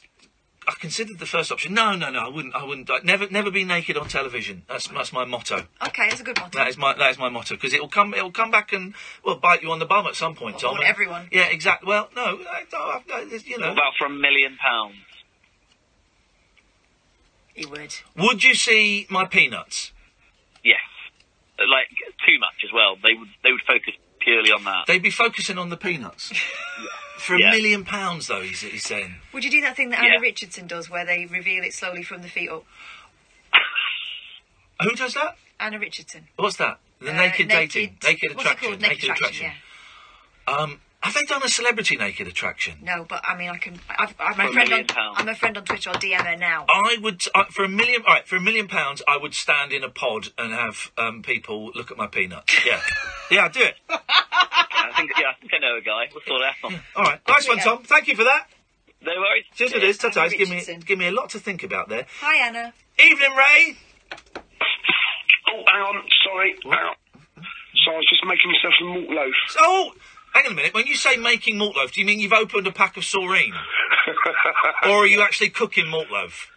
I considered the first option. No, no, no, I wouldn't. I wouldn't. I'd never, never be naked on television. That's that's my motto. Okay, that's a good motto. That is my that is my motto because it'll come it'll come back and well bite you on the bum at some point, Tom. Well, and- everyone. Yeah, exactly. Well, no, I, I, I, you know. What about for a million pounds? He would. Would you see my peanuts? Yes. Uh, Like too much as well. They would they would focus purely on that. They'd be focusing on the peanuts. For a Yeah. million pounds, though, he's, he's saying. Would you do that thing that Yeah. Anna Richardson does where they reveal it slowly from the feet up? Who does that? Anna Richardson. What's that? The Uh, naked, dating, naked what's it attraction, called? Naked, attraction. Um, have they done a celebrity naked attraction? No, but I mean, I can. I've, I'm For a a friend on. million pounds. I'm a friend on Twitter. I'll DM her now. I would uh, for a million. All right, for a million pounds, I would stand in a pod and have um, people look at my peanuts. Yeah, yeah, I'd do it. I think yeah, I think I know a guy. We'll sort that out. All right, nice one, Tom. Thank you for that. No worries. Cheers for this. Anna Ta-ta. It's Give me give me a lot to think about there. Hi, Anna. Evening, Ray. Oh, hang on. Sorry. Hang on. So I was just making myself a malt loaf. Oh, hang on a minute. When you say making malt loaf, do you mean you've opened a pack of Soreen, or are you actually cooking malt loaf?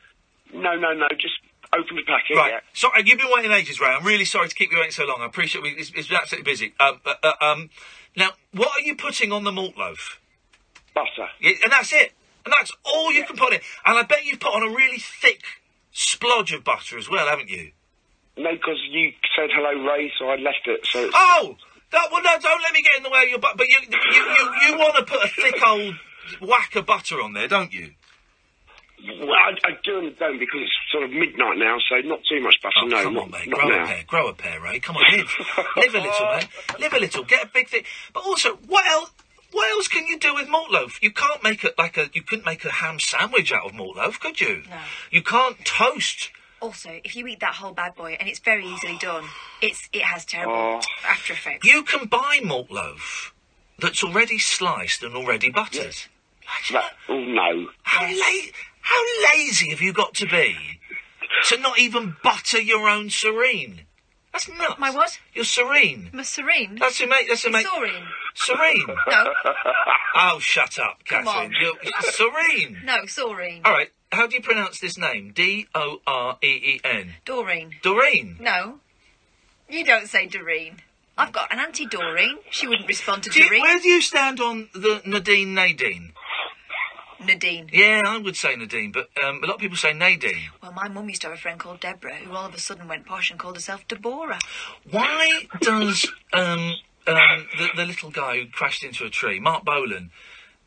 No, no, no. Just open the packet. Right. Yeah. Sorry, you've been waiting ages, Ray. I'm really sorry to keep you waiting so long. I appreciate it. It's, it's absolutely busy. Um, uh, uh, um, now, what are you putting on the malt loaf? Butter. Yeah, and that's it. And that's all you can put in. And I bet you've put on a really thick splodge of butter as well, haven't you? No, because you said hello, Ray, so I left it. So Oh! That, well, no, don't let me get in the way of your butter. But you, you, you, you want to put a thick old whack of butter on there, don't you? well, I, I do and don't because it's sort of midnight now, so not too much butter. Oh, no, come not, on, mate. not Grow now. a pair. Grow a pair, Ray. Come on, live. live a little, man. Live a little. Get a big thing. But also, what else? What else can you do with malt loaf? You can't make it like a. You couldn't make a ham sandwich out of malt loaf, could you? No. You can't toast. Also, if you eat that whole bad boy, and it's very easily done, it's it has terrible Oh. after effects. You can buy malt loaf that's already sliced and already buttered. That, oh no. How la- How lazy have you got to be to not even butter your own serene? That's nuts. My what? Your serene. My serene. That's a mate. That's a mate. Soreen. Serene. No. Oh, shut up, Katherine. Come on. You're serene. No, Saurine. All right. How do you pronounce this name? D O R E E N. Doreen. Doreen. No. You don't say Doreen. I've got an Auntie Doreen. She wouldn't respond to Do you, Doreen. where do you stand on the Nadine Nadine? Nadine. Yeah, I would say Nadine, but um, a lot of people say Nadine. Well, my mum used to have a friend called Deborah who all of a sudden went posh and called herself Deborah. Why does um, um, the, the little guy who crashed into a tree, Marc Bolan,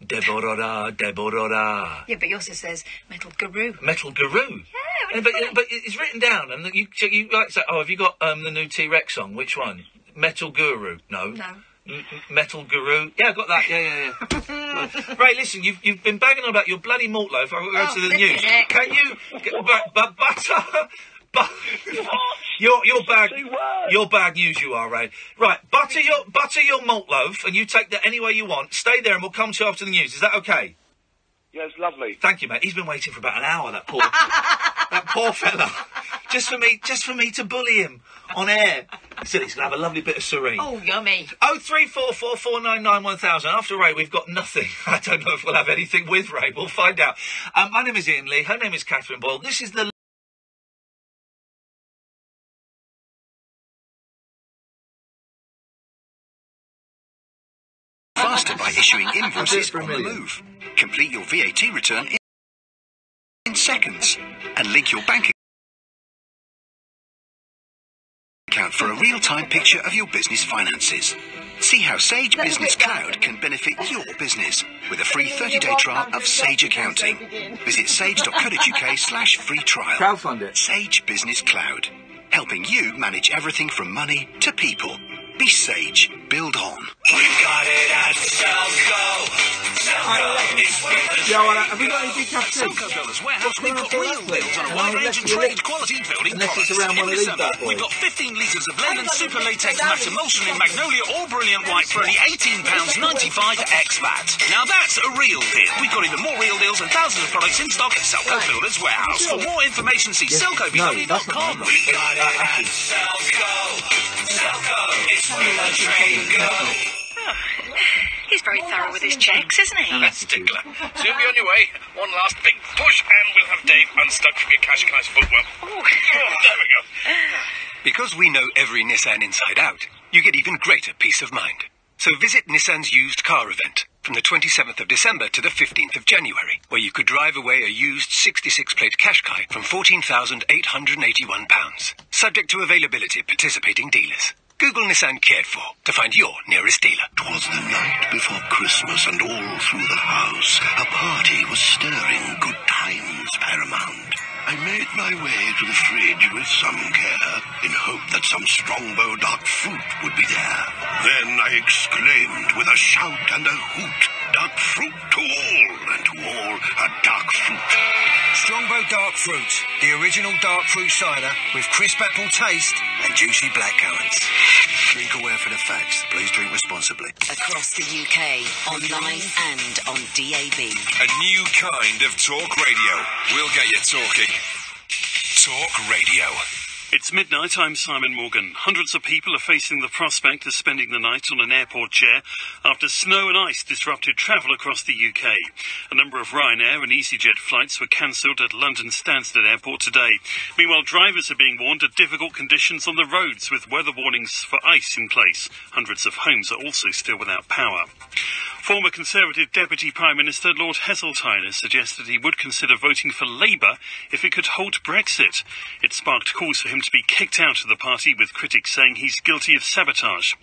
Deborah, Deborah, Yeah, but yours just says Metal Guru. Metal Guru? Yeah, but, but it's written down, and you, so you like say, oh, have you got um, the new T Rex song? Which one? Metal Guru? No. No. M- Metal Guru? Yeah, I got that. Yeah, yeah, yeah. Ray, listen, you've, you've been banging on about your bloody malt loaf. I'll go Oh, to the news. Can you but, but butter? Bu- your your bad your bad news you are Ray. Right, butter your butter your malt loaf, and you take that any way you want. Stay there, and we'll come to you after the news. Is that okay? Yes, lovely. Thank you, mate. He's been waiting for about an hour. That poor that poor fella, just for me, just for me to bully him on air. He said he's gonna have a lovely bit of serene. Oh, yummy. Oh three four four four nine nine one thousand. After Ray, we've got nothing. I don't know if we'll have anything with Ray. We'll find out. Um, my name is Iain Lee. Her name is Katherine Boyle. This is the. Issuing invoices on the move. Complete your VAT return in, seconds and link your bank account for a real-time picture of your business finances. See how Sage Business Cloud can benefit your business with a free 30-day trial of Sage Accounting. Visit sage.co.uk slash free trial. Crowdfund it. Sage Business Cloud, helping you manage everything from money to people. Be Sage. Build on. We've got it at Selco. Selco is Yeah, well, have we got any decaf tea? Selco Builders Warehouse, we've got real that's deals on a wide range of trade quality building unless products. it's around In one of these December, bad boys. we've got 15 litres of Leyland Super Latex Matte Emulsion in Magnolia or Brilliant White for only £18.95 ex VAT. Now that's a real deal. We've got even more real deals and thousands of products in stock at Selco Builders Warehouse. For more information, see Yes, no, that's not selcobw.com. what I got. got it at Selco. Selco is where the train goes. He's very thorough with his checks, isn't he? And that's Stickler. Soon be on your way. One last big push, and we'll have Dave unstuck from your Qashqai's footwell. Oh, there we go. Because we know every Nissan inside out, you get even greater peace of mind. So visit Nissan's used car event from the 27th of December to the 15th of January, where you could drive away a used 66 plate Qashqai from £14,881. Subject to availability participating dealers. Google Nissan Cared For to find your nearest dealer. Twas the night before Christmas, and all through the house a party was stirring. Good times paramount. I made my way to the fridge with some care, in hope that some strongbow dark fruit would be there. Then I exclaimed with a shout and a hoot, Dark fruit to all, and to all a dark fruit. Strongbow Dark Fruit, the original dark fruit cider with crisp apple taste and juicy blackcurrants. Drink aware for the facts. Please drink responsibly. Across the UK, online and on DAB. A new kind of talk radio. We'll get you talking. Talk radio. It's midnight. I'm Simon Morgan. Hundreds of people are facing the prospect of spending the night on an airport chair after snow and ice disrupted travel across the UK. A number of Ryanair and EasyJet flights were cancelled at London Stansted Airport today. Meanwhile, drivers are being warned of difficult conditions on the roads with weather warnings for ice in place. Hundreds of homes are also still without power. Former Conservative Deputy Prime Minister Lord Heseltine has suggested he would consider voting for Labour if it could halt Brexit. It sparked calls for him to be kicked out of the party, with critics saying he's guilty of sabotage.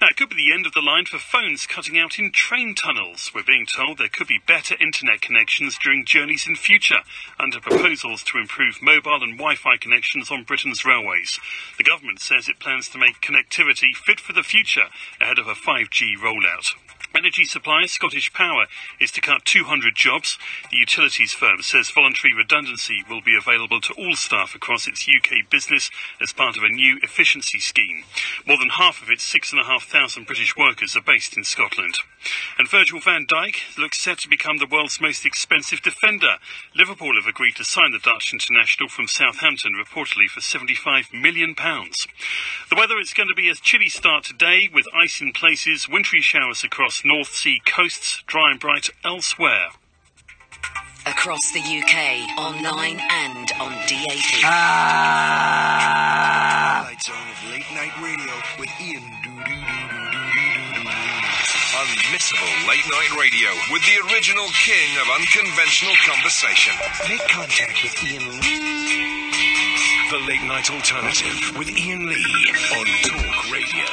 Now, it could be the end of the line for phones cutting out in train tunnels. We're being told there could be better internet connections during journeys in future, under proposals to improve mobile and Wi Fi connections on Britain's railways. The government says it plans to make connectivity fit for the future ahead of a 5G rollout. Energy supplier Scottish Power is to cut 200 jobs. The utilities firm says voluntary redundancy will be available to all staff across its UK business as part of a new efficiency scheme. More than half of its 6,500 British workers are based in Scotland. And Virgil van Dijk looks set to become the world's most expensive defender. Liverpool have agreed to sign the Dutch international from Southampton, reportedly for £75 million. The weather is going to be a chilly start today with ice in places, wintry showers across North Sea coasts, dry and bright elsewhere. Across the UK, online and on DAB. Twilight Zone of late night radio with Iain unmissable late night radio with the original king of unconventional conversation. Make contact with Iain Lee. The Late Night Alternative with Iain Lee on Talk Radio.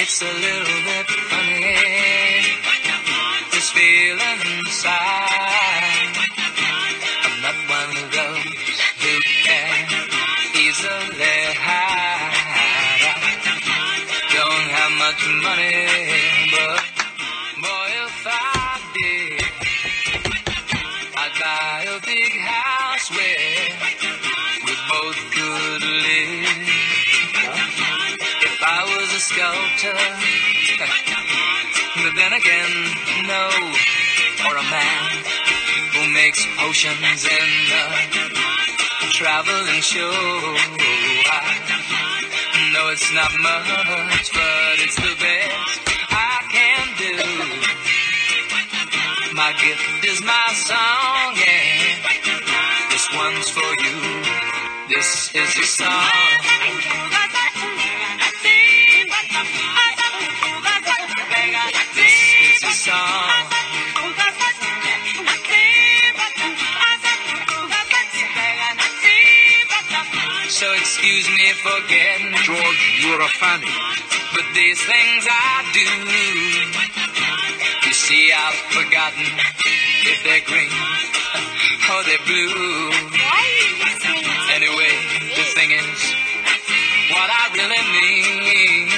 It's a little bit funny, this feeling inside. I'm not one of those who can easily hide. I don't have much money, but boy, if I did, I'd buy a big house where we both could live. If I was a sculptor, then again, no, or a man who makes potions in the traveling show. I know it's not much, but it's the best I can do. My gift is my song, yeah. This one's for you. This is a song. So excuse me for getting George, you're a fanny. but these things I do. You see, I've forgotten if they're green or they're blue. Anyway, the thing is, what I really mean.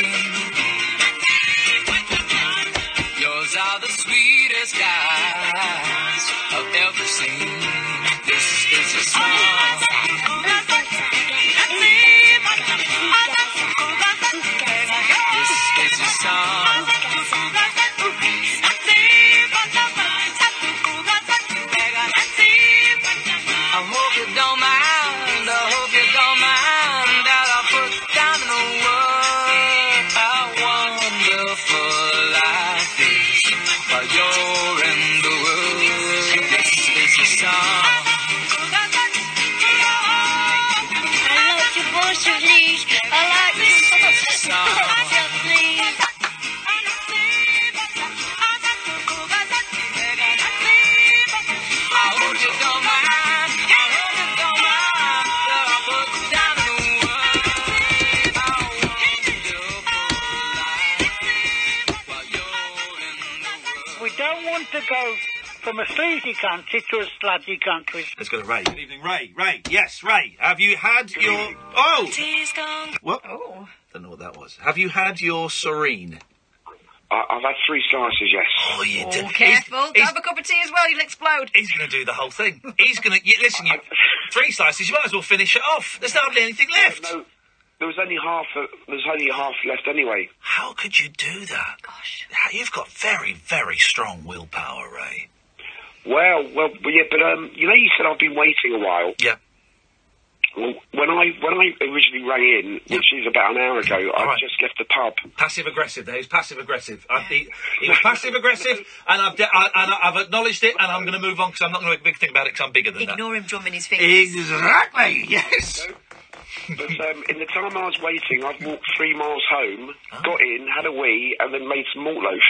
Yours are the sweetest eyes I've ever seen. This is a song. Is a to go from a sleazy country to a sludgy country. Let's go to Ray. Good evening, Ray. Ray, yes, Ray. Have you had your. Oh! Tea's gone. What? Oh. Don't know what that was. Have you had your serene? I, I've had three slices, yes. Oh, you Oh, did. careful. He's- Don't he's- have a cup of tea as well, you'll explode. He's going to do the whole thing. He's going to. You, listen, you. Three slices, you might as well finish it off. There's hardly anything left. No, there was only half. Uh, there was only half left anyway. How could you do that? Gosh. You've got very, very strong willpower, Ray. Well, well, yeah, but um, you know, you said I've been waiting a while. Yeah. Well, when I when I originally rang in, which is about an hour ago, I just left the pub. Passive aggressive. There, he's passive aggressive. I, he, he was passive aggressive, and I've de- I, and I've acknowledged it, and I'm going to move on because I'm not going to make a big thing about it because I'm bigger than that. Ignore him drumming his fingers. Exactly. Yes. But um, in the time I was waiting, I've walked three miles home, got in, had a wee, and then made some malt loaf.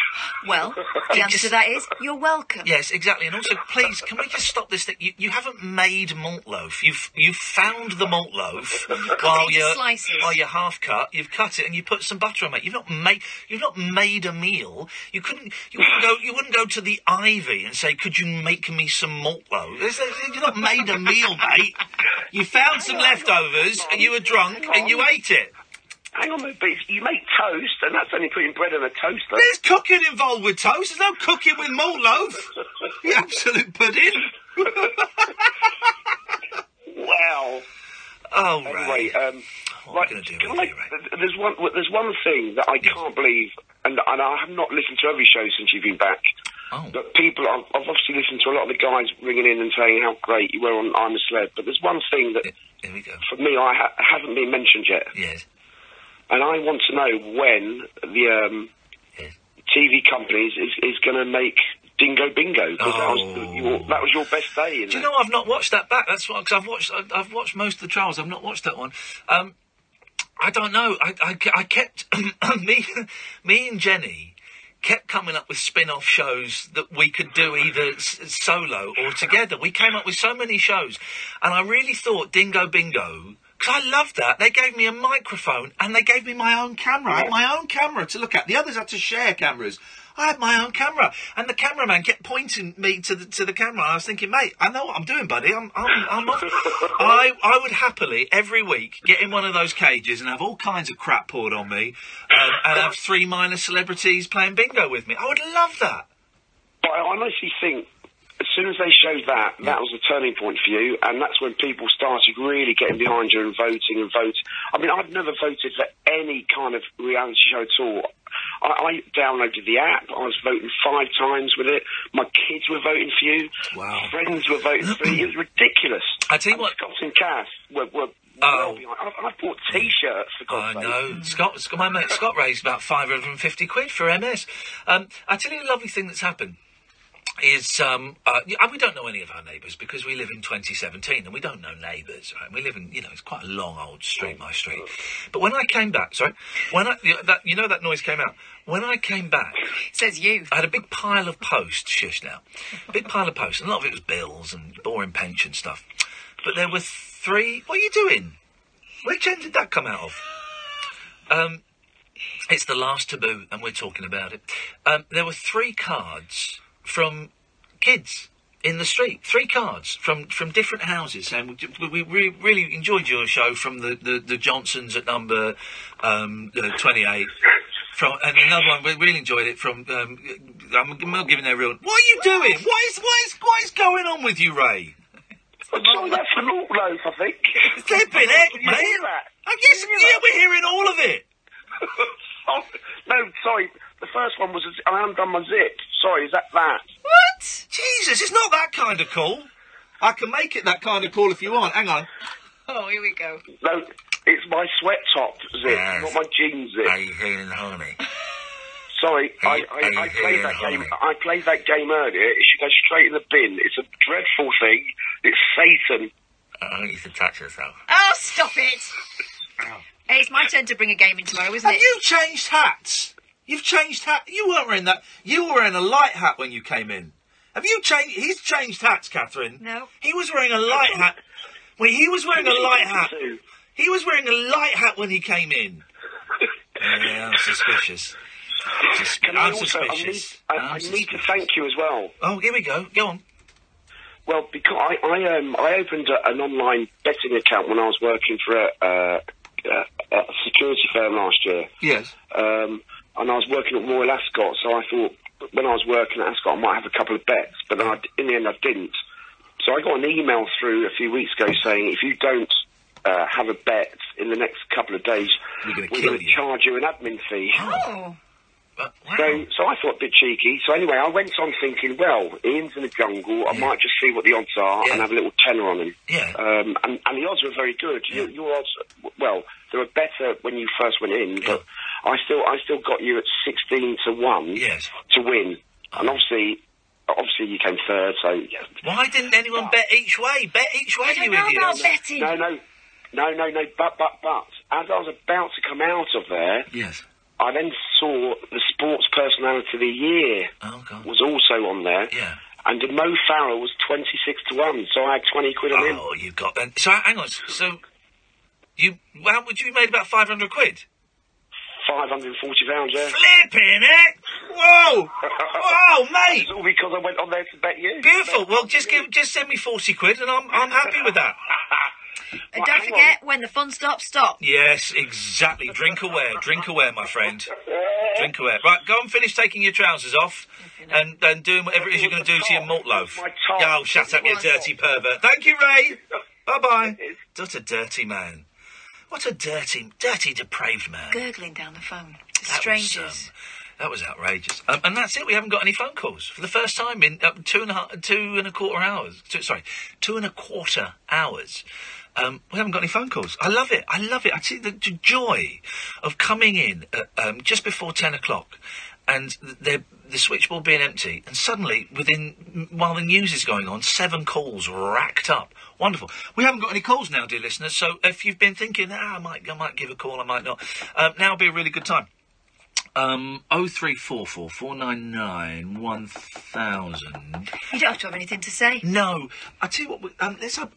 Well, the answer to that is you're welcome. Yes, exactly. And also, please, can we just stop this thing? You, you haven't made malt loaf. You've you've found the malt loaf cut while you're slices. while you're half cut. You've cut it and you put some butter on it. You've not made you've not made a meal. You couldn't you wouldn't go you wouldn't go to the Ivy and say, "Could you make me some malt loaf?" There's- there's- You've not made a meal, mate. You found some leftovers and you were drunk and you ate it. Hang on, but you make toast, and that's only putting bread on a toaster. There's cooking involved with toast. There's no cooking with malt loaf. You absolute pudding. Wow. Oh, anyway, um, right, can I, th- there's one. There's one thing that I can't believe, and, and I have not listened to every show since you've been back. Oh. But people, I've, I've obviously listened to a lot of the guys ringing in and saying how great you were on I'm a Celeb. But there's one thing that, Here we go. for me, I ha- haven't been mentioned yet. Yes. And I want to know when the um, TV companies is, is going to make Dingo Bingo because that, was your, that was your best day. Do you know I've not watched that back? That's what because I've watched I've, I've watched most of the trials. I've not watched that one. Um, I don't know. I I, I kept me me and Jennie kept coming up with spin-off shows that we could do either s- solo or together. We came up with so many shows, and I really thought Dingo Bingo. Because I loved that. They gave me a microphone and they gave me my own camera. I had my own camera to look at. The others had to share cameras. I had my own camera, and the cameraman kept pointing me to the to the camera. And I was thinking, mate, I know what I'm doing, buddy. I'm I'm, I'm off. I I would happily every week get in one of those cages and have all kinds of crap poured on me, and have three minor celebrities playing bingo with me. I would love that. But I honestly think as soon as they showed that, that was the turning point for you, and that's when people started really getting behind you and voting and voting. I mean, I've never voted for any kind of reality show at all. I, I downloaded the app. I was voting five times with it. My kids were voting for you. Wow. Friends were voting for you. It was ridiculous. I tell you what, Scott and Cass were, were well behind. I've, I've bought T-shirts for God's I know. Scott, Scott, my mate Scott raised about 550 quid for MS. Um, I tell you a lovely thing that's happened is um, uh, we don't know any of our neighbours because we live in 2017 and we don't know neighbours. Right? We live in, you know, it's quite a long old street, my street. But when I came back, sorry, when I, you know, that, you know that noise came out. When I came back, says you. I had a big pile of post. Shush now, big pile of post, and a lot of it was bills and boring pension stuff. But there were three. What are you doing? Which end did that come out of? Um, it's the last taboo, and we're talking about it. Um, there were three cards from kids in the street. Three cards from, from different houses saying we, we re- really enjoyed your show from the, the, the Johnsons at number um, uh, 28. From, and another one, we really enjoyed it from. Um, I'm not giving their real. What are you doing? What is what is what is going on with you, Ray? I'm Sorry, that's malt loaf, I think. Flipping heck, Did you mate. hear that? I guess, yeah, we're hearing all of it. Oh, no, sorry. The first one was a- I undone my zip. Sorry, is that that? What? Jesus, it's not that kind of call. I can make it that kind of call if you want. Hang on. Oh, here we go. No, it's my sweat top zip, Yes. not my jeans zip. Are you feeling horny? Sorry, Are I, I, I played that game. horny? I played that game earlier. It should go straight in the bin. It's a dreadful thing. It's Satan. Uh, I want you to touch yourself. Oh, stop it! Hey, it's my turn to bring a game in tomorrow, isn't Have it? you changed hats? You've changed hat. You weren't wearing that. You were wearing a light hat when you came in. Have you changed? He's changed hats, Katherine. No. He was wearing a light hat. Wait, he was wearing a light hat. He was wearing a light hat when he came in. yeah, I'm suspicious. Sus- Can I I'm also? I need, suspicious. I, I'm I need to thank you as well. Oh, here we go. Go on. Well, because I, I um I opened a, an online betting account when I was working for a, uh, a, a security firm last year. Yes. Um, and I was working at Royal Ascot, so I thought when I was working at Ascot I might have a couple of bets, but then I, in the end I didn't. So I got an email through a few weeks ago saying if you don't uh, have a bet in the next couple of days, We're gonna we're going to charge you an admin fee. Oh. So, so I thought a bit cheeky. So anyway, I went on thinking, well, Iain's in the jungle. I might just see what the odds are and have a little tenner on him. Yeah. Um, and, and the odds were very good. Your, your odds, well, they were better when you first went in, but I still, I still got you at sixteen to one. Yes. To win, and obviously, obviously you came third. So yeah. Why didn't anyone bet each way? Bet each way, you know about idiots. betting. No, no, no, no, no. But, but, but, as I was about to come out of there, Yes. I then saw the Sports Personality of the Year Oh, God. was also on there. Yeah. And Mo Farah was 26 to 1, so I had 20 quid on him. Oh, you got that. So hang on. So you, how would you made about five hundred quid? 540 pounds, yeah. Flipping it! Whoa! Whoa, mate! It's all because I went on there to bet you. Beautiful. Well, just give, just send me forty quid, and I'm, I'm happy with that. And don't forget, when the fun stops, stop. Yes, exactly. Drink aware, drink aware, my friend. Drink aware. Right, go and finish taking your trousers off, and and doing whatever it is you're going to do to your malt loaf. Oh, shut up, you dirty pervert. Thank you, Ray. Bye bye. What a dirty man. What a dirty, dirty, depraved man. Gurgling down the phone to That was, strangers. um, that was outrageous. Um, and that's it. We haven't got any phone calls for the first time in uh, two and a half, two and a quarter hours. Two, sorry, two and a quarter hours. Um, we haven't got any phone calls. I love it. I love it. I see the, the joy of coming in at, um, just before ten o'clock and they're, the switchboard being empty, and suddenly, within while the news is going on, seven calls racked up. Wonderful. We haven't got any calls now, dear listeners. So if you've been thinking, ah, I might, I might give a call, I might not. Um, now would be a really good time. Um, oh three four four four nine nine one thousand. You don't have to have anything to say. No, I tell you what. we- Um, let's have.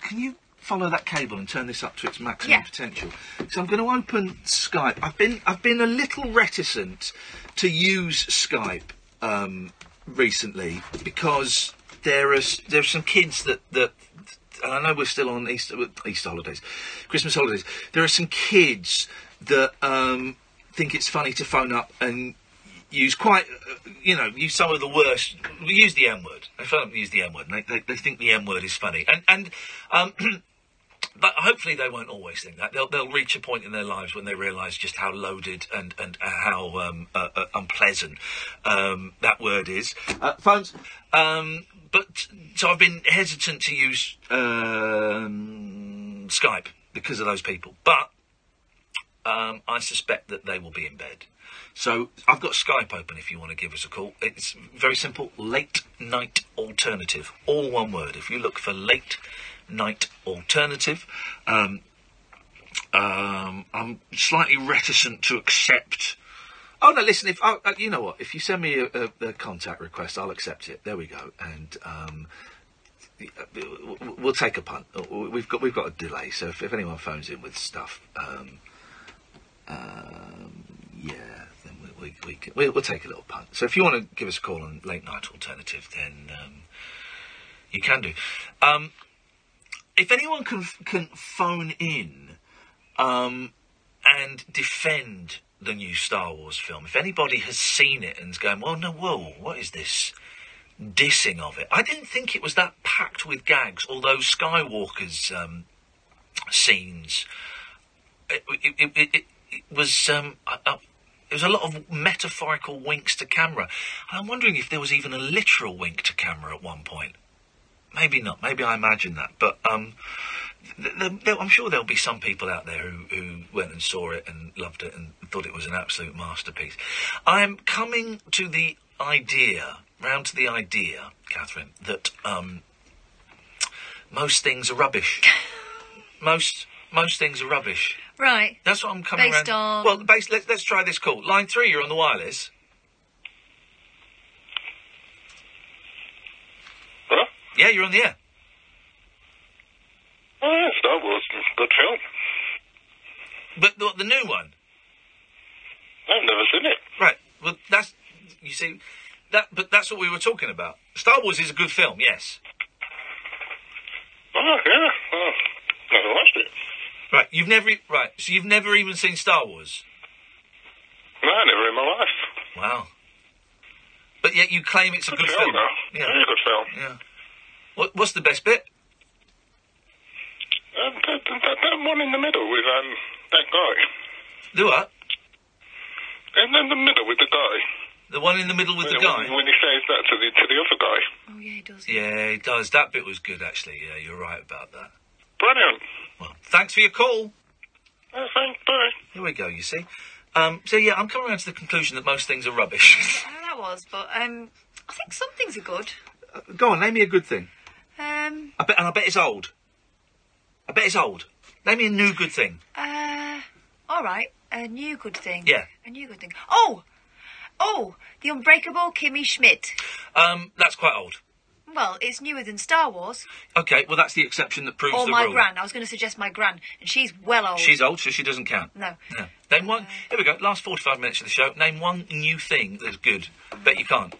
Can you follow that cable and turn this up to its maximum Yeah. potential? So I'm going to open Skype. I've been I've been a little reticent to use Skype um, recently because there are there are some kids that that. And I know we're still on Easter Easter holidays, Christmas holidays. There are some kids that um, think it's funny to phone up and use quite, you know, use some of the worst. Use the M word. They phone up use the M word. They, they, they think the M word is funny, and and um, but hopefully they won't always think that. They'll they'll reach a point in their lives when they realise just how loaded and and how um, uh, uh, unpleasant um, that word is. Uh, phones. Um, but so I've been hesitant to use um, Skype because of those people, but um, I suspect that they will be in bed. So I've got Skype open if you want to give us a call. It's very simple late night alternative. All one word. If you look for late night alternative, um, um, I'm slightly reticent to accept. Oh no! Listen, if oh, uh, you know what, if you send me a, a, a contact request, I'll accept it. There we go, and um, we'll take a punt. We've got we've got a delay, so if, if anyone phones in with stuff, um, um, yeah, then we, we, we we'll, we'll take a little punt. So if you want to give us a call on late night alternative, then um, you can do. Um, if anyone can can phone in um, and defend the new Star Wars film, if anybody has seen it and's going, well, no, whoa, what is this? dissing of it. I didn't think it was that packed with gags, although Skywalker's um, scenes, it, it, it, it, was um, uh, it was a lot of metaphorical winks to camera. And I'm wondering if there was even a literal wink to camera at one point. Maybe not. Maybe I imagine that, but um, th- th- there, I'm sure there'll be some people out there who, who went and saw it and loved it and thought it was an absolute masterpiece. I am coming to the idea, round to the idea, Katherine, that um, most things are rubbish. most most things are rubbish. Right. That's what I'm coming Based around. on- Well, base, let's let's try this call. Line three, you're on the wireless. Huh? Yeah, you're on the air. Oh, yeah, Star Wars, good film. But the, the new one. I've never seen it. Right. Well, that's you see that, but that's what we were talking about. Star Wars is a good film, yes. Oh, yeah. Oh, never watched it. Right. You've never right. So you've never even seen Star Wars. No, never in my life. Wow. But yet you claim it's a good, Good film. film, though. Yeah. Very good film. Yeah. What, what's the best bit? Um, that, that, that one in the middle with um that guy. The what? And then the middle with the guy. The one in the middle with the guy. When he says that to the to the other guy. Oh yeah, he does. Yeah, he does. That bit was good, actually. Yeah, you're right about that. Brilliant. Well, thanks for your call. Oh, thanks. Bye. Here we go. You see. Um, so yeah, I'm coming around to the conclusion that most things are rubbish. I know that was, but um, I think some things are good. Go on, name me a good thing. Um, I bet, and I bet it's old. I bet it's old. Name me a new good thing. uh, all right, a new good thing. Yeah. A new good thing. Oh, oh, the Unbreakable Kimmy Schmidt. Um, that's quite old. Well, it's newer than Star Wars. Okay, well that's the exception that proves or the my rule. gran. I was going to suggest my gran, and she's well old. She's old, so she doesn't count. No. No. Name one. Here we go. Last forty-five minutes of the show. Name one new thing that's good. Bet you can't.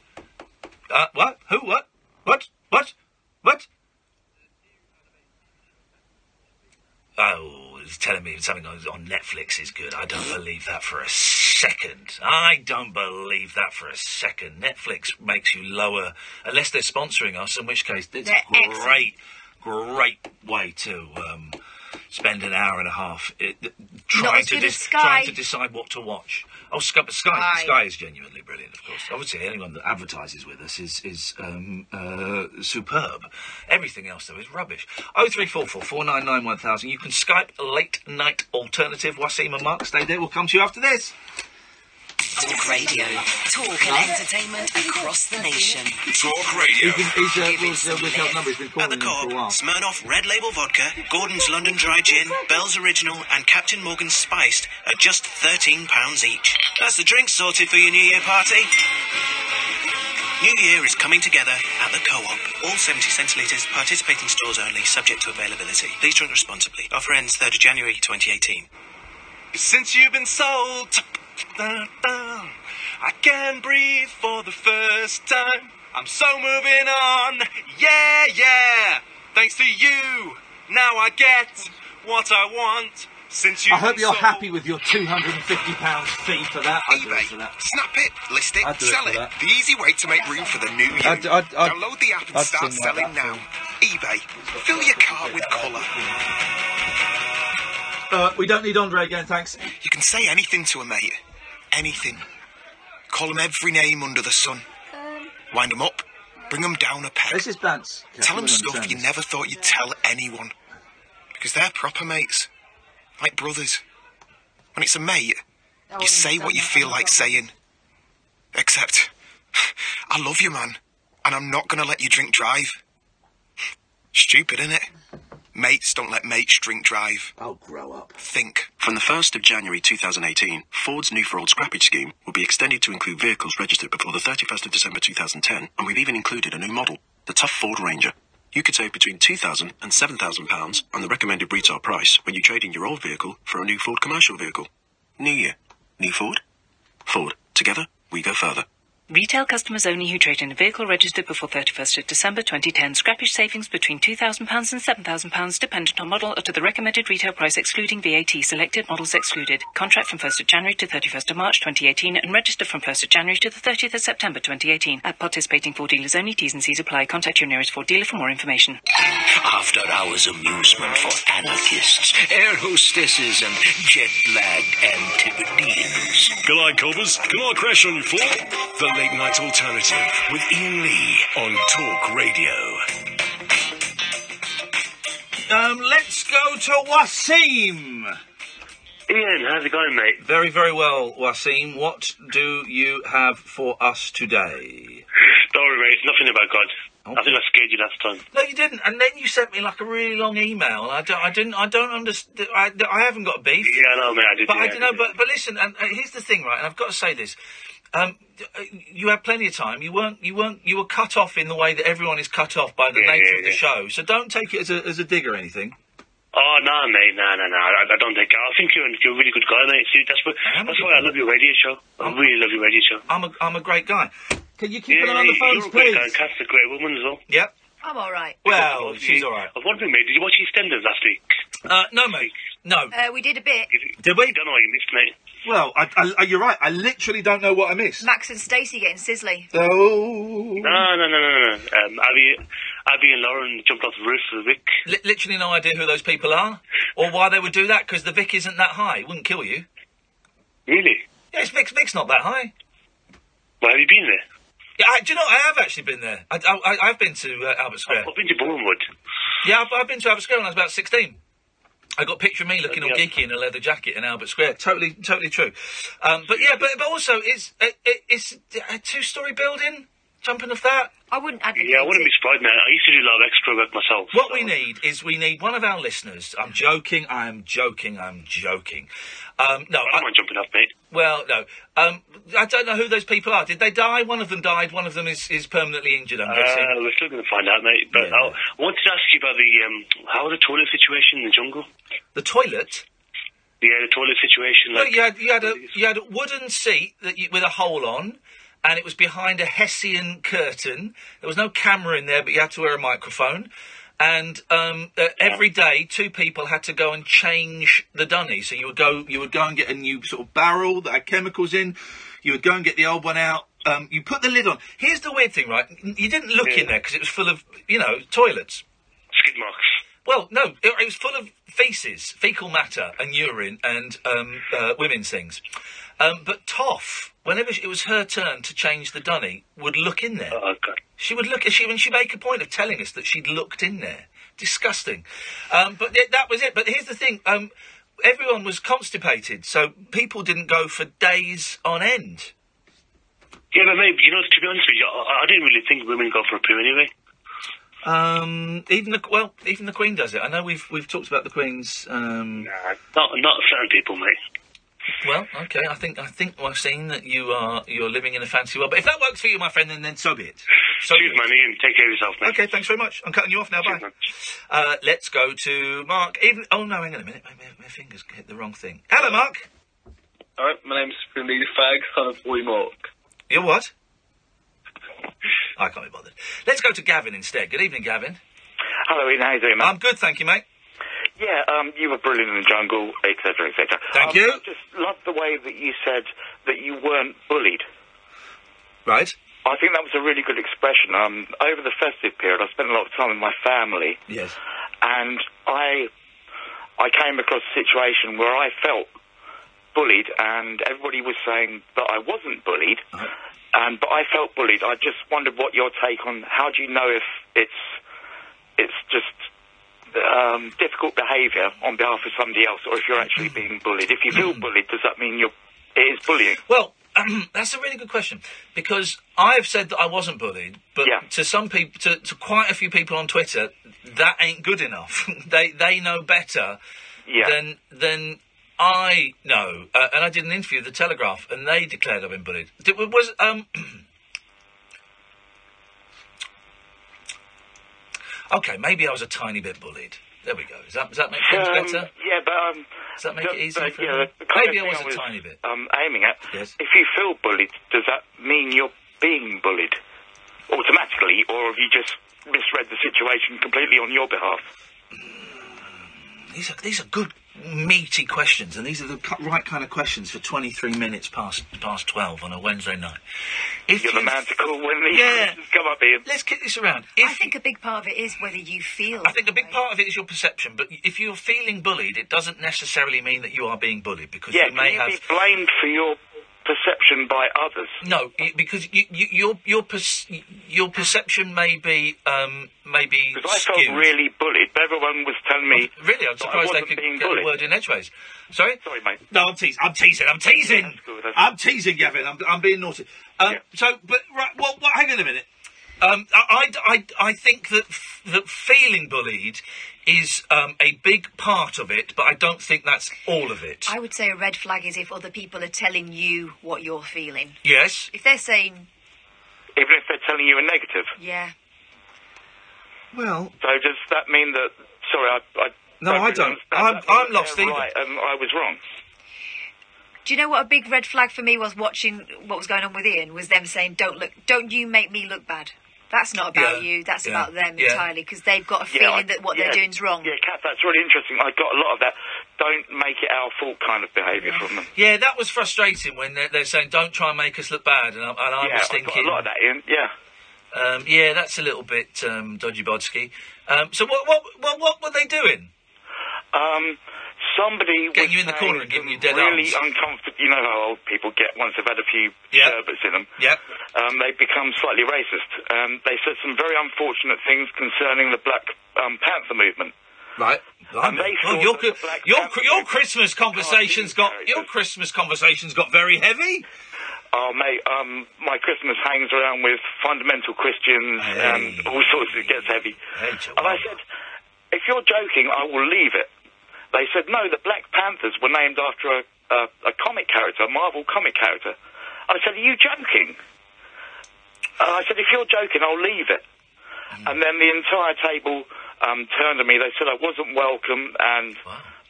Uh, what? Who? What? What? What? What? Oh, he's telling me something on Netflix is good. I don't believe that for a second. I don't believe that for a second. Netflix makes you lower, unless they're sponsoring us, in which case it's They're a excellent. great, great way to um, spend an hour and a half it, trying to trying to decide what to watch. Oh, Sky, Sky, Sky. Is genuinely brilliant, of course. I would say anyone that advertises with us is is um, uh, superb. Everything else though is rubbish. Oh three four four four nine nine one thousand. You can Skype late night alternative. Wasim and Mark, stay there. We'll come to you after this. Talk Radio. Talk and entertainment across the nation. Talk Radio. He's, uh, Will's, uh, withheld number. He's been calling At the him for a while. Co-op, Smirnoff Red Label Vodka, Gordon's London Dry Gin, Bell's Original, and Captain Morgan's Spiced are just £13 each. That's the drink sorted for your New Year party. New Year is coming together at the Co-op. All 70 centilitres, participating stores only, subject to availability. Please drink responsibly. Offer ends 3rd of January 2018. Since you've been sold, I can breathe for the first time. I'm so moving on, yeah, yeah. Thanks to you, now I get what I want. Since you I hope you're happy with your £250 fee for that. I'd it for that. Snap it, list it, I'd do it sell it. that. The easy way to make room for the new you. I'd- I'd- I'd- Download the app and start like selling now. eBay. Fill your cart with colour. Uh, we don't need Andre again, thanks. You can say anything to a mate. Anything. Call them every name under the sun. Wind them up. Bring them down a peg. This is Bance. Tell them stuff understands. you never thought you'd tell anyone. Because they're proper mates. Like brothers. When it's a mate, you say what you feel like saying. Except, I love you, man. And I'm not gonna let you drink drive. Stupid, isn't innit? Mates don't let mates drink drive. I'll grow up. Think. From the 1st of January 2018, Ford's new for old scrappage scheme will be extended to include vehicles registered before the 31st of December 2010, and we've even included a new model, the Tough Ford Ranger. You could save between £2,000 and £7,000 on the recommended retail price when you trade in your old vehicle for a new Ford commercial vehicle. New year, new Ford? Ford. Together, we go further. Retail customers only who trade in a vehicle registered before 31st of December 2010. Scrappage savings between £2,000 and £7,000 dependent on model or to the recommended retail price excluding VAT. Selected models excluded. Contract from 1st of January to 31st of March 2018 and register from 1st of January to the 30th of September 2018. At participating Ford dealers only. T's and C's apply. Contact your nearest Ford dealer for more information. After hours amusement for anarchists, air hostesses, and jet lagged Antipodeans. G'day, coppers. Can I crash on your floor? The Late Night Alternative with Iain Lee on Talk Radio. Um, let's go to Wasim. Iain, how's it going, mate? Very, very well, Wasim. What do you have for us today? Don't worry, mate. It's nothing about God. I think I scared you last time. No, you didn't. And then you sent me like a really long email. and I don't. I didn't. I don't understand. I, I haven't got a beef. Yeah, I know, mate. I did. But yeah, I don't know. But but listen. And uh, here's the thing, right? And I've got to say this. Um, you had plenty of time. You weren't. You weren't. You were cut off in the way that everyone is cut off by the Yeah, nature yeah, of the show. So don't take it as a as a dig or anything. Oh no, mate, no, no, no. I, I don't think. I think you're, you're a really good guy, mate. See, that's what, that's why I love your radio show. I really love your radio show. I'm a I'm a great guy. Can you keep yeah, it on the you're a great please? guy. and Kath's a great woman as well. Yep. I'm all right. Well, she's all right. I was wondering, mate, did you watch EastEnders last week? Uh, no, mate. No. Uh, we did a bit. Did we? don't know what you missed, mate. Well, I, I, you're right. I literally don't know what I missed. Max and Stacey getting sizzly. Oh. No, no, no, no, no. no. Um, Abi, Abi and Lauren jumped off the roof of the Vic. Li- literally no idea who those people are or why they would do that because the Vic isn't that high. It wouldn't kill you. Really? Yes, Vic's, Vic's not that high. Well, have you been there? Yeah, I, do you know, I have actually been there. I, I, I- I've been to uh, Albert Square. I've been to Bournemouth. Yeah, I've, I've been to Albert Square when I was about 16. I got a picture of me looking all geeky in a leather jacket in Albert Square. Totally, totally true. Um, but yeah, but, but also it's it, it, it's a two-story building. Jumping off that. I wouldn't advocate Yeah, I wouldn't it. be surprised, man. I used to do a lot of extra work myself. What we need is we need one of our listeners. I'm joking. I am joking. I'm joking. Um, no, I don't mind jumping off, mate. Well, no. Um, I don't know who those people are. Did they die? One of them died. One of them is, is permanently injured. I'm guessing. Uh, we're still going to find out, mate. But I I wanted to ask you about the um, how the toilet situation in the jungle. The toilet. Yeah, the toilet situation. Like, you had you had a you had a wooden seat that you, with a hole on, and it was behind a hessian curtain. There was no camera in there, but you had to wear a microphone. And um, uh, every day, two people had to go and change the dunny. So you would go, you would go and get a new sort of barrel that had chemicals in. You would go and get the old one out. Um, you put the lid on. Here's the weird thing, right? You didn't look in there because it was full of, you know, toilets. skid marks. Well, no, it, it was full of feces, fecal matter, and urine, and um, uh, women's things. Um, but Toff, whenever it was her turn to change the dunny, would look in there. Oh, God. She would look. She when she make a point of telling us that she'd looked in there. Disgusting. Um, but th- that was it. But here's the thing. Um, everyone was constipated, so people didn't go for days on end. Yeah, but maybe, you know, to be honest with you, I, I didn't really think women go for a poo anyway. Um, even the well, even the Queen does it. I know we've we've talked about the Queen's. Um, Not, not certain people, mate. well, okay. I think I think I've seen that you are you're living in a fancy world. But if that works for you, my friend, then then so be it. So Cheers, man, Iain. Take care of yourself, mate. Okay, thanks very much. I'm cutting you off now. Bye. Uh, let's go to Mark. Even oh no, hang on a minute. My, my, my fingers hit the wrong thing. Hello, Mark. Alright, my name's Finley Fag, son of Boy Mark. You're what? I can't be bothered. Let's go to Gavin instead. Good evening, Gavin. Hello, Iain. How you doing, mate? I'm good, thank you, mate. Yeah, um, you were brilliant in the jungle, etc., etc. Thank um, you. I just loved the way that you said that you weren't bullied. Right. I think that was a really good expression. Um, over the festive period, I spent a lot of time with my family, Yes. and I, I came across a situation where I felt bullied, and everybody was saying that I wasn't bullied, and but I felt bullied. I just wondered what your take on how do you know if it's it's just um, difficult behaviour on behalf of somebody else, or if you're actually being bullied. If you feel bullied, does that mean you're it is bullying? Well, that's a really good question because I have said that I wasn't bullied, but to some people, to, to quite a few people on Twitter, that ain't good enough. they they know better than than I know. Uh, and I did an interview with the Telegraph, and they declared I've been bullied. Did, was um. okay, maybe I was a tiny bit bullied. There we go. Does that, does that make things Um, better? Yeah, but um, Does that make the- it easier for yeah, everyone? the kind Maybe I was a tiny bit. Um, aiming at. Yes. If you feel bullied, does that mean you're being bullied automatically, or have you just misread the situation completely on your behalf? These are these are good meaty questions, and these are the right kind of questions for 23 minutes past past 12 on a Wednesday night. If You're the man to call when the Yeah. questions come up, Iain. Let's kick this around. I think a big part of it is whether you feel. I think a big part of it is your perception, but if you're feeling bullied, it doesn't necessarily mean that you are being bullied because Yeah, you may can have. you be blamed for your perception by others? No, because you, you, your your perce- your perception may be um, may be Because I felt skewed. really bullied, but everyone was telling me. Really, I'm that I surprised they wasn't could get the bullied. word in edgeways. Sorry? Sorry, mate. No, I'm teasing. I'm teasing. I'm teasing. I'm teasing, Gavin. I'm, I'm being naughty. Um, So, but right. Well, well, hang on a minute. Um, I, I, I, I think that f- that feeling bullied is um, a big part of it, but I don't think that's all of it. I would say a red flag is if other people are telling you what you're feeling. Yes. If they're saying, Even if they're telling you a negative. yeah, Well. So does that mean that? Sorry, I. I No, I don't. I'm- That means I'm lost either. Right, and I was wrong. Do you know what a big red flag for me was watching what was going on with Iain? Was them saying, "Don't look, don't you make me look bad." That's not about Yeah, you. That's yeah, about them yeah. entirely because they've got a Yeah, feeling I- that what yeah, they're doing is wrong. Yeah, Kat, that's really interesting. I got a lot of that. Don't make it our fault kind of behaviour from them. Yeah, that was frustrating when they're, they're saying, "Don't try and make us look bad," and I, and I yeah, was I got thinking, a lot of that, Iain. Yeah. Um, yeah, that's a little bit um, dodgy bodsky. Um, so what, what what what were they doing? Um, somebody Getting you in the corner and giving you dead really arms. uncomfortable. You know how old people get once they've had a few Yeah. sherbets in them. Yep. Um, they become slightly racist. Um, they said some very unfortunate things concerning the Black um, Panther movement. Right. And they thought your, the your, your Christmas conversations got your Christmas conversations got very heavy. Oh, mate, um, my Christmas hangs around with fundamental Christians and all sorts. It gets heavy. and I said, if you're joking, I will leave it. They said, no, the Black Panthers were named after a, a, a comic character, a Marvel comic character. I said, are you joking? Uh, I said, if you're joking, I'll leave it. And then the entire table um, turned to me. They said I wasn't welcome and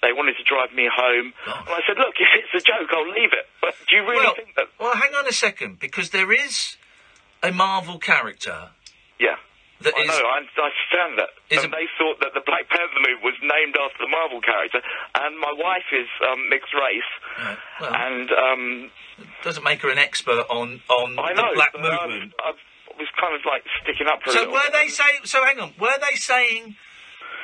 they wanted to drive me home. And I said, look, if it's a joke, I'll leave it. But do you really well, think that? well, hang on a second, because there is a Marvel character. Yeah. That I is- know, I, understand that. and they thought that the Black Panther movie was named after the Marvel character, and my wife is um, mixed race, well- and um, Doesn't make her an expert on on I the black but movement. I, I was kind of like sticking up for So were they saying? So hang on. Were they saying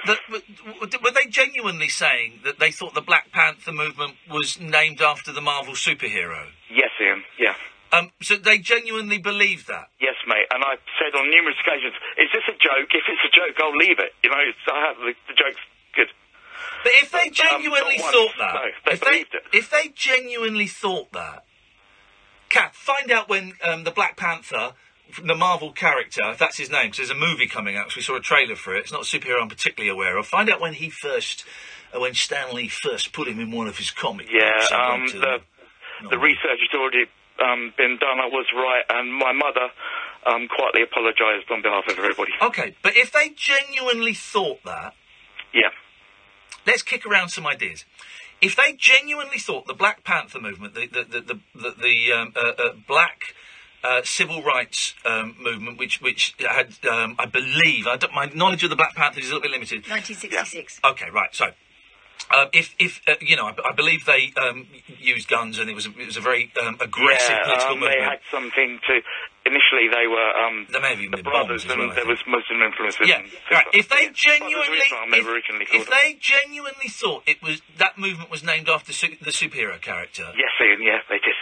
that? Were they genuinely saying that they thought the Black Panther movement was named after the Marvel superhero? Yes, Iain. Yeah. Um. So they genuinely believe that. Yes, mate. And I've said on numerous occasions, "Is this a joke? If it's a joke, I'll leave it." You know, it's, I have the, the joke's good. But if they genuinely not once, thought that, no, they if they believed it. if they genuinely thought that, Kath, find out when um, the Black Panther, the Marvel character, if that's his name, 'cause there's a movie coming out. 'cause we saw a trailer for it. It's not a superhero I'm particularly aware of. Find out when he first, uh, when Stan Lee first put him in one of his comics. Yeah. Um, like the the research has already um, been done. I was right, and my mother um, quietly apologised on behalf of everybody. Okay, but if they genuinely thought that, Yeah. let's kick around some ideas. If they genuinely thought the Black Panther movement, the the the the, the, the um, uh, uh, black uh, civil rights um, movement, which which had, um, I believe, I my knowledge of the Black Panther is a little bit limited. 1966. Okay, right. So, um, if if uh, you know, I, I believe they um, used guns and it was a, it was a very um, aggressive yeah, political um, they had something to. Initially, they were um, There may have even the been brothers, as well, and I there was Muslim influence. Yeah, and right. If they genuinely, of Islam, they if, if they genuinely thought it was that movement was named after su- the superhero character, Yes, Iain. Yeah, they did.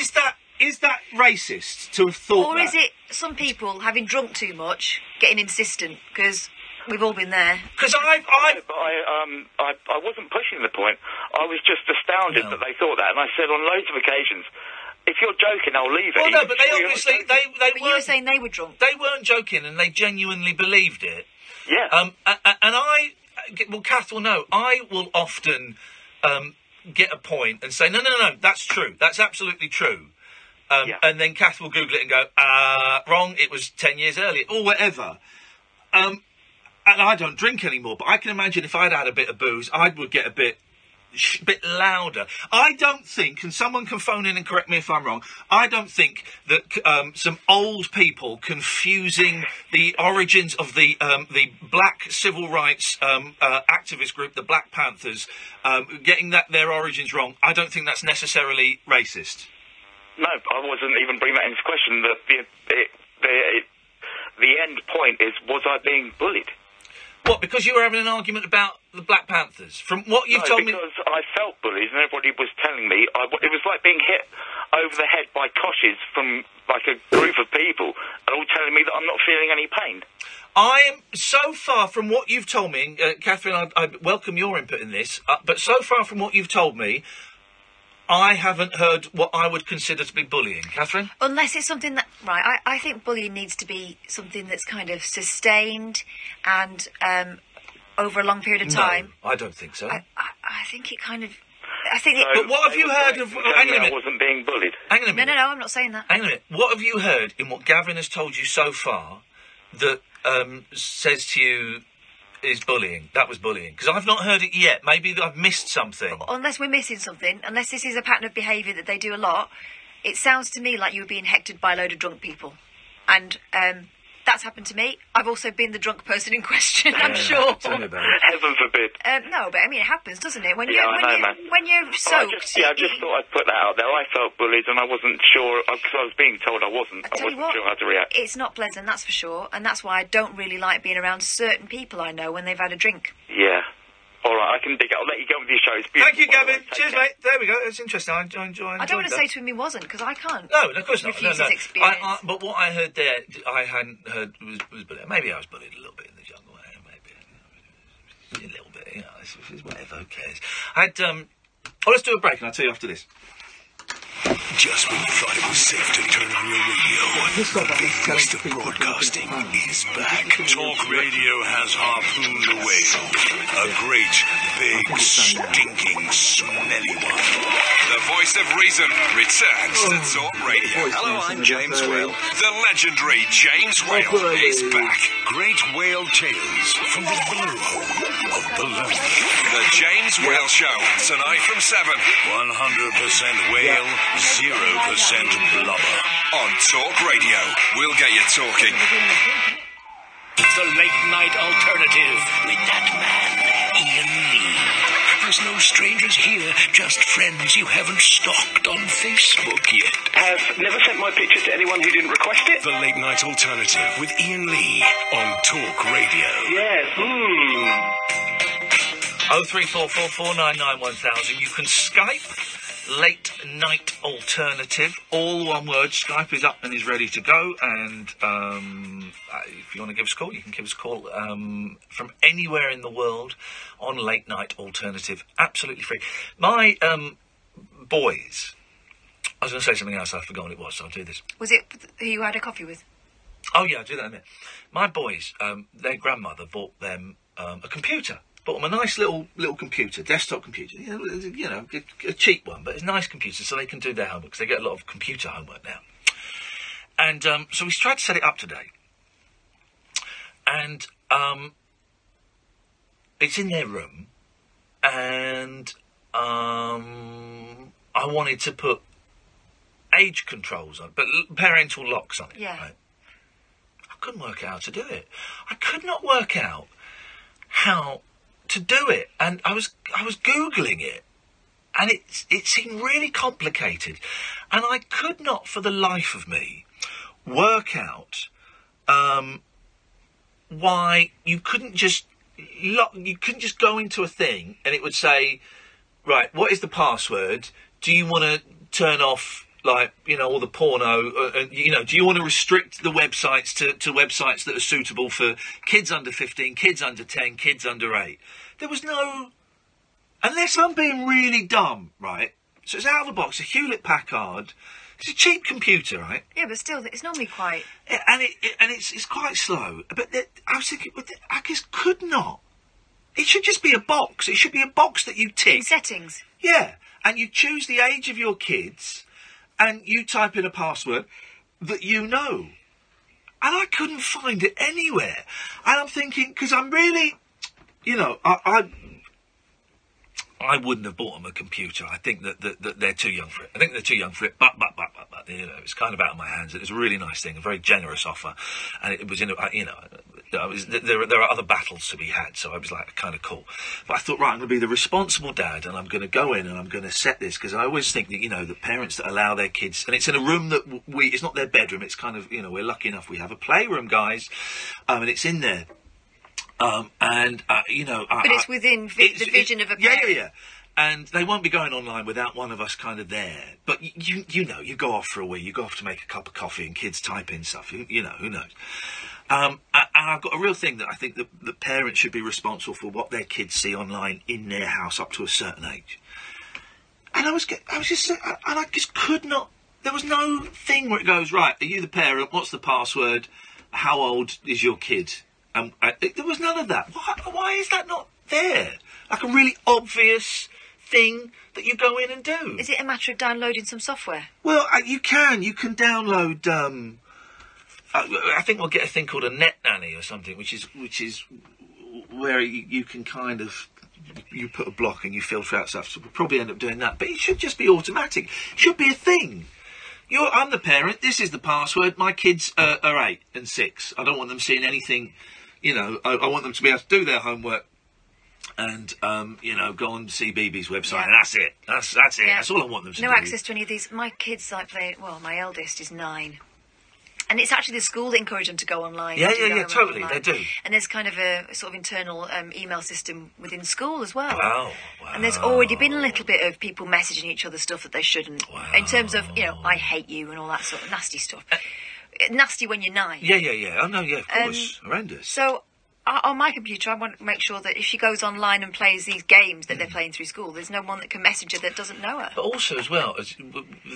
is that is that racist to have thought Or that? is it some people having drunk too much, getting insistent? Because we've all been there. Because I, I, but I, um, I, I wasn't pushing the point. I was just astounded that they thought that, and I said on loads of occasions, "If you're joking, I'll leave it." Well, no, but they Sure you're not obviously they they But weren't. you were saying they were drunk. They weren't joking, and they genuinely believed it. Yeah. Um, a- a- and I, well, Kath will know. I will often um, get a point and say, no, no, no, no, that's true. That's absolutely true. Um, And then Kath will Google it and go, uh, wrong. It was ten years earlier, or whatever. Um, and I don't drink anymore, but I can imagine if I'd had a bit of booze, I would get a bit bit louder. I don't think, and someone can phone in and correct me if I'm wrong. I don't think that um, some old people confusing the origins of the um, the black civil rights um, uh, activist group, the Black Panthers, um, getting that their origins wrong. I don't think that's necessarily racist. No, I wasn't even bringing that into question. The the the, the end point is: was I being bullied? What? Because you were having an argument about the Black Panthers. From what you've no, told me. because I felt bullied, and everybody was telling me I, it was like being hit over the head by coshes from like a group of people, and all telling me that I'm not feeling any pain. I am so far from what you've told me, uh, Katherine. I, I welcome your input in this, uh, but so far from what you've told me, I haven't heard what I would consider to be bullying. Katherine, Unless it's something that right, I, I think bullying needs to be something that's kind of sustained and um, over a long period of time. No, I don't think so. I, I, I think it kind of. I think. So it, but what have you heard of? Telling Hang me on a I minute. I wasn't being bullied. Hang on a No, minute. no, no. I'm not saying that. Hang on a minute. What have you heard in what Gavin has told you so far that um, says to you is bullying? That was bullying because I've not heard it yet. Maybe I've missed something. Unless we're missing something, unless this is a pattern of behaviour that they do a lot, it sounds to me like you were being hectored by a load of drunk people, and um, that's happened to me. I've also been the drunk person in question. I'm sure. Tell me about it. Heaven forbid. Um, no, but I mean it happens, doesn't it? When Yeah, you I when know, you man. when you're I soaked. just, yeah, I just thought I'd put that out there. I felt bullied, and I wasn't sure because I was being told I wasn't. I, tell you wasn't what, sure how to react. It's not pleasant, that's for sure, and that's why I don't really like being around certain people I know when they've had a drink. Yeah. All right, I can dig it. I'll let you go with your show. It's Thank you, by the way. Gavin. Cheers, mate. There we go. That's interesting. I enjoy. enjoy I don't want to say to him he wasn't because I can't. No, of course not. No, no. his experience. I, I, but what I heard there, I hadn't heard was, was bullying. Maybe I was bullied a little bit in the jungle. eh, Maybe a little bit. You know, it's, it's whatever. Who cares? I had. Um, oh, let's do a break, and I'll tell you after this. Just when you thought it was safe to turn on your radio, the big beast of broadcasting is back. Talk Radio has harpooned the whale. A great, big, stinking, smelly one. The voice of reason returns to Talk Radio. Hello, I'm James Whale. The legendary James Whale is back. Great whale tales from the blowhole of the baloney. The James Whale Show, tonight from 7. 100% whale, 0% blubber. On Talk Radio. We'll get you talking. The late night alternative with that man, Iain Lee. There's no strangers here, just friends you haven't stalked on Facebook yet. Have never sent my picture to anyone who didn't request it. The Late Night Alternative with Iain Lee on Talk Radio. Yes. Hmm. Oh three four four four nine nine one thousand. You can Skype late night alternative. All one word. Skype is up and is ready to go. And um, uh, if you want to give us a call, you can give us a call um, from anywhere in the world on late night alternative. Absolutely free. My um, boys. I was going to say something else. I forgot what it was. So I'll do this. Was it who you had a coffee with? Oh yeah, I'll do that in a minute. My boys, um, their grandmother bought them um, a computer. Bought them a nice little little computer, desktop computer. You know, a, cheap one, but it's a nice computer, so they can do their homework. 'cause they get a lot of computer homework now. And um, so we tried to set it up today, and um, it's in their room, and um, I wanted to put age controls on, but parental locks on it. Yeah. Right? I couldn't work out how to do it. I could not work out how to do it, and I was I was googling it, and it it seemed really complicated, and I could not, for the life of me, work out um, why you couldn't just lock, you couldn't just go into a thing and it would say, right, what is the password? Do you want to turn off like you know all the porno? Uh, you know, do you want to restrict the websites to, to websites that are suitable for kids under fifteen, kids under ten, kids under eight? There was no, unless I'm being really dumb, right? So it's out of the box, a Hewlett Packard. It's a cheap computer, right? Yeah, but still, it's normally quite. And it, it and it's it's quite slow. But the, I was thinking, I just could not. It should just be a box. It should be a box that you tick. settings. Yeah, and you choose the age of your kids, and you type in a password that you know. And I couldn't find it anywhere. And I'm thinking, because I'm really, you know, I, I I wouldn't have bought them a computer. I think that, that, that they're too young for it. I think they're too young for it. But, but, but, but, but, you know, it's kind of out of my hands. It was a really nice thing, a very generous offer. And it was in, a, you know, I was, there, there are other battles to be had. So I was like, kind of cool. But I thought, right, I'm going to be the responsible dad and I'm going to go in and I'm going to set this because I always think that, you know, the parents that allow their kids, and it's in a room that we, it's not their bedroom. It's kind of, you know, we're lucky enough we have a playroom, guys. Um, and it's in there. Um, and, uh, you know, I- But it's within vi- it's- the vision of a parent. yeah, yeah. yeah And they won't be going online without one of us kind of there. But you, you know, you go off for a wee, you go off to make a cup of coffee, and kids type in stuff. You, you know, who knows? Um, and I've got a real thing that I think that the parents should be responsible for what their kids see online in their house up to a certain age. And I was, I was just, and I just could not. There was no thing where it goes right. Are you the parent? What's the password? How old is your kid? Um, I, there was none of that. Why, why is that not there? Like a really obvious thing that you go in and do. Is it a matter of downloading some software? Well, uh, you can. You can download. Um, I think we'll get a thing called a net nanny or something, which is which is where you, you can kind of you put a block and you filter out stuff. So we'll probably end up doing that. But it should just be automatic. It should be a thing. You're, I'm the parent. This is the password. My kids uh, are eight and six. I don't want them seeing anything. You know, I, I want them to be able to do their homework and um, you know go and see BB's website, and that's it. That's that's it. Yeah. That's all I want them to No do. access to any of these. My kids like play. Well, my eldest is nine. And it's actually the school that encourage them to go online. Yeah, yeah, yeah, online. totally, they do. And there's kind of a sort of internal um, email system within school as well. Wow. wow. And there's already been a little bit of people messaging each other stuff that they shouldn't. Wow. In terms of, you know, I hate you and all that sort of nasty stuff. nasty when you're nine. Yeah, yeah, yeah. Oh no, yeah, of Um, course, horrendous. So on my computer, I want to make sure that if she goes online and plays these games that they're hmm. playing through school, there's no one that can message her that doesn't know her. But also as well, as,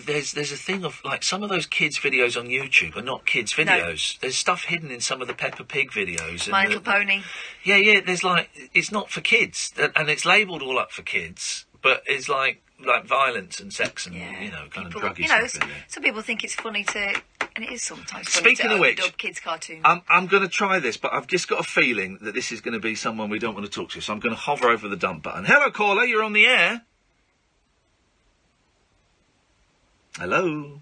there's there's a thing of like some of those kids' videos on YouTube are not kids' No. videos. There's stuff hidden in some of the Peppa Pig videos. and My the- Little Pony. Yeah, yeah. There's like it's not for kids, and and it's labelled all up for kids, but it's like like violence and sex and you know kind of druggy You know, stuff there. some people think it's funny to, and it is sometimes funny Speaking of which, overdub kids' cartoons. I'm, I'm going to try this, but I've just got a feeling that this is going to be someone we don't want to talk to, so I'm going to hover over the dump button. Hello, caller, you're on the air. Hello.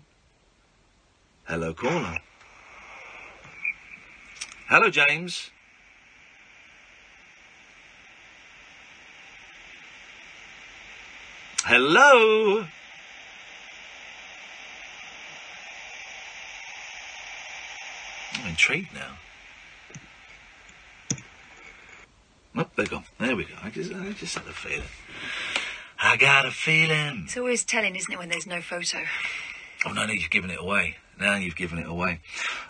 Hello, caller. Hello, James. Hello. I'm intrigued now. Oh, they're gone. There we go. I just, I just had a feeling. I got a feeling. It's always telling, isn't it, when there's no photo? Oh no, no, you've given it away. Now you've given it away.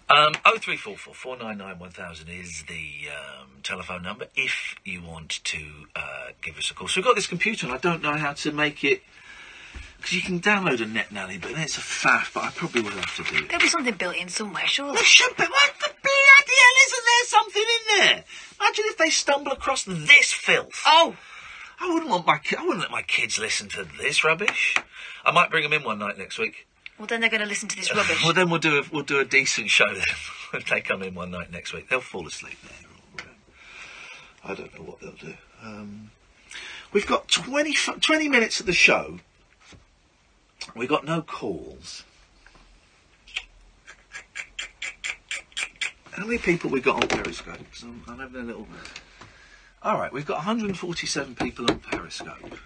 Um, 0344 499 1000 is the um, telephone number if you want to uh, give us a call. So we've got this computer and I don't know how to make it. Because you can download a Net Nanny, but then it's a faff, but I probably will have to do it. There'll be something built in somewhere, surely. There should be. What the bloody hell isn't there something in there? Imagine if they stumble across this filth. Oh! I wouldn't want my ki- I wouldn't let my kids listen to this rubbish. I might bring them in one night next week. Well, then they're going to listen to this rubbish. Well, then we'll do a, we'll do a decent show then. if they come in one night next week, they'll fall asleep there. I don't know what they'll do. Um, we've got 20, 20 minutes of the show. We've got no calls. How many people we got on Periscope? I'm, I'm having a little. All right, we've got 147 people on Periscope.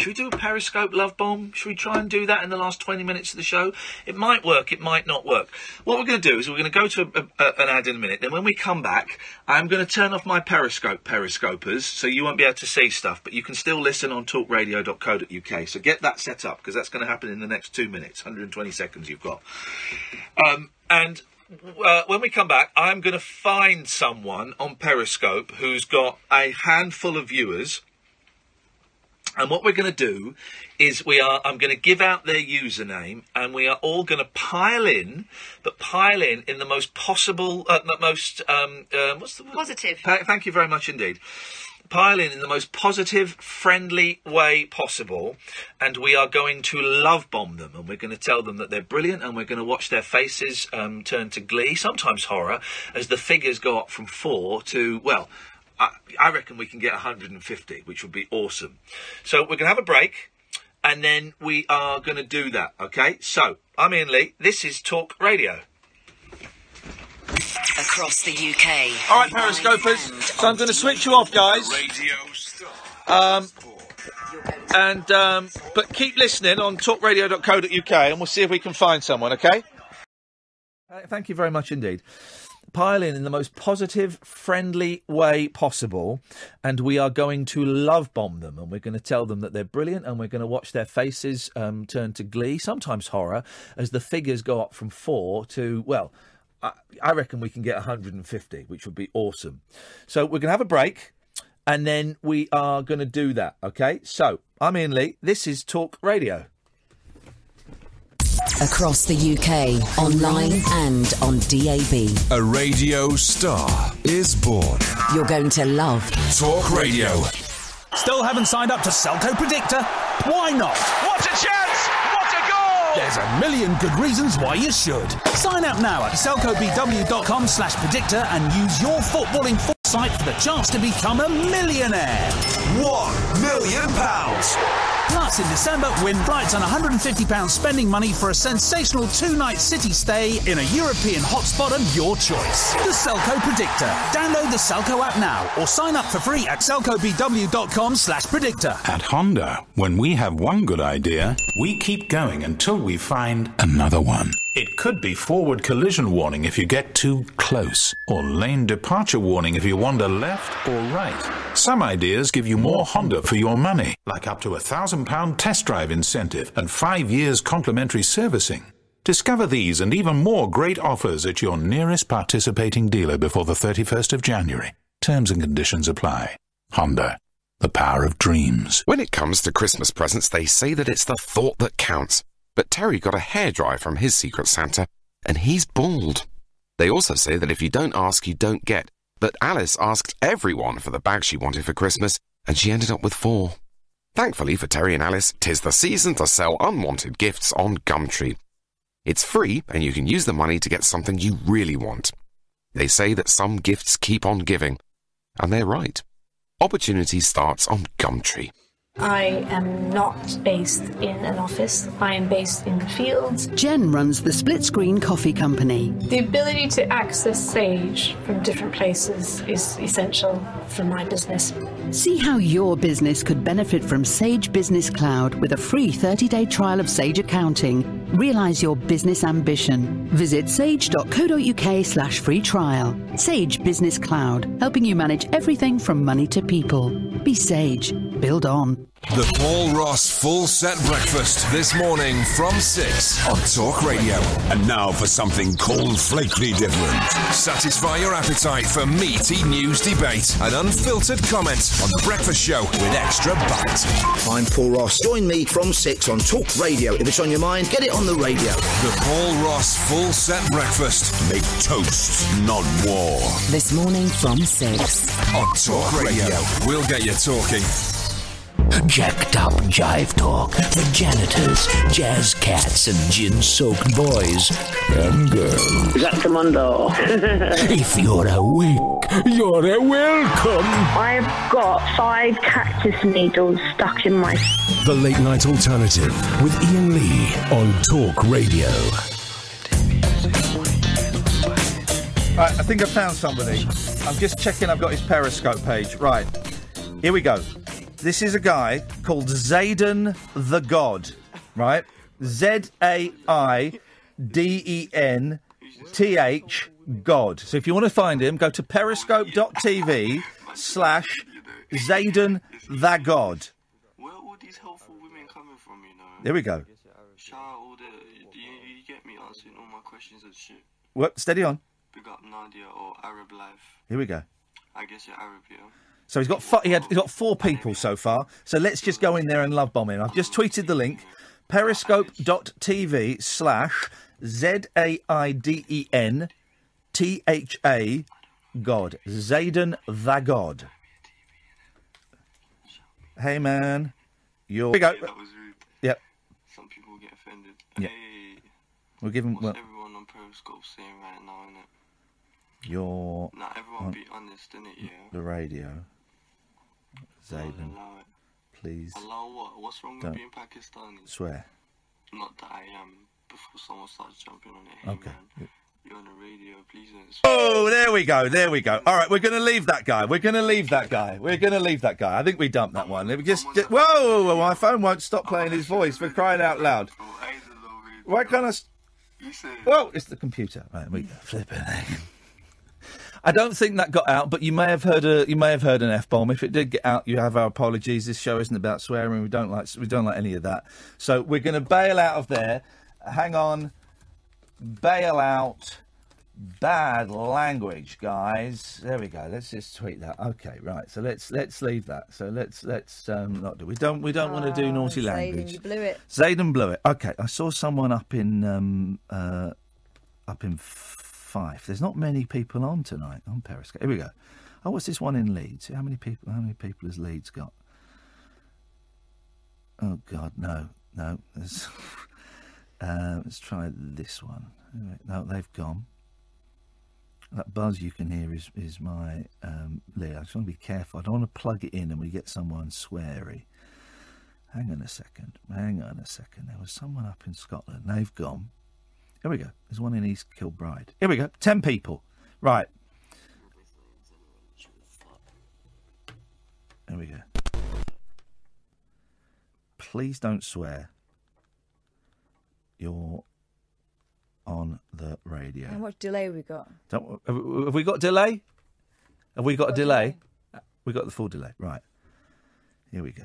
Should we do a Periscope love bomb? Should we try and do that in the last 20 minutes of the show? It might work, it might not work. What we're going to do is we're going to go to a, a, an ad in a minute. Then when we come back, I'm going to turn off my Periscope Periscopers so you won't be able to see stuff, but you can still listen on talkradio.co.uk. So get that set up because that's going to happen in the next two minutes, 120 seconds you've got. Um, and uh, when we come back, I'm going to find someone on Periscope who's got a handful of viewers. And what we're going to do is we are I'm going to give out their username and we are all going to pile in, but pile in in the most possible, uh, the most um, um, what's the word? Positive. Pa- thank you very much indeed. Pile in in the most positive, friendly way possible, and we are going to love bomb them, and we're going to tell them that they're brilliant, and we're going to watch their faces um, turn to glee, sometimes horror, as the figures go up from four to well. I, I reckon we can get 150, which would be awesome. So we're going to have a break, and then we are going to do that. Okay. So I'm Iain Lee. This is Talk Radio. Across the UK. All right, Periscopers. So I'm going to switch you off, guys. Um, and um, but keep listening on talkradio.co.uk, and we'll see if we can find someone. Okay. Uh, Thank you very much indeed. Pile in in the most positive, friendly way possible, and we are going to love bomb them, and we're going to tell them that they're brilliant, and we're going to watch their faces um, turn to glee, sometimes horror, as the figures go up from four to well. I, I reckon we can get 150, which would be awesome. So we're going to have a break, and then we are going to do that. Okay. So I'm Iain Lee. This is Talk Radio. Across the UK, online and on DAB. A radio star is born. You're going to love Talk Radio. Still haven't signed up to Selco Predictor? Why not? What a chance! What a goal! There's a million good reasons why you should. Sign up now at selcobw.com slash predictor and use your footballing foresight for the chance to become a millionaire. One million pounds. Plus, in December, win flights and £150 spending money for a sensational two-night city stay in a European hotspot of your choice. The Selco Predictor. Download the Selco app now or sign up for free at selcobw.com slash predictor. At Honda, when we have one good idea, we keep going until we find another one. It could be forward collision warning if you get too close, or lane departure warning if you wander left or right. Some ideas give you more Honda for your money, like up to a thousand pound test drive incentive and five years complimentary servicing. Discover these and even more great offers at your nearest participating dealer before the 31st of January. Terms and conditions apply. Honda, the power of dreams. When it comes to Christmas presents, they say that it's the thought that counts. But Terry got a hairdryer from his Secret Santa, and he's bald. They also say that if you don't ask, you don't get. But Alice asked everyone for the bag she wanted for Christmas, and she ended up with four. Thankfully for Terry and Alice, tis the season to sell unwanted gifts on Gumtree. It's free, and you can use the money to get something you really want. They say that some gifts keep on giving, and they're right. Opportunity starts on Gumtree. I am not based in an office. I am based in the fields. Jen runs the Split Screen Coffee Company. The ability to access Sage from different places is essential for my business. See how your business could benefit from Sage Business Cloud with a free 30 day trial of Sage Accounting. Realize your business ambition. Visit sage.co.uk slash free trial. Sage Business Cloud, helping you manage everything from money to people. Be Sage. Build on. The Paul Ross Full Set Breakfast this morning from 6 on Talk Radio. And now for something cornflakely different. Satisfy your appetite for meaty news debate and unfiltered comment on The Breakfast Show with extra bite. I'm Paul Ross. Join me from 6 on Talk Radio. If it's on your mind, get it on the radio. The Paul Ross Full Set Breakfast. Make toast, not war. This morning from 6. On Talk Radio. We'll get you talking. Jacked up jive talk the janitors, jazz cats, and gin soaked boys and girls. Is that Commando? if you're awake, you're a welcome. I've got five cactus needles stuck in my. The Late Night Alternative with Iain Lee on Talk Radio. Right, I think I found somebody. I'm just checking I've got his Periscope page. Right, here we go. This is a guy called Zaiden the God, right? Z A I D E N T H God. So if you want to find him, go to periscope.tv slash Zaiden the God. Where all these helpful women coming from, you know? There we go. Shout out all the. You, you get me answering all my questions and shit. What? Steady on. Big up Nadia or Arab Life. Here we go. I guess you're Arab, yeah? So he's got fi- he had, he's got four people so far. So let's just go in there and love bomb him. I've just tweeted the link: periscope.tv slash z a i d e n t h a God Zaiden the God. Hey man, you're. Here we go. That was rude. Yep. Some people get offended. Yeah. Hey, We'll give him. what's Well, everyone on Periscope saying right now, innit? you're Now, everyone on be honest, innit, yeah? the radio. Zaiden, please Allow what? What's wrong Don't. with being Pakistani? swear. Not that I am. Before someone starts jumping on it. Hey, Okay. man, you're on the radio. Please don't. Oh, there we go. There we go. All right, we're going to leave that guy. We're going to leave that guy. We're going to leave that guy. I think we dumped that one. We just, just whoa, whoa, whoa, my phone won't stop playing his voice. For crying out loud. Oh, Why can't I? Well, it's the computer. Right, we go. Flipping. I don't think that got out, but you may have heard a you may have heard an f bomb. If it did get out, you have our apologies. This show isn't about swearing. We don't like we don't like any of that. So we're going to bail out of there. Hang on, bail out. Bad language, guys. There we go. Let's just tweet that. Okay, right. So let's let's leave that. So let's let's um, not do. We don't we don't want to do naughty Zaiden, language. you blew it. Zaiden blew it. Okay, I saw someone up in um, uh, up in There's not many people on tonight on Periscope. Here we go. Oh, what's this one in Leeds? How many people? How many people has Leeds got? Oh God, no, no. Uh, let's try this one. No, they've gone. That buzz you can hear is is my um. I just want to be careful. I don't want to plug it in and we get someone sweary. Hang on a second. Hang on a second. There was someone up in Scotland. They've gone. Here we go. There's one in East Kilbride. Here we go. Ten people. Right. There we go. Please don't swear. You're on the radio. How much delay we got? Don't, have, we- have we got delay? Have we got a delay? Uh, we got the full delay. Right. Here we go.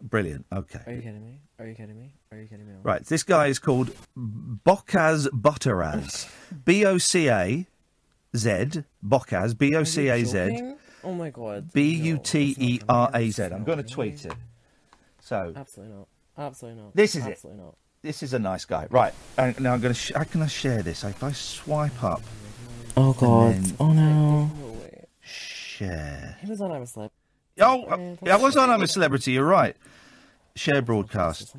Brilliant. Okay. Are you kidding me? Are you kidding me? Are you kidding me? Right. This guy is called Bokaz Butteraz. B O C A Z. Bokaz. B O C A Z. Oh my god. B U T E R A Z. I'm going to tweet it. So Absolutely not. Absolutely not. This is it. Absolutely not. this is a nice guy. Right. And now I'm going to. Sh- how can I share this? If I swipe up. Oh god. then Oh no. Share. He was on our slip. Oh, uh, yeah, I was on I'm a Celebrity, you're right. Share broadcast.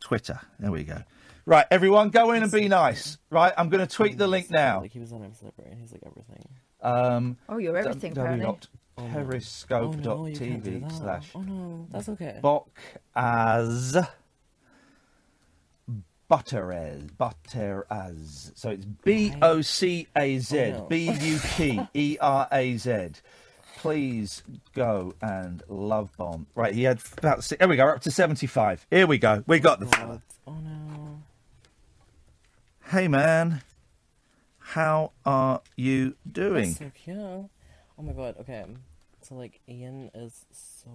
Twitter. There we go. Right, everyone, go in and be nice. Right, I'm going to tweet the link now. Like he was on our slip, right? He's like everything. Um, Oh, you're everything, apparently. Periscope.tv slash Oh no, that's okay. Bok as Butterez. Butteraz. So it's B O C A Z. Oh, no. B U T E R A Z. Please go and love bomb. Right, he had about six. Here we go, up to 75. Here we go. We got the fella. Oh no. Hey man, how are you doing? That's so cute. Oh my god. Okay. So So like Iain is so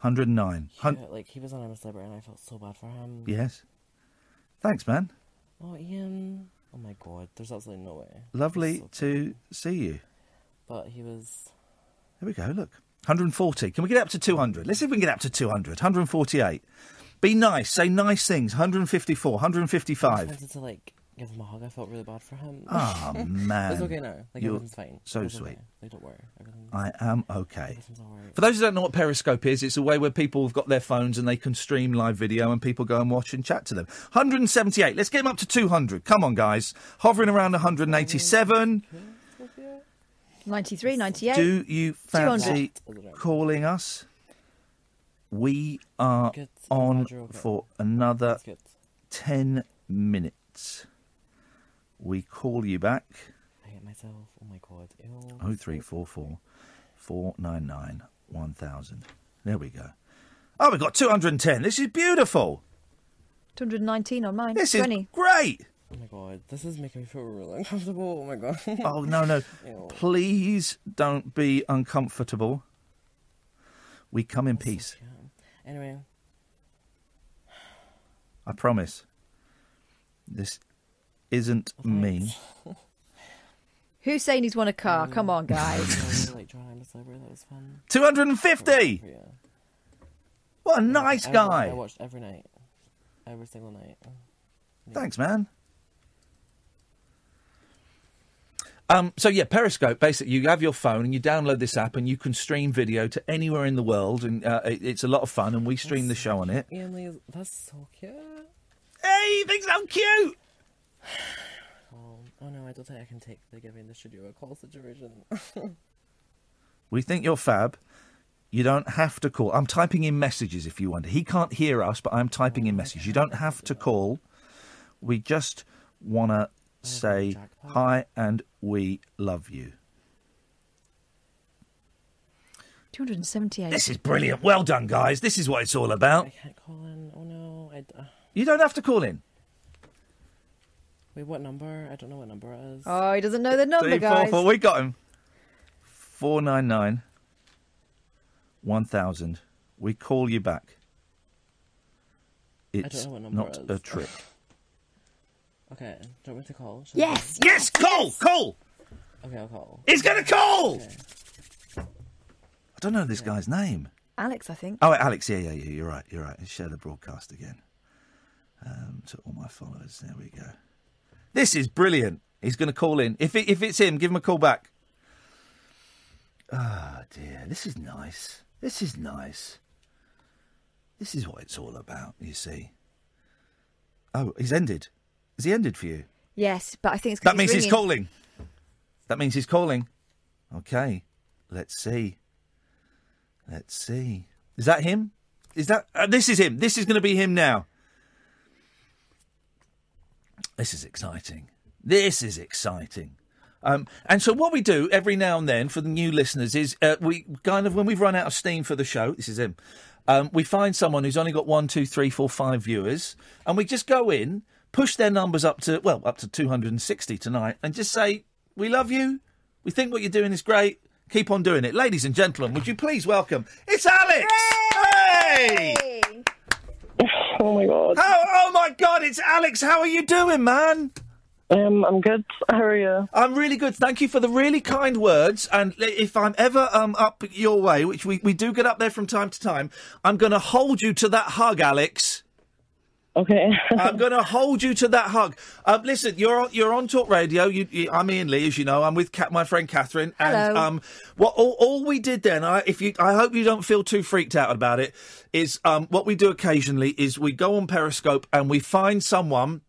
109. Hun- yeah, like he was on a celebrity and I felt so bad for him. yes. Thanks, man. Oh Iain. Oh my god, there's absolutely no way. Lovely to see you. But he was There we go, look. 140. Can we get up to 200? Let's see if we can get up to 200. 148. Be nice. Say nice things. 154. 155. I 155. wanted to like give him a hug. I felt really bad for him. Oh, man. It's okay now. Like You're everything's fine. so Everything's sweet. okay. Like don't worry. Everything's I am okay. For those who don't know what Periscope is, it's a way where people have got their phones and they can stream live video and people go and watch and chat to them. 178. Let's get him up to 200. Come on, guys. Hovering around 187. 93, 98. Do you 200. fancy calling us? We are on for another 10 minutes. We call you back. I hate myself. Oh my god. Ew. 0344 There we go. Oh, we've got 210. This is beautiful. 219 on mine. This is 20. great. Oh my god. This is making me feel really uncomfortable. Oh my god. Oh, no, no. Ew. Please don't be uncomfortable. We come in peace. Anyway, I promise. This isn't me. Who's saying he's won a car? Mm. Come on, guys. like trying to celebrate. That was fun. 250! Yeah. What a nice I- guy. I watched every night. Every single night. Thanks, man. Um, so yeah, Periscope. Basically, you have your phone and you download this app, and you can stream video to anywhere in the world, and uh, it, it's a lot of fun. And we stream the show on it. Is- that's so cute. Hey, you think so cute? Oh, oh no, I don't think I can take the giving the studio a call situation. We think you're fab. You don't have to call. I'm typing in messages if you want. He can't hear us, but I'm typing in messages. You don't have to call. We just want to say hi and we love you. 278. This is brilliant. Well done, guys. This is what it's all about. I can't call in. Oh no. I, uh, You don't have to call in. wait, what number? I don't know what number it is. Oh, he doesn't know the number, Three, four, guys. four. We got him. 499 1000. We call you back. don't It's know what number not it a trick. Okay, do you want me to call? Should I Yes! Yes! Call! Call! call? Okay, I'll call. He's going to call! I don't know this guy's name. Alex, I think. Oh, Alex, yeah, yeah, yeah, you're right, you're right. Share the broadcast again. Um, to all my followers, there we go. This is brilliant. He's going to call in. If, it, if it's him, give him a call back. Ah, dear. This is nice. This is nice. This is what it's all about, you see. Oh, he's ended. Has he ended for you? Yes, but I think it's. That means he's ringing. calling. That means he's calling. Okay, let's see. Let's see. Is that him? Is that uh, this is him? This is going to be him now. This is exciting. This is exciting. Um, and so what we do every now and then for the new listeners is uh, we kind of when we've run out of steam for the show, this is him. Um, we find someone who's only got one, two, three, four, five viewers, and we just go in, push their numbers up to well up to two hundred and sixty tonight, and just say we love you. We think what you're doing is great. Keep on doing it, ladies and gentlemen. Would you please welcome? It's Alex. Hey! Oh my god. How, oh my god, it's Alex. How are you doing, man? Um, I'm good. How are you? I'm really good. Thank you for the really kind words. And if I'm ever um, up your way, which we, we do get up there from time to time, I'm going to hold you to that hug, Alex. Okay. I'm going to hold you to that hug. Um, listen, you're on, you're on Talk Radio. You, you, I'm Iain Lee, as you know. I'm with my friend Katherine. And Hello. um, what all, all we did then, I, if you, I hope you don't feel too freaked out about it. Is um, what we do occasionally is we go on Periscope and we find someone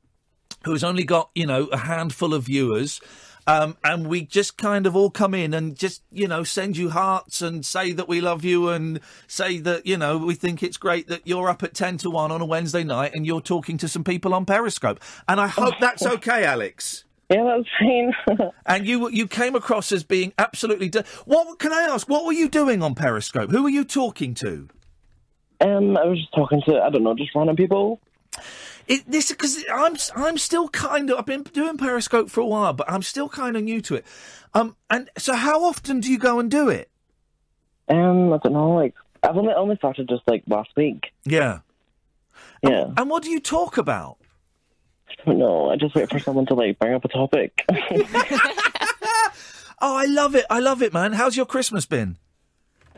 who has only got you know a handful of viewers. Um, and we just kind of all come in and just, you know, send you hearts and say that we love you and say that, you know, we think it's great that you're up at 10 to 1 on a Wednesday night and you're talking to some people on Periscope. And I hope that's okay, Alex. Yeah, that's fine. and you you came across as being absolutely. De- what can I ask? What were you doing on Periscope? Who were you talking to? Um, I was just talking to I don't know, just random people. It, this because I'm I'm still kind of I've been doing Periscope for a while, but I'm still kind of new to it. Um, and so how often do you go and do it? Um, I don't know. Like I've only only started just like last week. Yeah. Yeah. And what do you talk about? I don't know. I just wait for someone to like bring up a topic. Oh, I love it. I love it, man. How's your Christmas been?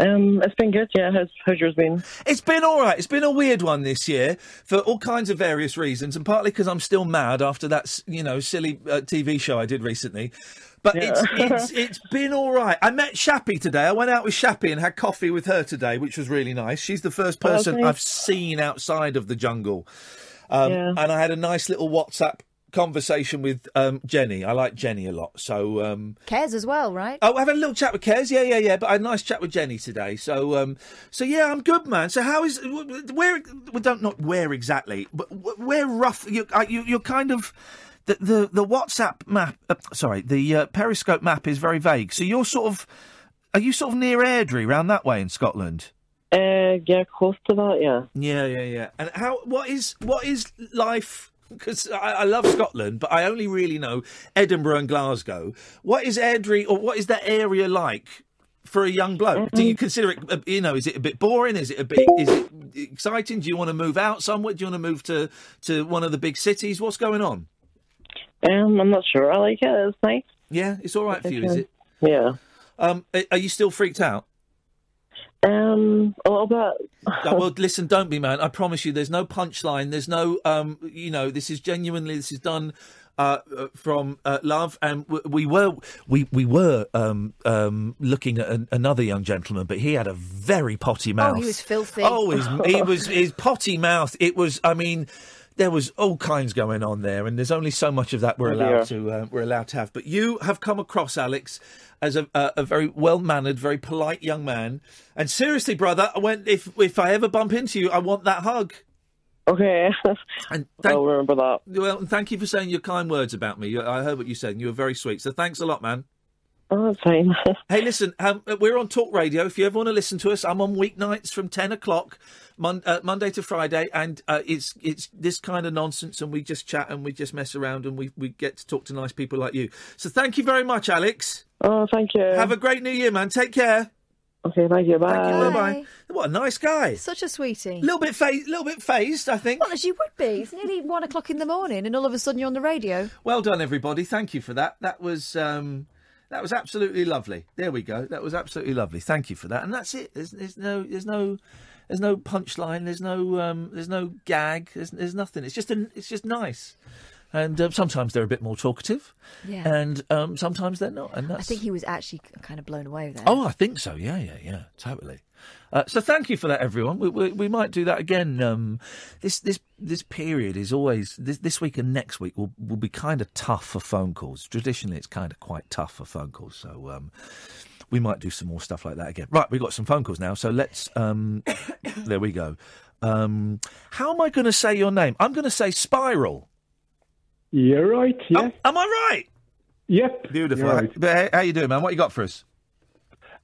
Um, it's been good. Yeah, how's how's yours been? It's been all right. It's been a weird one this year for all kinds of various reasons, and partly because I'm still mad after that, you know, silly uh, TV show I did recently. But it's, Yeah. it's it's been all right. I met Shappi today. I went out with Shappi and had coffee with her today, which was really nice. She's the first person Okay. I've seen outside of the jungle, um, Yeah. and I had a nice little WhatsApp conversation with um, Jennie. I like Jennie a lot, so. Um, Kez as well, right? Oh, I had a little chat with Kez, yeah, yeah, yeah. But I had a nice chat with Jennie today. So, um, so yeah, I'm good, man. So, how is where? We don't not where exactly, but wh- where rough? You, are you, you're kind of the the, the WhatsApp map. Uh, sorry, the uh, Periscope map is very vague. So you're sort of, are you sort of near Airdrie, round that way in Scotland? Uh, yeah, close to that. Yeah. Yeah, yeah, yeah. And how? What is what is life? Because I, I love Scotland, but I only really know Edinburgh and Glasgow. What is Airdrie, or what is that area like for a young bloke? Do you consider it? uh, You know, is it a bit boring? Is it a bit? Is it exciting? Do you want to move out somewhere? Do you want to move to to one of the big cities? What's going on? Um, I'm not sure. I like it. It's nice. Yeah, it's all right for you, is it? Yeah. Um, are you still freaked out? Um, a little bit. Well, listen, don't be, man. I promise you, there's no punchline. There's no, um, you know, this is genuinely, this is done uh, uh, from uh, love, and w- we were, we we were um, um, looking at an, another young gentleman, but he had a very potty mouth. Oh, he was filthy. Oh, his, he was his potty mouth. It was, I mean. There was all kinds going on there, and there's only so much of that we're Oh, allowed dear. to uh, we're allowed to have. But you have come across Alex as a, a, a very well mannered, very polite young man. And seriously, brother, I went if if I ever bump into you, I want that hug. Okay. And thank, I'll remember that. well, thank you for saying your kind words about me. I heard what you said, and you were very sweet. So thanks a lot, man. Oh, that's. Hey, listen, um, we're on Talk Radio. If you ever want to listen to us, I'm on weeknights from ten o'clock, mon- uh, Monday to Friday, and uh, it's it's this kind of nonsense, and we just chat and we just mess around, and we we get to talk to nice people like you. So thank you very much, Alex. Oh, thank you. Have a great New Year, man. Take care. Okay, thank you. Bye. Thank you. Bye bye. What a nice guy. Such a sweetie. A little bit phased, little bit phased, I think. Well, as you would be. It's nearly one o'clock in the morning, and all of a sudden you're on the radio. Well done, everybody. Thank you for that. That was um, that was absolutely lovely. There we go. That was absolutely lovely. Thank you for that. And that's it. There's, there's no there's no there's no punchline. There's no um, there's no gag. There's, there's nothing. It's just an, it's just nice. And um, sometimes they're a bit more talkative, Yeah. and um, sometimes they're not. And I think he was actually kind of blown away with that. Oh, I think so. Yeah, yeah, yeah. Totally. Uh, so thank you for that, everyone. We, we, we might do that again. Um, this this this period is always this, this week and next week will will be kind of tough for phone calls. Traditionally, it's kind of quite tough for phone calls. So um, we might do some more stuff like that again. Right, we've got some phone calls now. So let's. Um, there we go. Um, how am I going to say your name? I'm going to say Spiral. You're right, yeah. am I right? Yep. Beautiful. right. How, how you doing, man? What you got for us?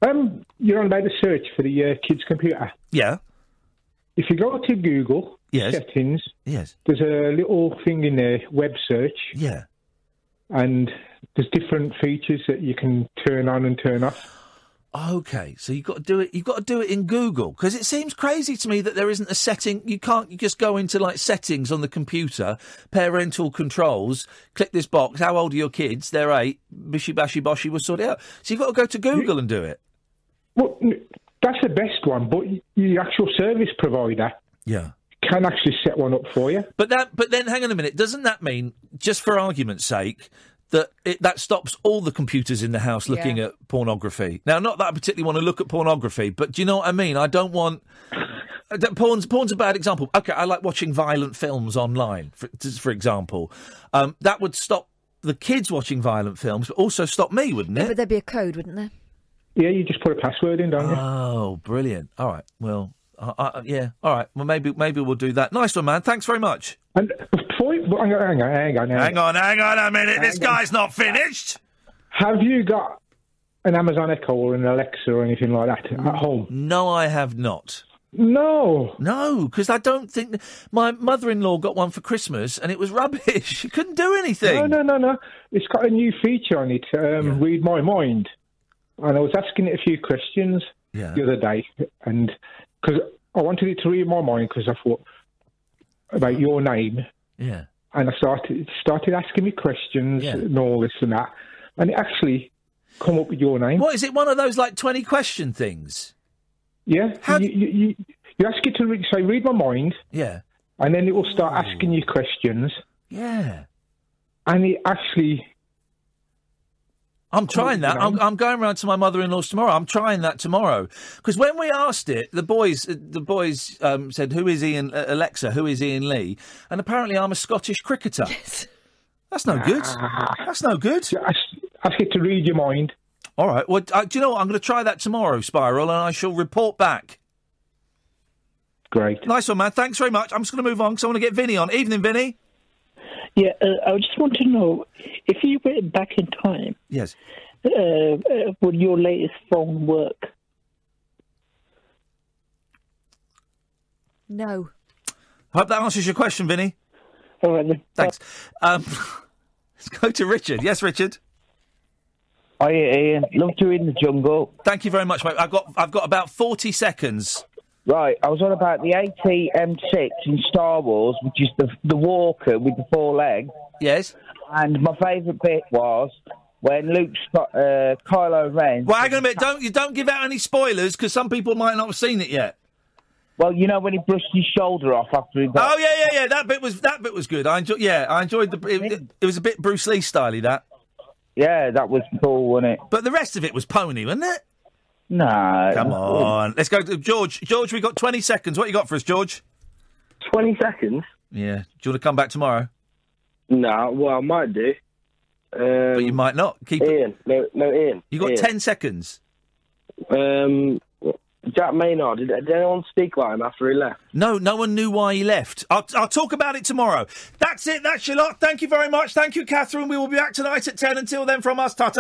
Um, you're on about the search for the uh, kids' computer. Yeah. If you go to Google Yes. settings, Yes. there's a little thing in there, web search. Yeah. And there's different features that you can turn on and turn off. Okay, so you've got to do it. You've got to do it in Google because it seems crazy to me that there isn't a setting. You can't. You just go into like settings on the computer, parental controls, click this box. How old are your kids? They're eight. Bishy bashy boshy. We'll sort it out. So you've got to go to Google and do it. Well, that's the best one, but y- the actual service provider Yeah. can actually set one up for you. But that. But then, hang on a minute. Doesn't that mean, just for argument's sake, that it, that stops all the computers in the house looking Yeah. at pornography? Now, not that I particularly want to look at pornography, but do you know what I mean? I don't want. Uh, that Porn's, porn's a bad example. Okay, I like watching violent films online, for, for example. Um, that would stop the kids watching violent films, but also stop me, wouldn't Yeah, it? but there'd be a code, wouldn't there? Yeah, you just put a password in, don't you? Oh, brilliant! All right, well, uh, uh, yeah, all right. Well, maybe maybe we'll do that. Nice one, man. Thanks very much. And before you, hang on, hang on, hang on. Hang on, hang on a minute. This on. guy's not finished. Have you got an Amazon Echo or an Alexa or anything like that at home? No, I have not. No. No, because I don't think my mother-in-law got one for Christmas and it was rubbish. She couldn't do anything. No, no, no, no. It's got a new feature on it. Um, Read my mind. And I was asking it a few questions, Yeah. the other day, and because I wanted it to read my mind because I thought about your name, Yeah. and I started started asking me questions Yeah. and all this and that, and it actually come up with your name. What is it? One of those like twenty question things? Yeah, you, you, you, you ask it to read, say read my mind, Yeah. and then it will start asking you questions, Yeah. and it actually I'm trying that. I'm, I'm going round to my mother-in-law's tomorrow. I'm trying that tomorrow because when we asked it, the boys, uh, the boys um, said, "Who is Iain uh, Alexa? Who is Iain Lee?" And apparently, I'm a Scottish cricketer. That's no good. That's no good. Ask, ask it to read your mind. All right. Well, uh, do you know what? I'm going to try that tomorrow, Spiral, and I shall report back. Great. Nice one, man. Thanks very much. I'm just going to move on because I want to get Vinny on. Evening, Vinny. Yeah, uh, I just want to know if you went back in time, Yes. uh, uh, would your latest phone work? No. Hope that answers your question, Vinny. All right then. Thanks. Um, let's go to Richard. Yes, Richard. Hi, Iain. Love to in the jungle. Thank you very much, mate. I've got I've got about forty seconds. Right, I was on about the AT-M6 in Star Wars, which is the the walker with the four legs. Yes. And my favourite bit was when Luke Scott, uh, Kylo Ren. Well, hang on a minute. Don't you don't give out any spoilers because some people might not have seen it yet. Well, you know when he brushed his shoulder off after he got. Oh yeah, yeah, yeah. That bit was that bit was good. I enjoy. Yeah, I enjoyed the. It, it- it was a bit Bruce Lee styly that. Yeah, that was cool, wasn't it? But the rest of it was pony, wasn't it? Nah. Come on, let's go to George. George, we got twenty seconds. What you got for us, George? 20 seconds? Yeah. Do you want to come back tomorrow? No, well, I might do. Um, but you might not. Keep Iain. No, no, Iain. You got Iain. ten seconds. Um, Jack Maynard, did, did anyone speak about him after he left? No, no one knew why he left. I'll, I'll talk about it tomorrow. That's it. That's your lot. Thank you very much. Thank you, Katherine. We will be back tonight at ten. Until then, from us, Tata.